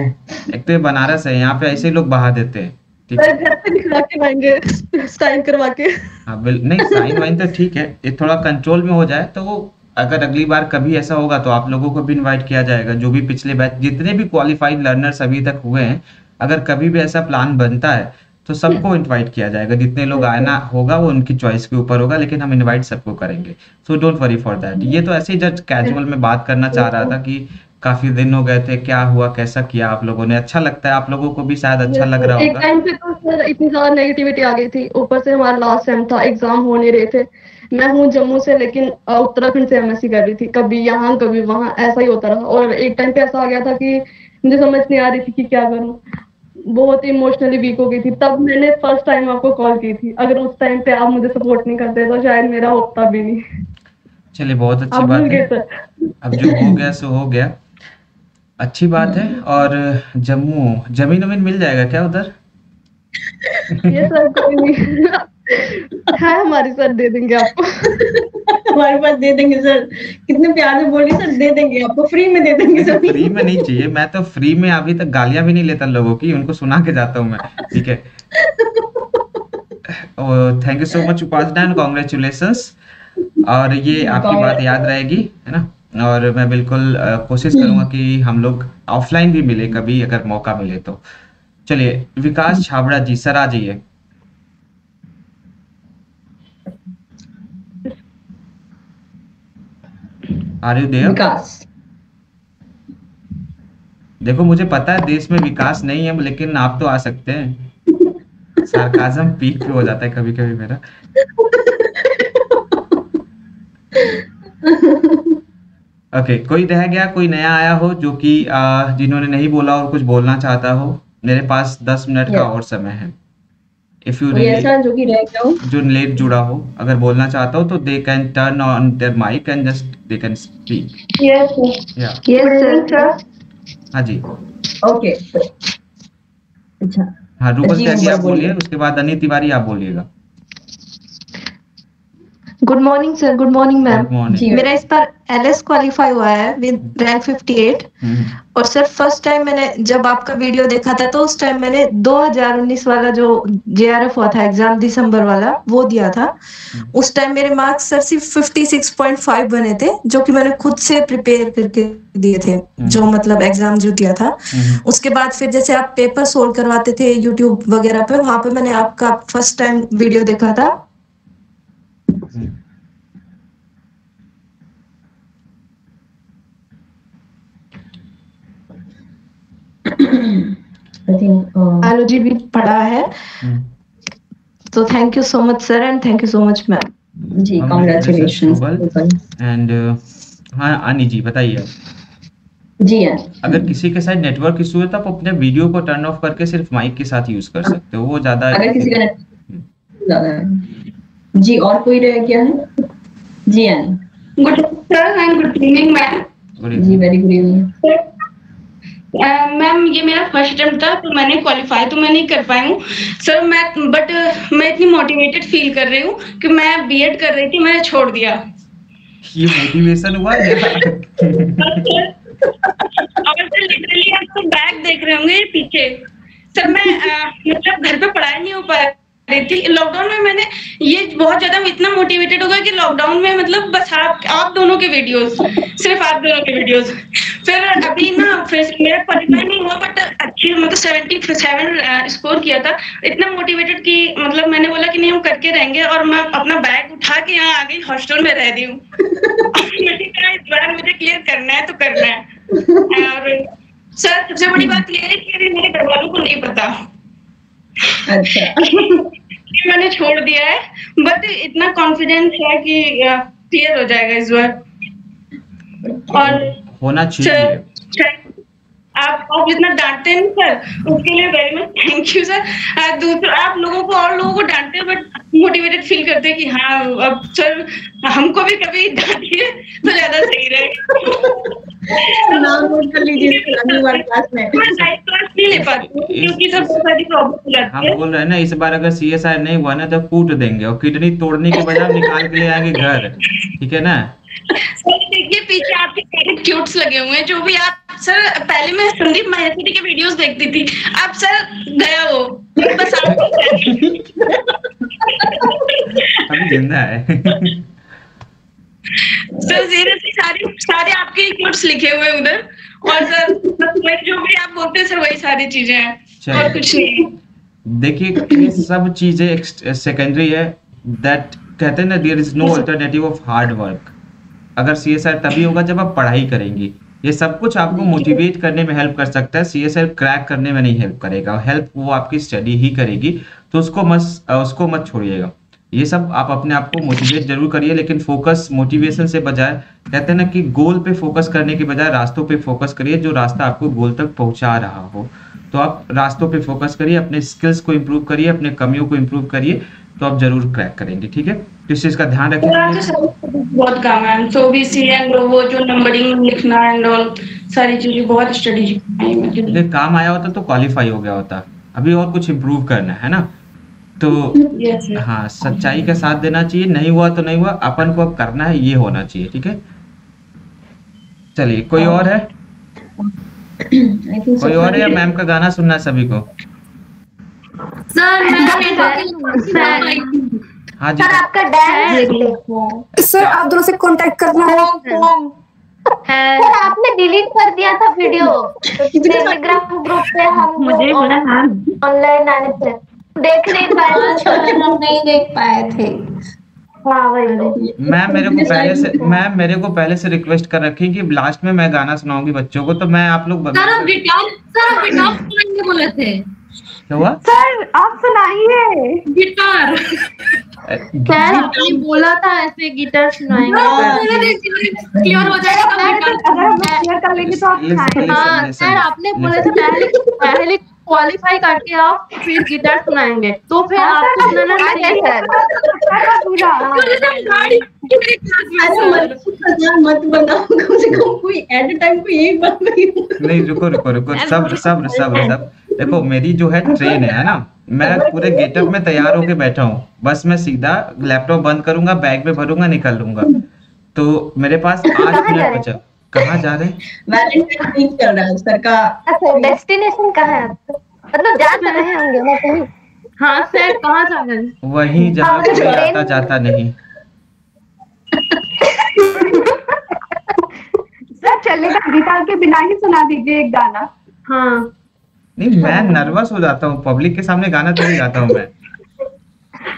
एक तो बनारस है यहाँ पे ऐसे ही लोग बहा देते हैं है। सर घर पे दिखला के आएँगे साइन करवा के। हाँ नहीं साइन वाइन तो ठीक है ये थोड़ा कंट्रोल में हो जाए तो वो अगर अगली बार कभी ऐसा होगा तो आप लोगों को भी इनवाइट किया जाएगा जो भी पिछले बैच जितने भी क्वालिफाइड लर्नर्स अभी तक हुए हैं अगर कभी भी ऐसा प्लान बनता है तो सबको इनवाइट किया जाएगा। जितने लोग आना होगा वो उनकी चॉइस के ऊपर होगा लेकिन हम इनवाइट सबको करेंगे। So don't worry for that ये तो ऐसे ही जस्ट कैजुअल में बात करना चाह रहा था कि काफ़ी दिन हो गए थे क्या हुआ कैसा किया आप लोगों ने? अच्छा लगता है आप लोगों को भी शायद अच्छा लग रहा एक होगा। टाइम पे तो सर इतनी ज़्यादा नेगेटिविटी आ गई थी। ऊपर से हमारा लास्ट सेम था एग्ज़ाम हो नहीं रहे थे। मैं हूँ जम्मू से लेकिन उत्तराखंड से एमएससी कर रही थी। कभी यहाँ कभी वहाँ ऐसा ही होता रहा। और एक टाइम पे ऐसा आ गया था कि मुझे समझ नहीं आ रही थी कि क्या करूँ। बहुत इमोशनली वीक हो गई थी। तब मैंने फ़र्स्ट टाइम आपको कॉल की थी। अगर उस टाइम पे आप मुझे सपोर्ट नहीं करते तो शायद मेरा होता भी नहीं। चलिए बहुत अच्छी बात है। अब जो हो गया सो हो गया। अच्छी बात है। और जम्मू ज़मीन वमीन मिल जाएगा क्या उधर? ये सर कोई नहीं। है हमारी सर दे देंगे आपको। हमारे पास दे देंगे सर। कितने प्यार से बोल रही सर दे देंगे आपको। फ्री में दे देंगे सर। फ्री में नहीं चाहिए। मैं तो फ्री में अभी तक गालियाँ भी नहीं लेता लोगों की उनको सुना के जाता हूँ मैं। ठीक है। Thank you so much Upasana and congratulations और ये आपकी बात याद रहेगी है ना? और मैं बिल्कुल कोशिश करूँगा कि हम लोग ऑफलाइन भी मिले कभी अगर मौका मिले तो। चलिए विकास छाबड़ा जी सर आ जाइए। Are you there? विकास। देखो मुझे पता है देश में विकास नहीं है लेकिन आप तो आ सकते हैं। सार्काज्म पीक पे हो जाता है कभी कभी मेरा। ओके okay, कोई रह गया कोई नया आया हो जो कि जिन्होंने नहीं बोला और कुछ बोलना चाहता हो? मेरे पास दस मिनट का और समय है। इफ़ यू जो कि रह हो। जो लेट जुड़ा हो अगर बोलना चाहता हो तो they can turn on their mic and just they can speak yes sir yeah yes sir हाँ जी। ओके अच्छा हाँ रूपल जी, त्यागी आप बोलिए बोलिए। उसके बाद अनिल तिवारी आप बोलिएगा। Good morning sir good morning ma'am. मेरा इस बार एलएस क्वालिफाई हुआ है विद रैंक 58 और सर फ़र्स्ट टाइम मैंने जब आपका वीडियो देखा था तो उस टाइम मैंने 2019 वाला जो जेआरएफ हुआ था एग्ज़ाम दिसंबर वाला वो दिया था। उस टाइम मेरे मार्क्स सर सिर्फ़ 56.5 बने थे जो कि मैंने खुद से प्रिपेयर करके दिए थे जो मतलब एग्ज़ाम जो दिया था। उसके बाद फिर जैसे आप पेपर सोल्व करवाते थे यूट्यूब वगैरह पे वहाँ पे मैंने आपका फ़र्स्ट टाइम वीडियो देखा था। आई थिंक भी पढ़ा है तो thank you so much sir and thank you so much ma'am ji congratulations and हाँ आनी जी बताइए जी हाँ अगर किसी के साथ नेटवर्क इशू है तो आप अपने वीडियो को टर्न ऑफ़ करके सिर्फ़ माइक के साथ यूज़ कर सकते हो। वो ज़्यादा अगर किसी का ज़्यादा है। जी और कोई रह गया है? जी हाँ good sir and good evening ma'am ji very good evening ma'am ये मेरा फ़र्स्ट अटेम्प्ट था तो मैंने क्वालिफाई तो मैं नहीं कर पाई हूँ। सर मैं बट मैं इतनी मोटिवेटेड फील कर रही हूँ कि मैं बीएड कर रही थी मैंने छोड़ दिया। ये मोटिवेशन हुआ है? और सर लिटरली आप तो बैग देख रहे होंगे पीछे। सर मैं मतलब घर पे पढ़ाई नहीं हो पा रही थी। लॉकडाउन में मैंने ये बहुत ज़्यादा इतना मोटिवेटेड हो गया कि लॉकडाउन में मतलब बस आप आप दोनों के वीडियोस सिर्फ़ आप दोनों के वीडियोस फिर अभी ना, फिर मेरा क्वालिफाई नहीं हुआ बट अच्छी मतलब सेवेंटी सेवन स्कोर किया था। इतना मोटिवेटेड कि मतलब मैंने बोला कि नहीं, हम करके रहेंगे और मैं अपना बैग उठा के यहाँ आ गई हॉस्टल में रह रही हूँ। इस बार मुझे क्लियर करना है तो करना है। और, सर, सबसे बड़ी बात ये है कि मेरे घर वालों को नहीं पता। अच्छा। मैंने छोड़ दिया है बट इतना कॉन्फिडेंस है कि क्लियर हो जाएगा इस बार। और होना चाहिए। आप आप जितना डांटते हैं सर उसके लिए very much thank you sir. दूसरा आप लोगों को और लोगों को डांटते हैं बट मोटिवेटेड फील करते हैं कि हाँ अब सर हमको भी कभी डांटिए तो ज़्यादा सही रहेगा नाम नोट कर लीजिए अगली बार क्लास में। मैं लाइव क्लास नहीं ले पाती क्योंकि सब सारी प्रॉब्लम हम बोल रहे हैं ना इस बार अगर सी एस नहीं हुआ ना तो कूट देंगे और किडनी तोड़ने के बजाय निकाल के ले आएँगे घर ठीक है ना? देखिए पीछे आपके सारे क्यूट्स लगे हुए हैं जो भी आप सर पहले मैं संदीप माहेश्वरी के वीडियोस देखती थी। अब सर गया वो बस अभी ज़िंदा है। सर सीरियसली सारे सारे आपके क्यूट्स लिखे हुए उधर। और सर जो भी आप बोलते हैं सर वही सारी चीज़ें हैं। और कुछ नहीं। देखिए ये सब चीज़ें सेकेंडरी है दैट कहते हैं ना there is no alternative of hard work अगर सी एस आर तभी होगा जब आप पढ़ाई करेंगी। ये सब कुछ आपको मोटिवेट करने में हेल्प कर सकता है। सी एस आर क्रैक करने में नहीं हेल्प करेगा। हेल्प वो आपकी स्टडी ही करेगी। तो उसको मत उसको मत छोड़िएगा। ये सब आप अपने आप को मोटिवेट ज़रूर करिए लेकिन फोकस मोटिवेशन से बजाय कहते हैं ना कि गोल पे फोकस करने के बजाय रास्तों पे फोकस करिए जो रास्ता आपको गोल तक पहुँचा रहा हो। तो आप रास्तों पे फोकस करिए अपने स्किल्स को इम्प्रूव करिए अपने कमियों को इम्प्रूव करिए। तो आप ज़रूर क्रैक करेंगे ठीक है? तो इस चीज़ का ध्यान रखिए। तो बहुत काम है। सो बी सी एंड वो जो नंबरिंग लिखना एंड ऑल सारी चीज़ें बहुत स्टडी काम आया होता तो क्वालिफाई हो गया होता। अभी और कुछ इम्प्रूव करना है ना? तो सर हाँ सच्चाई का साथ देना चाहिए। नहीं हुआ तो नहीं हुआ अपन को अब करना है ये होना चाहिए ठीक है? चलिए कोई और है? कोई और है मैम का गाना सुनना है सभी को? सर हाँ जी। सर आपका डांस सर आप दोनों से कांटेक्ट करना है। सर आपने डिलीट कर दिया था वीडियो टेलीग्राम ग्रुप पे हम मुझे बोला हाँ। ऑनलाइन आने थे देख नहीं पाए। थे हम नहीं देख पाए थे। हाँ मैम मेरे को पहले से मैम मेरे को पहले से रिक्वेस्ट कर रखी कि लास्ट में मैं गाना सुनाऊँगी बच्चों को तो मैं आप लोग बता सर अब गिटार सर अब गिटार बोले थे। क्या हुआ? सर आप सुनाइए। गिटार। सर आपने बोला था ऐसे गिटार सुनाएँगे। क्लियर हो जाएगा अगर हम क्लियर कर लेंगे तो आप Listen, listen, हाँ listen, सर आपने बोला था पहले पहले क्वालिफाई करके आप फिर गिटार सुनाएँगे। तो फिर आपको सुनाना चाहिए अरे मत मत बनाओ कम से कम कोई एट टाइम कोई एक बार नहीं रुको रुको रुको सब सब सब्र सब। देखो मेरी जो है ट्रेन है ना? मैं पूरे गेटअप में तैयार होके बैठा हूँ। बस मैं सीधा लैपटॉप बंद करूँगा बैग में भरूँगा निकल लूँगा। तो मेरे पास आठ मिनट बचा। कहाँ जा रहे? हैं वैलेंटाइन चल रहा है सर का अच्छा डेस्टिनेशन कहाँ है? मतलब जा तो रहे होंगे ना कहीं? हाँ सर कहाँ जा रहे हैं? वहीं जहाँ हाँ, कोई आता जाता नहीं। सर चलेगा गिटार के बिना ही सुना दीजिए एक गाना। हाँ। नहीं मैं नर्वस हो जाता हूँ। पब्लिक के सामने गाना थोड़ी गाता हूँ मैं।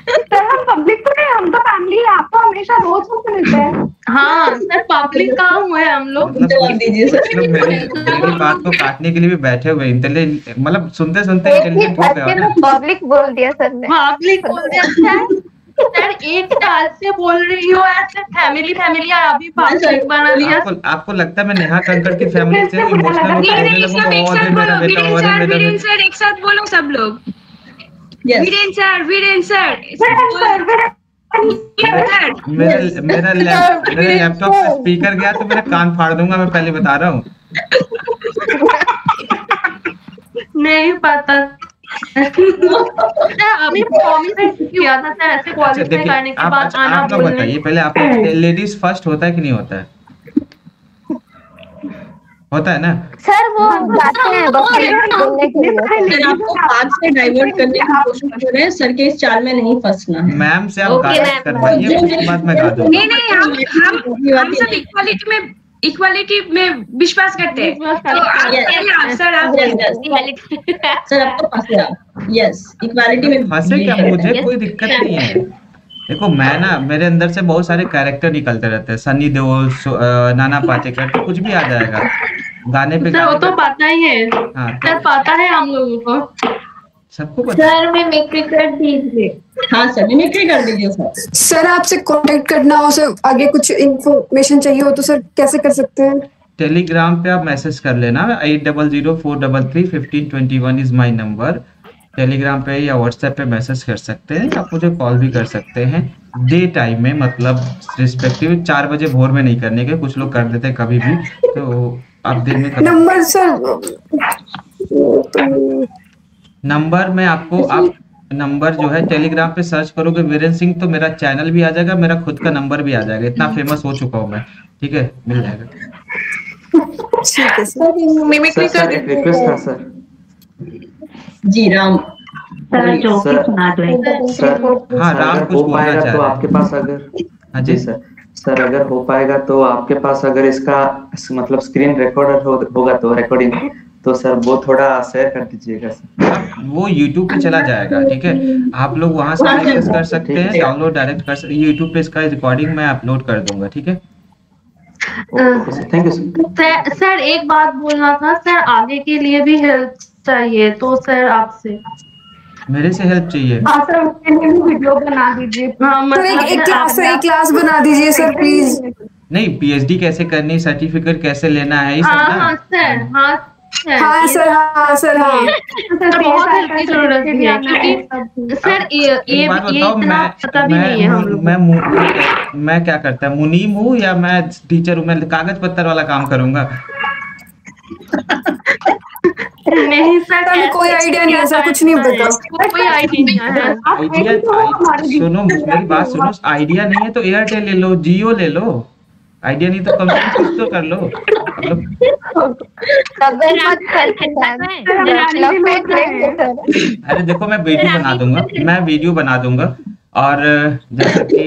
सर हम पब्लिक तो नहीं हम तो फैमिली है आप तो हमेशा रोज हमसे मिलते हैं। हाँ सर पब्लिक कहाँ हुए हैं हम लोग? मतलब मेरी मेरी बात को काटने के लिए भी बैठे हुए इंटेलिजेंट मतलब सुनते सुनते इंटेलिजेंट हो पब्लिक बोल दिया सर ने। पब्लिक बोल दिया। सर साल से बोल रही हो ऐसे फैमिली फैमिली अभी बना दिया आपको आपको लगता है मैं नेहा कंकड़ की फैमिली से इमोशनल होकर सर एक साथ बोलो सब लोग। वीरेन सर वीरेन सर मेरा मेरा लैपटॉप स्पीकर गया तो मेरा कान फाड़ दूँगा मैं पहले बता रहा हूँ। नहीं पता। अभी प्रॉमिस किया था सर ऐसे अच्छा क्वालिफाई करने के बाद अच्छा, आना आप लोग बताइए पहले आप लेडीज़ फ़र्स्ट होता है कि नहीं होता है? होता है ना? सर वो गाते हैं बस बोलने के लिए सर आपको बात से डाइवर्ट करने की कोशिश कर रहे हैं सर के इस चाल में नहीं फंसना है। मैम से आप गाइड करवाइए उसके बाद मैं गा दूँगा नहीं नहीं हम हम हम सब इक्वालिटी में इक्वालिटी में विश्वास करते हैं। तो आप पहले आप सर आप सर आपको फंसे आप यस इक्वालिटी में फंसे क्या मुझे कोई दिक्कत नहीं है। देखो मैं ना मेरे अंदर से बहुत सारे कैरेक्टर निकलते रहते हैं। सनी देओल नाना पाटेकर तो कुछ भी आ जाएगा गाने पे सर वो गाने तो पे पता ही है। हाँ। सर पता है हम लोगों को। सबको सर में मिक्री कर दीजिए। हाँ सर मिमिक्री कर दीजिए सर। सर आपसे कांटेक्ट करना हो सर आगे कुछ इंफॉर्मेशन चाहिए हो तो सर कैसे कर सकते हैं? टेलीग्राम पे आप मैसेज कर लेना। Eight double zero four double three fifteen twenty one is my number Telegram पे या व्हाट्सएप पे मैसेज कर सकते हैं। आप मुझे कॉल भी कर सकते हैं। डे टाइम में मतलब रिस्पेक्टिव चार बजे भोर में नहीं करने के कुछ लोग कर देते हैं कभी भी। तो आप दिन में नंबर सर नंबर में आपको आप नंबर जो है टेलीग्राम पे सर्च करोगे वीरेंद्र सिंह तो मेरा चैनल भी आ जाएगा मेरा खुद का नंबर भी आ जाएगा। इतना फ़ेमस हो चुका हूँ मैं। ठीक है? मिल जाएगा। ठीक है सर सर सर एक रिक्वेस्ट था सर। जी राम। सर जो सर, सर हाँ, सर, राम अगर कुछ हो बोलना पाएगा चाह तो रहे हैं। आपके पास अगर हाँ जी। सर। सर अगर हो पाएगा तो आपके पास अगर इसका इस- मतलब स्क्रीन रिकॉर्डर हो, होगा तो रिकॉर्डिंग तो सर वो थोड़ा शेयर कर दीजिएगा सर। वो YouTube पे चला जाएगा ठीक है? आप लोग वहाँ से एक्सेस कर सकते हैं डाउनलोड डायरेक्ट कर सकते हैं YouTube पे इसका रिकॉर्डिंग मैं अपलोड कर दूँगा ठीक है? Thank you sir. Sir sir एक बात बोलना था सर आगे के लिए भी हेल्प चाहिए तो सर आपसे। मेरे से हेल्प चाहिए? हाँ सर उसके लिए भी वीडियो बना दीजिए। हाँ सर एक, एक क्लास एक क्लास बना दीजिए सर प्लीज़ नहीं पीएचडी कैसे करनी सर्टिफिकेट कैसे लेना है ये सब हाँ ना? हाँ सर हाँ हाँ सर हाँ सर हाँ। सर बहुत हेल्प की ज़रूरत है क्योंकि सर ये ये इतना मैं पता भी नहीं है हम लोग मैं मैं क्या करता है मुनीम हूँ या मैं टीचर हूँ मैं कागज़ पत्तर वाला काम करूँगा? नहीं सर हमें कोई आइडिया नहीं है सर कुछ नहीं बताओ। कोई आइडिया नहीं है। आइडिया सुनो मेरी बात सुनो आइडिया नहीं है तो एयरटेल ले लो जियो ले लो। आइडिया नहीं तो कंपनी स्विच तो कर लो। मतलब अरे देखो मैं वीडियो बना दूँगा। मैं वीडियो बना दूँगा। और जैसे कि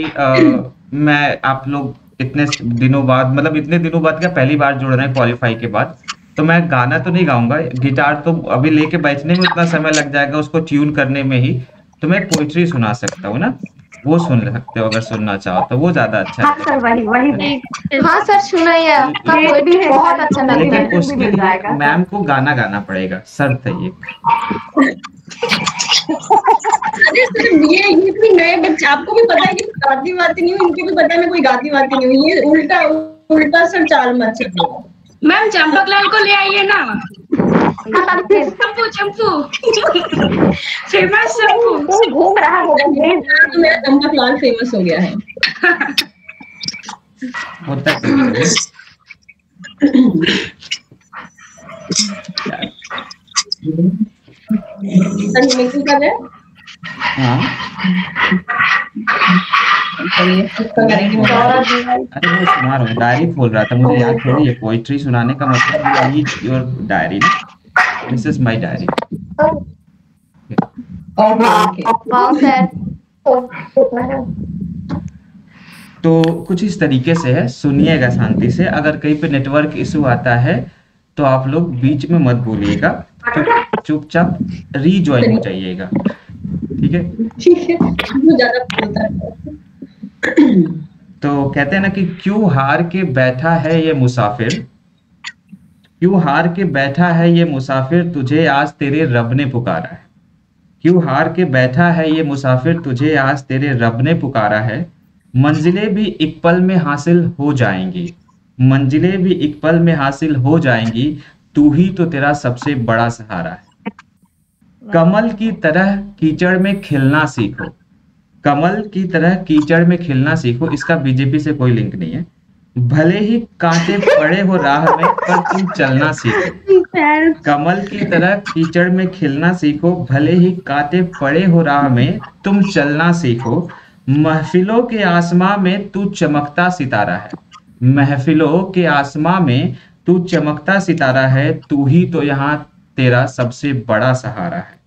मैं आप लोग इतने दिनों बाद मतलब इतने दिनों बाद क्या पहली बार जुड़ रहे हैं क्वालिफाई के बाद तो मैं गाना तो नहीं गाऊँगा। गिटार तो अभी लेके बैठने में उतना समय लग जाएगा उसको ट्यून करने में ही। तो मैं पोइट्री सुना सकता हूँ ना? वो सुन सकते हो अगर सुनना चाहो तो वो ज़्यादा अच्छा हाँ है। सर वही वही हाँ सर सुनाइए आपका पोएट्री बहुत अच्छा लग लेकिन उसके लिए मैम को गाना गाना पड़ेगा सर है ये। अरे सर ये ये कोई नए बच्चे आपको भी पता है कि गाती वाती नहीं हुई इनको भी पता है मैं कोई गाती वाती नहीं हुई ये उल्टा उल्टा सर चाल मत चलो मैम, चंपकलाल को ले आइए ना। चंपू चंपू फ़ेमस चंपू घूम रहा है। तो मेरा फ़ेमस हो गया है कर रहे अरे वो सुना रहा हूँ डायरी खोल रहा था मुझे याद थोड़ी है पोइट्री सुनाने का मतलब read your diary this is my diary तो कुछ इस तरीके से है, सुनिएगा शांति से। अगर कहीं पे नेटवर्क इशू आता है तो आप लोग बीच में मत बोलिएगा। चुपचाप रीज्वाइन हो जाइएगा। ठीक है? ठीक है। तो कहते हैं ना कि क्यों हार के बैठा है ये मुसाफिर? क्यों हार के बैठा है ये मुसाफिर? तुझे आज तेरे रब ने पुकारा है। क्यों हार के बैठा है ये मुसाफिर? तुझे आज तेरे रब ने पुकारा है। मंजिलें भी एक पल में हासिल हो जाएँगी। मंजिलें भी एक पल में हासिल हो जाएँगी। तू ही तो तेरा सबसे बड़ा सहारा है। कमल की तरह कीचड़ में खिलना सीखो। कमल की तरह कीचड़ में खिलना सीखो, इसका बीजेपी से कोई लिंक नहीं है। भले ही कांटे पड़े हो राह में, पर तुम चलना सीखो। कमल की तरह कीचड़ में खिलना सीखो, भले ही कांटे पड़े हो राह में, तुम चलना सीखो। महफिलों के आसमां में तू चमकता सितारा है। महफिलों के आसमां में तू चमकता सितारा है, तू ही तो यहाँ तेरा सबसे बड़ा सहारा है।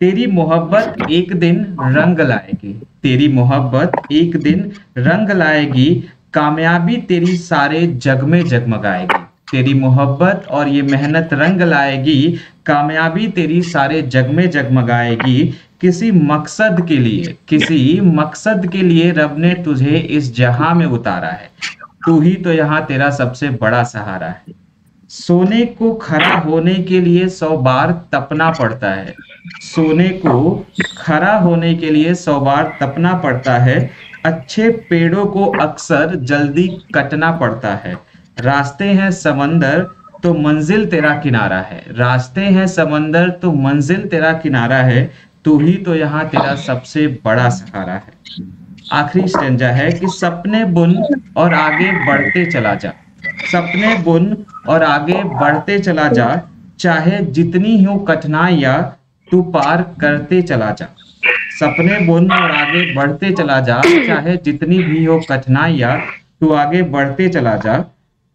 तेरी मोहब्बत एक दिन रंग लाएगी। तेरी मोहब्बत एक दिन रंग लाएगी। कामयाबी तेरी सारे जग में जगमगाएगी। तेरी मोहब्बत और ये मेहनत रंग लाएगी। कामयाबी तेरी सारे जग में जगमगाएगी। किसी मकसद के लिए, किसी मकसद के लिए रब ने तुझे इस जहाँ में उतारा है। तू ही तो यहाँ तेरा सबसे बड़ा सहारा है। सोने को खरा होने के लिए सौ बार तपना पड़ता है। सोने को खड़ा होने के लिए सौ बार तपना पड़ता है। अच्छे पेड़ों को अक्सर जल्दी कटना पड़ता है। रास्ते हैं समंदर तो मंजिल तेरा किनारा है। रास्ते हैं समंदर तो मंजिल तेरा किनारा है। तू ही तो यहाँ तेरा सबसे बड़ा सहारा है। आखिरी स्टेंजा है कि सपने बुन और आगे बढ़ते चला जा। सपने बुन और आगे बढ़ते चला जा, चाहे जितनी हो कठिनाइयाँ तू पार करते चला जा। सपने बुन और आगे बढ़ते चला जा, चाहे जितनी भी हो कठिनाइयाँ तू आगे बढ़ते चला जा।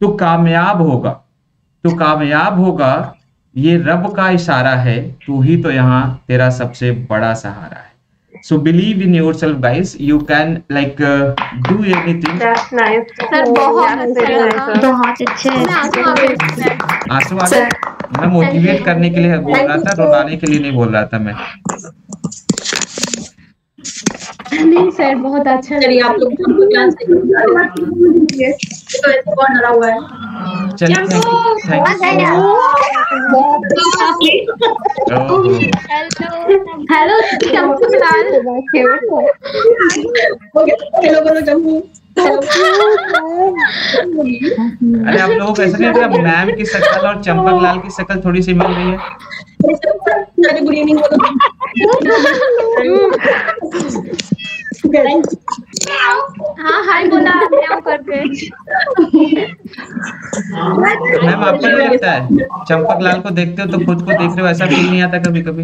तू कामयाब होगा, तू कामयाब होगा, ये रब का इशारा है, तू ही तो यहाँ तेरा सबसे बड़ा सहारा है। So believe in yourself guys. You can like uh, do anything. That's nice. Sir बहुत बहुत अच्छे आँसू आ गए। मैं मोटिवेट करने के लिए बोल रहा था रुलाने के लिए नहीं बोल रहा था मैं। नहीं सर बहुत अच्छा चलिए आप लोग हमको तो कौन डरा हुआ है चलिए हेलो हेलो बोलो अरे आप लोगों को ऐसा नहीं लग रहा मैम की शक्ल और चंपक लाल की शक्ल थोड़ी सी मिल रही है हाँ हाय बोला करके मैम आपको नहीं लगता है? चंपक लाल को देखते हो तो खुद को देख रहे हो? ऐसा फील नहीं आता कभी कभी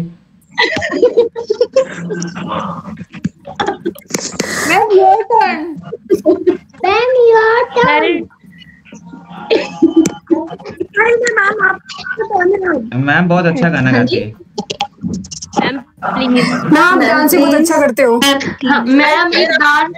ma'am your turn ma'am your turn ma'am बहुत अच्छा गाना गाती है। मैम डांस बहुत अच्छा करते हो। मैम एक बार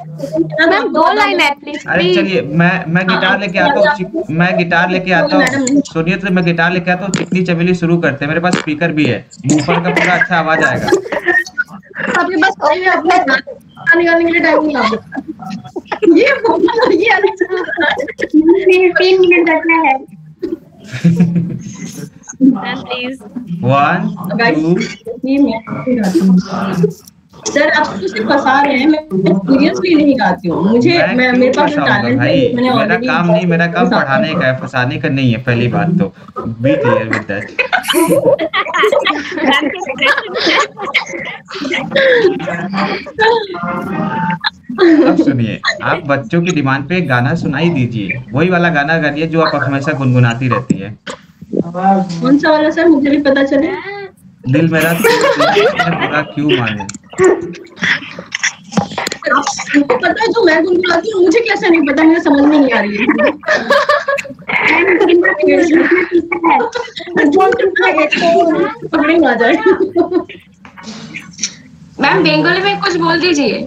मैम दो लाइन है प्लीज़ अरे चलिए मैं मैं गिटार लेके आता हूँ मैं गिटार लेके आता हूँ। सुनिए तो मैं गिटार लेके आता हूँ चिकनी चमेली शुरू करते हैं। मेरे पास स्पीकर भी है। ऊपर का पूरा अच्छा आवाज़ आएगा। आपके पास कोई भी निकालने के लिए टाइम नहीं आता ये ये अलग तीन मिनट बचना है। वन टू सर आप तो सिर्फ़ फंसा रहे हैं मैं सीरियसली नहीं गाती हूँ। मुझे मैं मेरे पास टैलेंट भाई? मेरा काम नहीं मेरा काम पढ़ाने का है फंसाने का नहीं है पहली बात तो। बी क्लियर विद दैट अब सुनिए आप बच्चों की डिमांड पे गाना सुनाई दीजिए। वही वाला गाना गाइए जो आप हमेशा गुनगुनाती रहती है। कौन सा वाला सर? मुझे भी पता चले। दिल मेरा बुरा क्यों माने? आपको पता है जो मैं गुनगुनाती हूँ मुझे कैसे नहीं पता? मुझे समझ में नहीं आ रही है। मैम बंगाली में कुछ बोल दीजिए।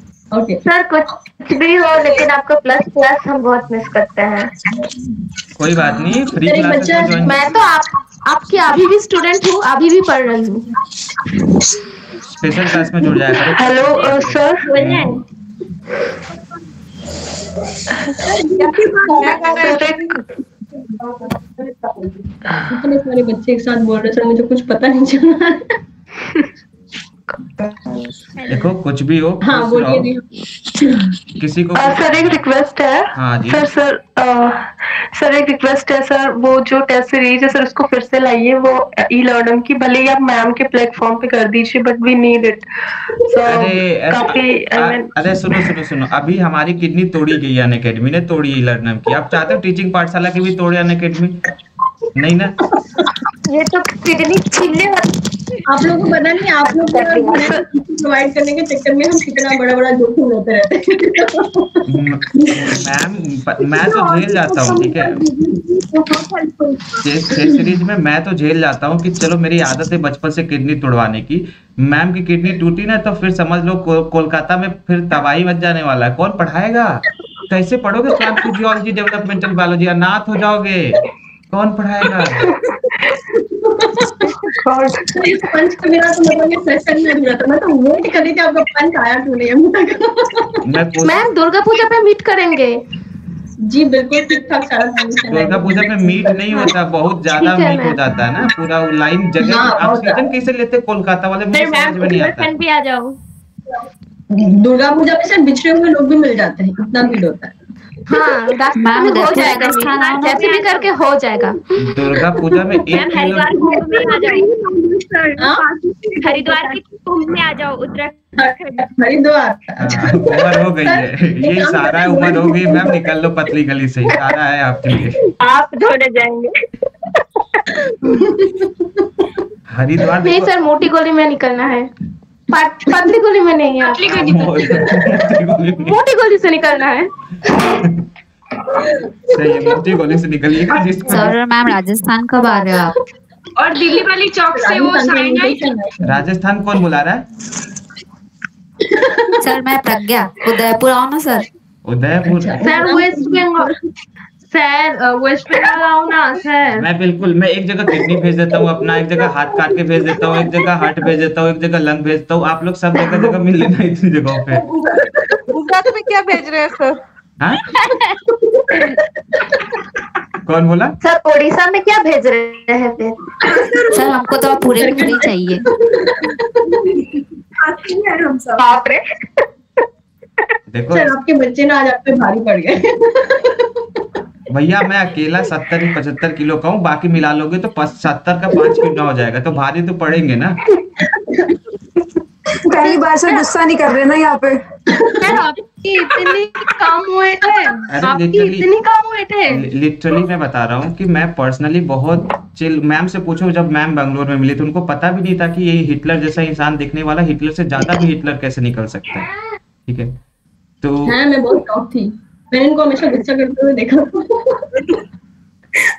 ओके सर कुछ भी हो लेकिन आपका प्लस प्लस हम बहुत मिस करते हैं। कोई बात नहीं फ्री क्लासेस बच्चा- में मैं तो आप आपकी अभी भी स्टूडेंट हूँ अभी भी पढ़ रही हूँ। स्पेशल क्लास में जुड़ जाया करो। हेलो सर इतने सारे बच्चे एक साथ बोल रहे सर मुझे कुछ पता नहीं चल रहा है। देखो कुछ भी हो हाँ बोलिए किसी को अ, सर एक रिक्वेस्ट है। हाँ जी। सर सर अ, सर एक रिक्वेस्ट है सर। वो जो टेस्ट सीरीज़ है सर उसको फिर से लाइए। वो ई लर्निंग की भले ही आप मैम के प्लेटफॉर्म पे कर दीजिए बट वी नीड इट अरे काफ़ी I mean, अरे सुनो सुनो सुनो। अभी हमारी किडनी तोड़ी गई है अकेडमी ने तोड़ी है लर्नम की। आप चाहते हो टीचिंग पाठशाला की भी तोड़े अकेडमी नहीं ना? ये तो किडनी छीनने आप लोगों को पता नहीं आप लोग प्रोवाइड करने के चक्कर में हम कितना बड़ा बड़ा जोखिम लेते रहते मैम मैं तो झेल जाता हूँ ठीक है? सीरीज़ में मैं तो झेल जाता हूँ कि चलो मेरी आदत है बचपन से किडनी तोड़वाने की। मैम की किडनी टूटी ना तो फिर समझ लो को, कोलकाता में फिर तबाही मच जाने वाला है। कौन पढ़ाएगा? कैसे पढ़ोगे फिजियोलॉजी डेवलपमेंटल बायोलॉजी? अनाथ हो जाओगे। कौन पढ़ाएगा? इस पंच का मेरा तो मतलब सेशन में अधूरा था। मैं तो वेट कर रही थी आपका पंच आया क्यों नहीं? अभी तक? मैम दुर्गा पूजा पे मीट करेंगे। जी बिल्कुल ठीक ठाक सारा दुर्गा पूजा में मीट नहीं होता बहुत ज़्यादा मीट हो जाता है ना पूरा लाइन जगह हाँ, आप सीज़न कैसे लेते? हैं कोलकाता वाले मुझे समझ में नहीं आता। भी आ जाओ। दुर्गा पूजा में सिर्फ़ बिछड़े हुए लोग भी मिल जाते हैं इतना भीड़ होता है। हाँ हो राजस्थान। जैसे भी करके हो जाएगा। दुर्गा पूजा में एक हरिद्वार कुंभ में आ जाओ। हाँ? हरिद्वार के कुंभ में आ जाओ उत्तराखंड। हरिद्वार। हाँ, उम्र हो गई है। ये सारा उम्र हो गई मैम निकल लो पतली गली से। सारा है आपके लिए। आप छोड़े जाएँगे। हरिद्वार नहीं सर मोटी गोली में निकलना है। पतली गोली में नहीं है। पतली गली में मोटी गोली से निकलना है। सही है से निकलिएगा सर मैम राजस्थान कब आ रहे हो आप? और दिल्ली वाली चौक से वो साइन राजस्थान कौन बुला रहा है? सर मैं प्रज्ञा उदयपुर आओ ना sir Udaipur. Sir West Bengal sir West Bengal आओ ना सर मैं बिल्कुल मैं एक जगह किडनी भेज देता हूँ अपना एक जगह हाथ काट के भेज देता हूँ एक जगह हार्ट भेज देता हूँ एक जगह लंग भेजता हूँ। आप लोग सब जगह जगह मिल लेना इतनी जगहों पे। गुजरात में क्या भेज रहे हैं सर कौन बोला? सर उड़ीसा में क्या भेज रहे हैं फिर? सर हमको तो आप पूरे पूरे चाहिए। बाप रे। देखो। सर आपके बच्चे ना आज आप पे भारी पड़ गए। भैया मैं अकेला सत्तर ही पचहत्तर किलो का हूँ बाकी मिला लोगे तो सत्तर का पाँच किलो हो जाएगा तो भारी तो पड़ेंगे ना। पहली बार से गुस्सा नहीं कर रहे ना यहाँ पे। आपकी इतनी काम हुए थे। आपकी इतनी काम हुए थे। लिटरली मैं बता रहा हूँ कि मैं पर्सनली बहुत चिल मैम से पूछो जब मैम बैंगलोर में मिली तो उनको पता भी नहीं था कि ये हिटलर जैसा इंसान दिखने वाला हिटलर से ज़्यादा भी हिटलर कैसे निकल सकता है। ठीक है? तो हाँ मैं बहुत शौक थी। मैंने इनको हमेशा गुस्सा करते हुए देखा।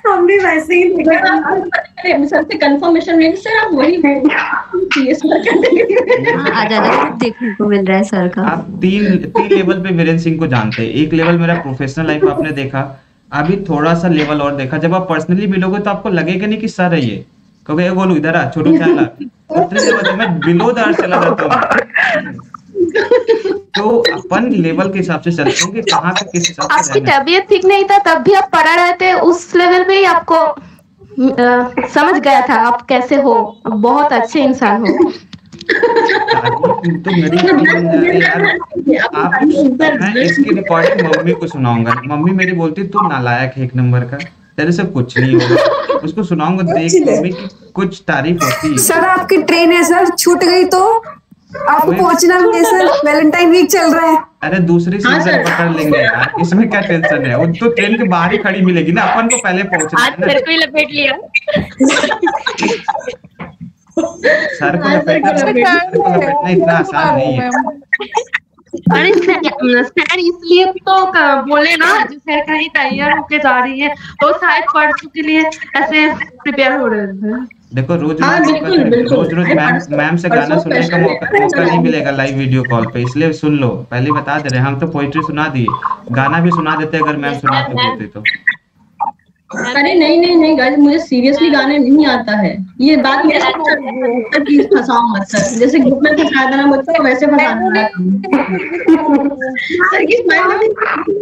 हम भी वैसे ही सर से कंफर्मेशन लेंगे सर आप वही देखने को मिल रहा है सर का। आप तीन तीन लेवल पे वीरेंद्र सिंह को जानते हैं। एक लेवल मेरा प्रोफेशनल लाइफ आपने देखा। अभी थोड़ा सा लेवल और देखा। जब आप पर्सनली मिलोगे तो आपको लगेगा नहीं कि सर है ये। क्योंकि ये बोलू इधर आ छोटू ख्याल उतने मैं बिलो द अर्थ चला जाता हूँ। तो अपन लेवल के हिसाब से चलते हैं कि कहाँ से किस हिसाब से आपकी तबीयत ठीक नहीं था तब भी आप पढ़ा रहे थे उस लेवल पे ही आपको अ, समझ गया था आप कैसे हो बहुत अच्छे इंसान हो। तो मेरी आप मैं इसकी रिकॉर्डिंग मम्मी को सुनाऊँगा। मम्मी मेरी बोलती तू नालायक है एक नंबर का तेरे से कुछ नहीं होगा। उसको सुनाऊँगा देख मम्मी की कुछ तारीफ़ होती है। सर आपकी ट्रेन है सर छूट गई तो? आपको पहुँचना भी है सर वैलेंटाइन वीक चल रहा है। अरे दूसरी सीज़न पकड़ लेंगे यार। इसमें क्या टेंशन है? वो तो ट्रेन के बाहर ही खड़ी मिलेगी ना। अपन को पहले पहुँचना है सर को ही लपेट लिया। सर को लपेटना को लपेटना इतना आसान नहीं है। अरे सर इसलिए तो बोले ना जो सर कहीं तैयार होके जा रही है तो शायद परसों के लिए ऐसे प्रिपेयर हो रहे थे देखो रोज हाँ, रोज बिल्कुल, बिल्कुल। रोज रोज मैम मैम से गाना सुनने का मौका मौका नहीं मिलेगा लाइव वीडियो कॉल पे इसलिए सुन लो। पहले बता दे रहे हम तो पोइट्री सुना दिए। गाना भी सुना देते अगर मैम सुना सकती तो। अरे नहीं नहीं नहीं गाइस मुझे सीरियसली गाने नहीं आता है। ये बात साथ प्लीज़ फंसाओ मत सर जैसे ग्रुप में फंसाया था ना मुझको वैसे फंसाना सर की स्माइल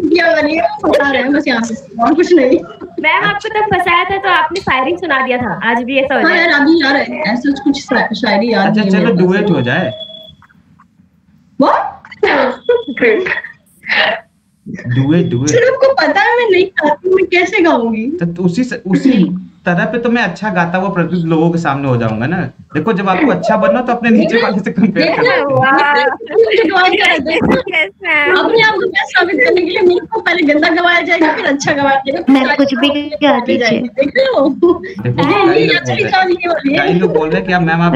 किया वाली है फंसा रहे हैं बस यहाँ पे और कुछ नहीं। मैम आपको तब फंसाया था तो आपने शायरी सुना दिया था। आज भी ऐसा हो हाँ यार जाए अभी यार ऐसा कुछ शायरी याद अच्छा नहीं चलो। डुएट हो जाए। डुएट सर आपको पता है मैं नहीं गाती मैं कैसे गाऊँगी? तो तो उसी से उसी तरह पे तो मैं अच्छा गाता हुआ प्रति लोगों के सामने हो जाऊँगा ना। देखो जब आपको अच्छा बनना तो अपने नीचे वाले से कंपेयर कर अपने आप को बेस्ट साबित करने के लिए मेरे को पहले गंदा गवाया जाएगा फिर अच्छा गवाया जाएगा मैं कुछ भी लोग अच्छी बोल रहे चाल ये वाली हैं। कई लोग बोल रहे कि आप मैम आप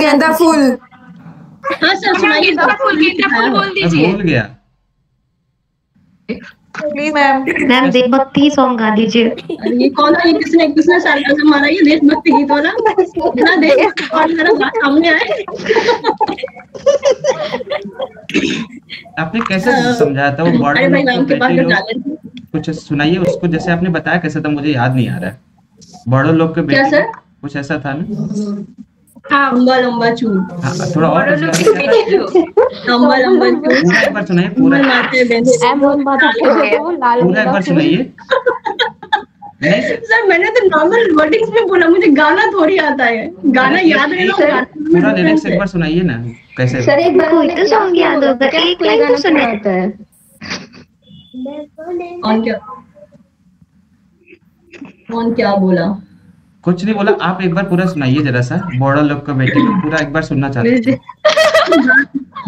गेंदा फूल। हाँ सर सुनाइए। गेंदा फूल गेंदा फूल बोल दीजिए। भूल गया। प्लीज़ मैम मैम देशभक्ति सॉन्ग गा दीजिए। ये कौन था ये किसने किसने सार्कज़म मारा ये देशभक्ति गीत वाला। इतना देश और मेरा बात सामने आए। आपने कैसे समझाया था वो जो लोग टैलेंट कुछ सुनाइए उसको जैसे आपने बताया कैसे था मुझे याद नहीं आ रहा है। बड़ों लोग के बेटे कुछ ऐसा था ना? हाँ लंबा लंबा चूल. हाँ, थोड़ा और लंबा लंबा चूल. पूरा. एक बार सुनाइए पूरा माथे बेंधे पूरा एक बार सुनाइए सर मैंने तो नॉर्मल वर्डिंग्स में बोला मुझे गाना थोड़ी आता है. गाना याद है ना पूरा लिरिक्स एक बार सुनाइए ना कैसे? सर एक बार कोई तो सॉन्ग याद होगा एक लाइन तो सुनाता है। कौन क्या? कौन क्या बोला? कुछ नहीं बोला आप एक बार पूरा सुनाइए जरा सा बड़ा लोग का बेटे को पूरा एक बार सुनना चाहते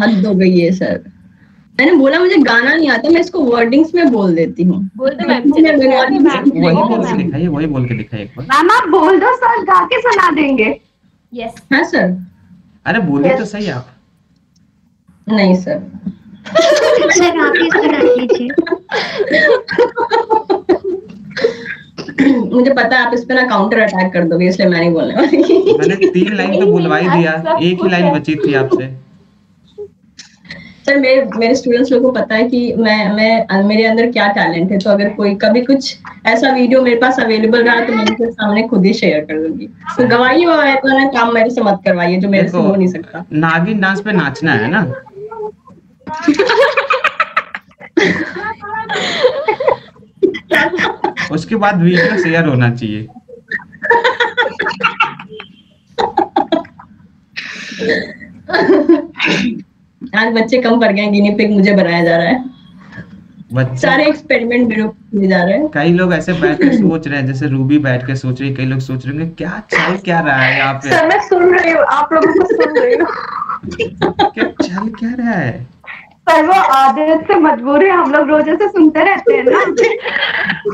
हद हो गई है सर। मैंने बोला मुझे गाना नहीं आता मैं इसको वर्डिंग्स में बोल देती हूँ। वही बोल के दिखाइए वही बोल के दिखाइए एक बार। मैम आप बोल दो सर गा के सुना देंगे। यस हाँ सर। अरे बोलिए तो सही आप। नहीं सर। सर आप ही सुना दीजिए। मुझे पता है आप इस पे ना काउंटर अटैक कर दोगे इसलिए मैं नहीं बोलने वाली। मैंने तीन लाइन तो बुलवा ही दिया एक ही लाइन बची थी आपसे। सर मेरे मेरे स्टूडेंट्स लोगों को पता है कि मैं मैं मेरे अंदर क्या टैलेंट है तो अगर कोई कभी कुछ ऐसा वीडियो मेरे पास अवेलेबल रहा तो मैं उनके सामने खुद ही शेयर कर दूँगी। तो गवाइए वाला ना काम मेरे से मत करवाइए जो मेरे से हो नहीं सकता। नागिन डांस पे नाचना है ना? उसके बाद वीडियो शेयर होना चाहिए। आज बच्चे कम पड़ गए गिनी पिग मुझे बनाया जा रहा है। बच्चे सारे एक्सपेरिमेंट किए जा रहे हैं। कई लोग ऐसे बैठ के सोच रहे हैं जैसे रूबी बैठ के सोच रही है कई लोग सोच रहे होंगे क्या चल क्या रहा है यहाँ पे? सर मैं सुन रही हूँ आप लोगों को सुन रही हूँ। क्या चल क्या रहा है? सर वो आदत से मजबूर है हम लोग रोज ऐसे सुनते रहते हैं ना।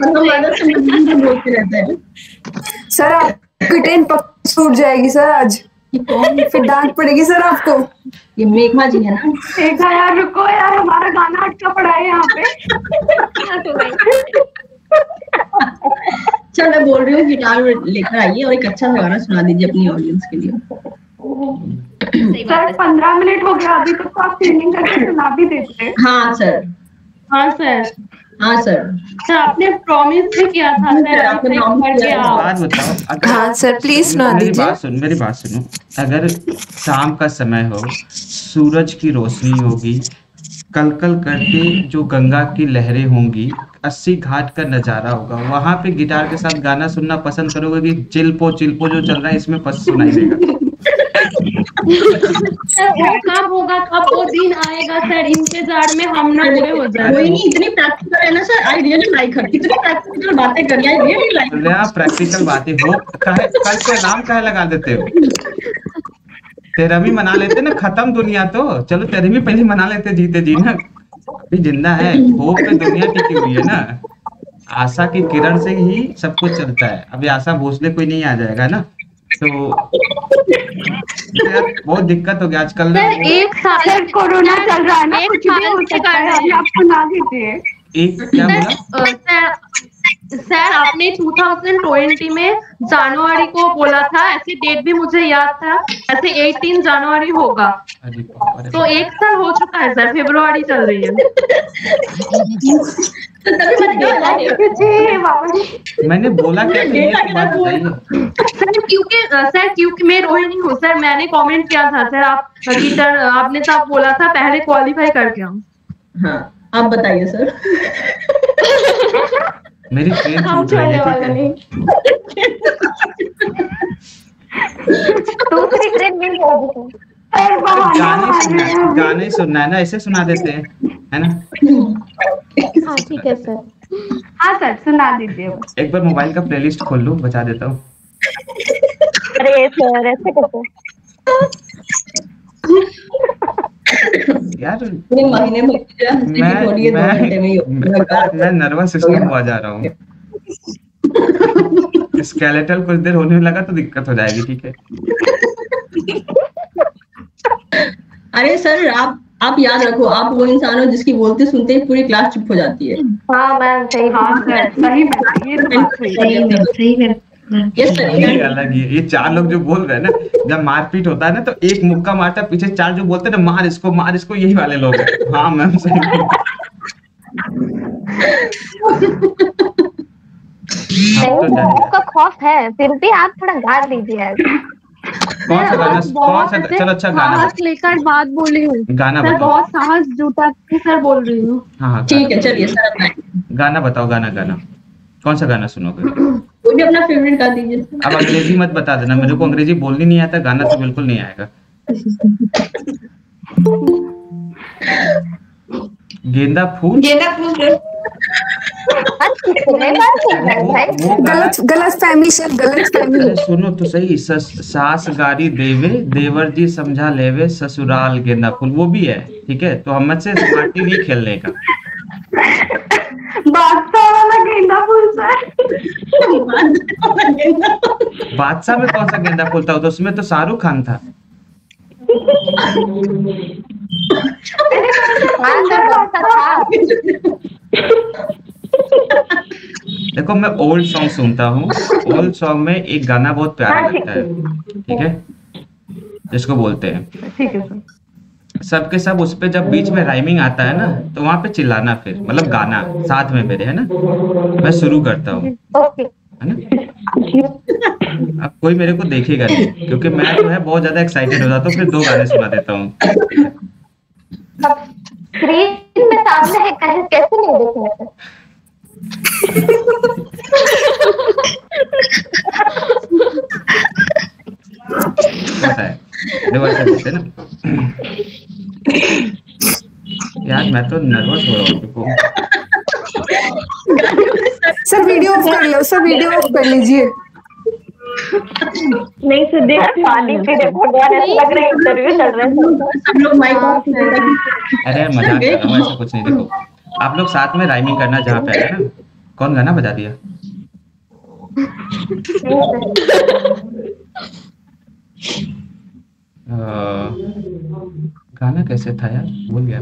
हम आदत से मजबूर बोलते रहते हैं। सर आपकी ट्रेन पक्का छूट जाएगी सर आज। फिर डांट पड़ेगी सर आपको। ये मेघा जी है ना। देखा यार रुको यार हमारा गाना अटका पड़ा है यहाँ पे। चल मैं बोल रही हूँ गिटार लेकर आइए और एक अच्छा सा गाना सुना दीजिए अपनी ऑडियंस के लिए। सर पंद्रह मिनट हो गया अभी तक तो आप ट्रेनिंग करके सुना भी देते हाँ। सर। हाँ सर। हाँ सर। सर आपने प्रॉमिस भी किया था सर। आपने बात बताओ अगर हाँ सर प्लीज़ सुना मेरी दीजिए। बात सुन मेरी बात सुनो। अगर शाम का समय हो सूरज की रोशनी होगी कल कल करके जो गंगा की लहरें होंगी अस्सी घाट का नज़ारा होगा। वहाँ पे गिटार के साथ गाना सुनना पसंद करोगे कि चिल्पो चिल्पो जो चल रहा है इसमें पस सुनाई देगा। सर वो कब होगा कब वो दिन आएगा सर? इंतज़ार में हम ना पूरे हो जाए। कोई नहीं इतनी प्रैक्टिकल है ना सर। आई रियली लाइक हर कितनी प्रैक्टिकल बातें करी आई रियली लाइक प्रैक्टिकल बातें हो काहे कल से नाम काहे लगा देते हो? तेरा भी मना लेते ना खत्म दुनिया तो। चलो तेरे भी पहले मना लेते जीते जी ना। अभी ज़िंदा है होप पे दुनिया टिकी हुई है ना। आशा की किरण से ही सब कुछ चलता है। अभी आशा भोसले कोई नहीं आ जाएगा ना। तो बहुत दिक्कत हो गया आजकल ना। एक साल कोरोना चल रहा है ना कुछ भी हो सकता है है ना देते हैं। आप सुना दीजिए। एक क्या बोला? सर आपने 2020 में जनवरी को बोला था ऐसे डेट भी मुझे याद था ऐसे 18 जनवरी होगा। तो एक साल हो चुका है सर फरवरी चल रही है। मैंने बोला क्या तो सर क्योंकि सर क्योंकि मैं रोहिणी हूँ सर मैंने कमेंट किया था सर आप गिटार आपने तब बोला था पहले क्वालिफाई करके आओ हाँ आप बताइए सर। मेरी ट्रेन छूट रही है ठीक है? दूसरी ट्रेन मिल जाएगी गाने सुनना है। गाने सुनना है ना ऐसे सुना देते हैं है ना? हाँ ठीक है सर। हाँ सर सुना दीजिए। एक बार मोबाइल का प्लेलिस्ट खोल लो बचा देता हूँ। अरे सर ऐसे कैसे? यार महीने में है मैं है में ही मैं, मैं नर्वस सिस्टम हुआ जा रहा हूँ। स्केलेटल कुछ देर होने लगा तो दिक्कत हो जाएगी ठीक है? अरे सर आप आप याद रखो आप वो इंसान हो जिसकी बोलते सुनते ही पूरी क्लास चुप हो जाती है। हाँ मैम सही हाँ। सर सही ये तो बात सही है। सही में। Yes, ये अलग ही है। ये चार लोग जो बोल रहे हैं ना जब मारपीट होता है ना तो एक मुक्का मारता है पीछे चार जो बोलते हैं ना मार इसको मार इसको यही वाले लोग हैं। हाँ मैम सही तो आपका खौफ है। फिर भी आप थोड़ा गा दीजिए। कौन सा गाना? कौन सा चलो अच्छा गाना साहस लेकर बात बोली हूँ। गाना सर बहुत साहस जुटा के सर बोल रही हूँ। हाँ हाँ ठीक है चलिए सर गाना बताओ गाना गाना। कौन सा गाना सुनोगे? कोई भी अपना फेवरेट गा दीजिए। अब अंग्रेज़ी मत बता देना मेरे को अंग्रेज़ी बोलनी नहीं आता गाना तो बिल्कुल नहीं आएगा। गेंदा फूल? गेंदा फूल। गलत गलत फैमिली सर गलत फैमिली। सुनो तो सही सस, सास गारी देवे देवर जी समझा लेवे ससुराल गेंदा फूल वो भी है ठीक है? तो हम से स्मार्टी नहीं खेलने का। बादशाह वाला गेंदा फूल सर बादशाह में कौन सा गेंदा फूल था तो उसमें तो शाहरुख खान था। देखो मैं ओल्ड सॉन्ग सुनता हूँ। ओल्ड सॉन्ग में एक गाना बहुत प्यारा लगता है। ठीक है? जिसको बोलते हैं। ठीक है सर। सबके सब उस पे जब बीच में राइमिंग आता है ना तो वहाँ पे चिल्लाना फिर मतलब गाना साथ में मेरे है ना? मैं शुरू करता हूँ। ओके अब कोई मेरे को देखेगा नहीं क्योंकि मैं जो है बहुत ज़्यादा एक्साइटेड हो जाता हूँ फिर दो गाने सुना देता हूँ। है कैसे नहीं ऐसा है ना यार मैं तो नर्वस हो रहा हूँ सर वीडियो ऑफ़ कर लो सर वीडियो ऑफ़ कर लीजिए। नहीं सर देख पानी पी रहे भगवान ऐसा लग रहा है इंटरव्यू चल रहा है। सब लोग माइक ऑफ़ अरे यार मज़ाक कर रहा हूँ ऐसा कुछ नहीं देखो। आप लोग साथ में राइमिंग करना जहाँ पे है ना। कौन गाना बजा दिया? अ, गाना कैसे था यार? भूल गया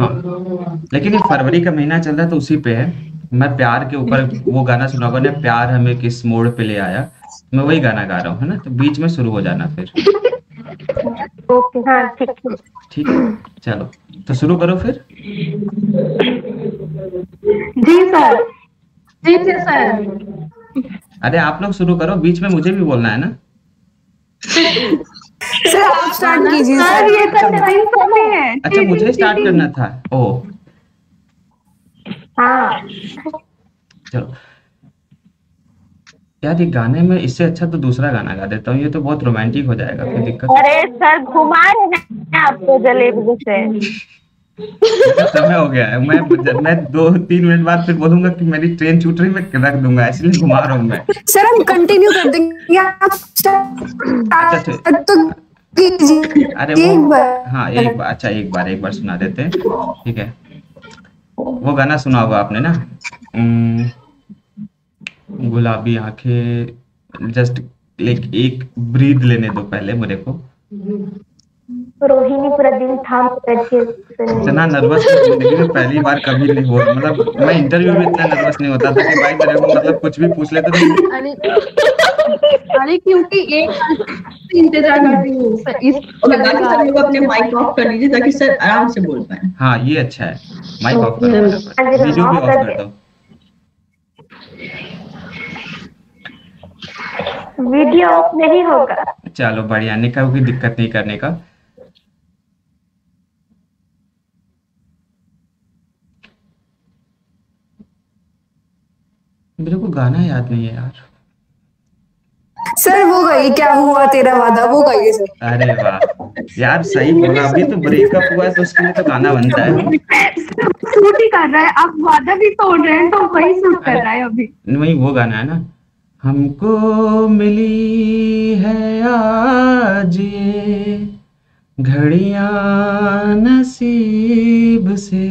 हाँ। लेकिन ये फरवरी का महीना चल रहा है तो उसी पे है। मैं प्यार के ऊपर वो गाना सुना ना प्यार हमें किस मोड़ पे ले आया? मैं वही गाना गा रहा हूँ है ना? तो बीच में शुरू हो जाना फिर। हाँ ठीक है। ठीक है। चलो तो शुरू करो फिर। जी सर। जी जी सर। अरे आप लोग शुरू करो। बीच में मुझे भी बोलना है ना? सर आप स्टार्ट कीजिए सर। ये तो टाइम समय है अच्छा मुझे स्टार्ट करना था। ओ। हाँ। चलो। यार ये गाने में इससे अच्छा तो दूसरा गाना गा देता हूँ। ये तो बहुत रोमांटिक हो जाएगा कोई दिक्कत अरे सर घुमा रहे ना आपको जलेबी से। समय हो गया है। मैं मैं दो तीन मिनट बाद फिर बोलूँगा कि मेरी ट्रेन छूट रही मैं रख दूँगा इसलिए घुमा रहा हूँ मैं। सर हम कंटिन्यू कर देंगे। तो कीजिए अरे वो बार। हाँ एक बार। अच्छा एक बार एक बार सुना देते हैं। ठीक है। वो गाना सुना होगा आपने ना? गुलाबी आँखें जस्ट लाइक एक ब्रीद लेने दो पहले मेरे को। रोहिणी पूरा दिन थाम इतना नर्वस ज़िंदगी में पहली बार कभी नहीं हुआ। मतलब मैं इंटरव्यू में इतना नर्वस नहीं होता था कि भाई मेरे को मतलब कुछ भी पूछ लेते थे। अरे अरे क्योंकि एक इंतज़ार कर रही हूँ सर, इस और बाकी सब लोग अपने माइक ऑफ़ कर लीजिए ताकि सर आराम से बोल पाए। हाँ ये अच्छा है। माइक ऑफ़ करो वीडियो भी ऑफ़ कर दो। वीडियो ऑफ़ नहीं होगा। चलो बढ़िया। निका कोई दिक्कत नहीं करने का। मेरे को गाना याद नहीं है यार। सर वो गाइए क्या हुआ तेरा वादा? वो गाइए सर। अरे वाह। यार सही बोला। अभी तो ब्रेकअप हुआ है तो उसके लिए तो गाना बनता है। सूट ही कर रहा है। आप वादा भी तोड़ रहे हैं तो वही सूट कर रहा है अभी। वही वो गाना है ना। हमको मिली है आज ये घड़ियाँ नसीब से।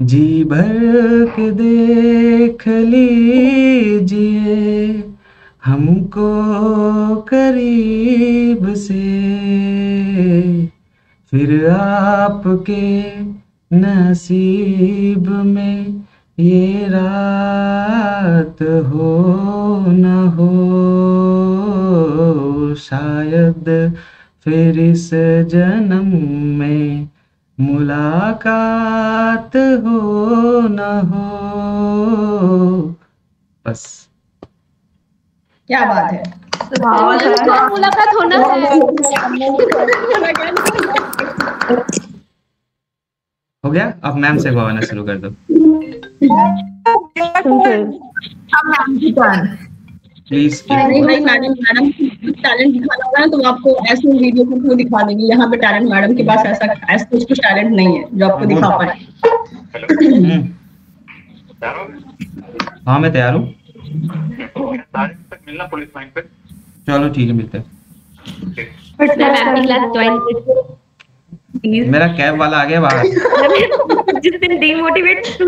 जी भर के देख लीजिए, हमको करीब से। फिर आपके नसीब में ये रात हो न हो, शायद फिर इस जन्म में मुलाकात हो न हो। बस। क्या बात है। मुलाकात होना हो। गया? अब मैम से गवाना शुरू कर दो। प्लीज़ नहीं मैडम मैडम टैलेंट दिखाना होगा ना तो आपको ऐसे वीडियो को क्यों दिखा देंगी? यहाँ पे टैलेंट मैडम के पास ऐसा ऐसा कुछ कुछ टैलेंट नहीं है जो आपको दिखा पाए। हाँ मैं तैयार हूँ। मिलना पुलिस लाइन पे चलो ठीक है मिलते हैं। मेरा कैब वाला आ गया बाहर जिस दिन डिमोटिवेट हो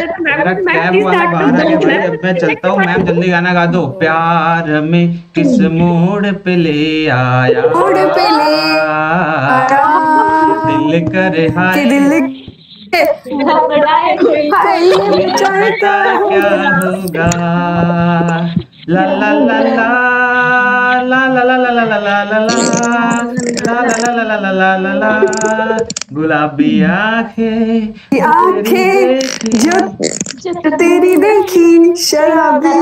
तो मेरा कैब वाला बाहर आ गया भाई अब मैं चलता हूँ मैम जल्दी गाना गा दो प्यार में किस मोड़ पे ले आया मोड़ पे ले दिल करे हाय दिल चाहता क्या होगा ला ला ला ला ला ला ला ला ला ला ला ला ला ला ला ला ला ला ला गुलाबी आँखें आँखें जो तेरी देखी शराबी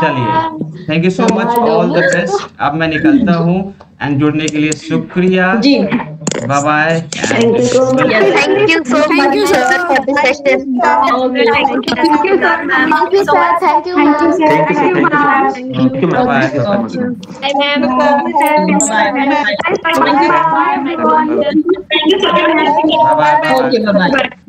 चलिए thank you so much all the best अब मैं निकलता हूँ एंड जुड़ने के लिए शुक्रिया। जी। Bye bye. Thank you so much. Yes, thank you so thank much you, sir. for this session. Thank you, sir. Thank you, sir. Thank you. Thank you. Thank you, ma'am. Thank you, ma'am. Thank you.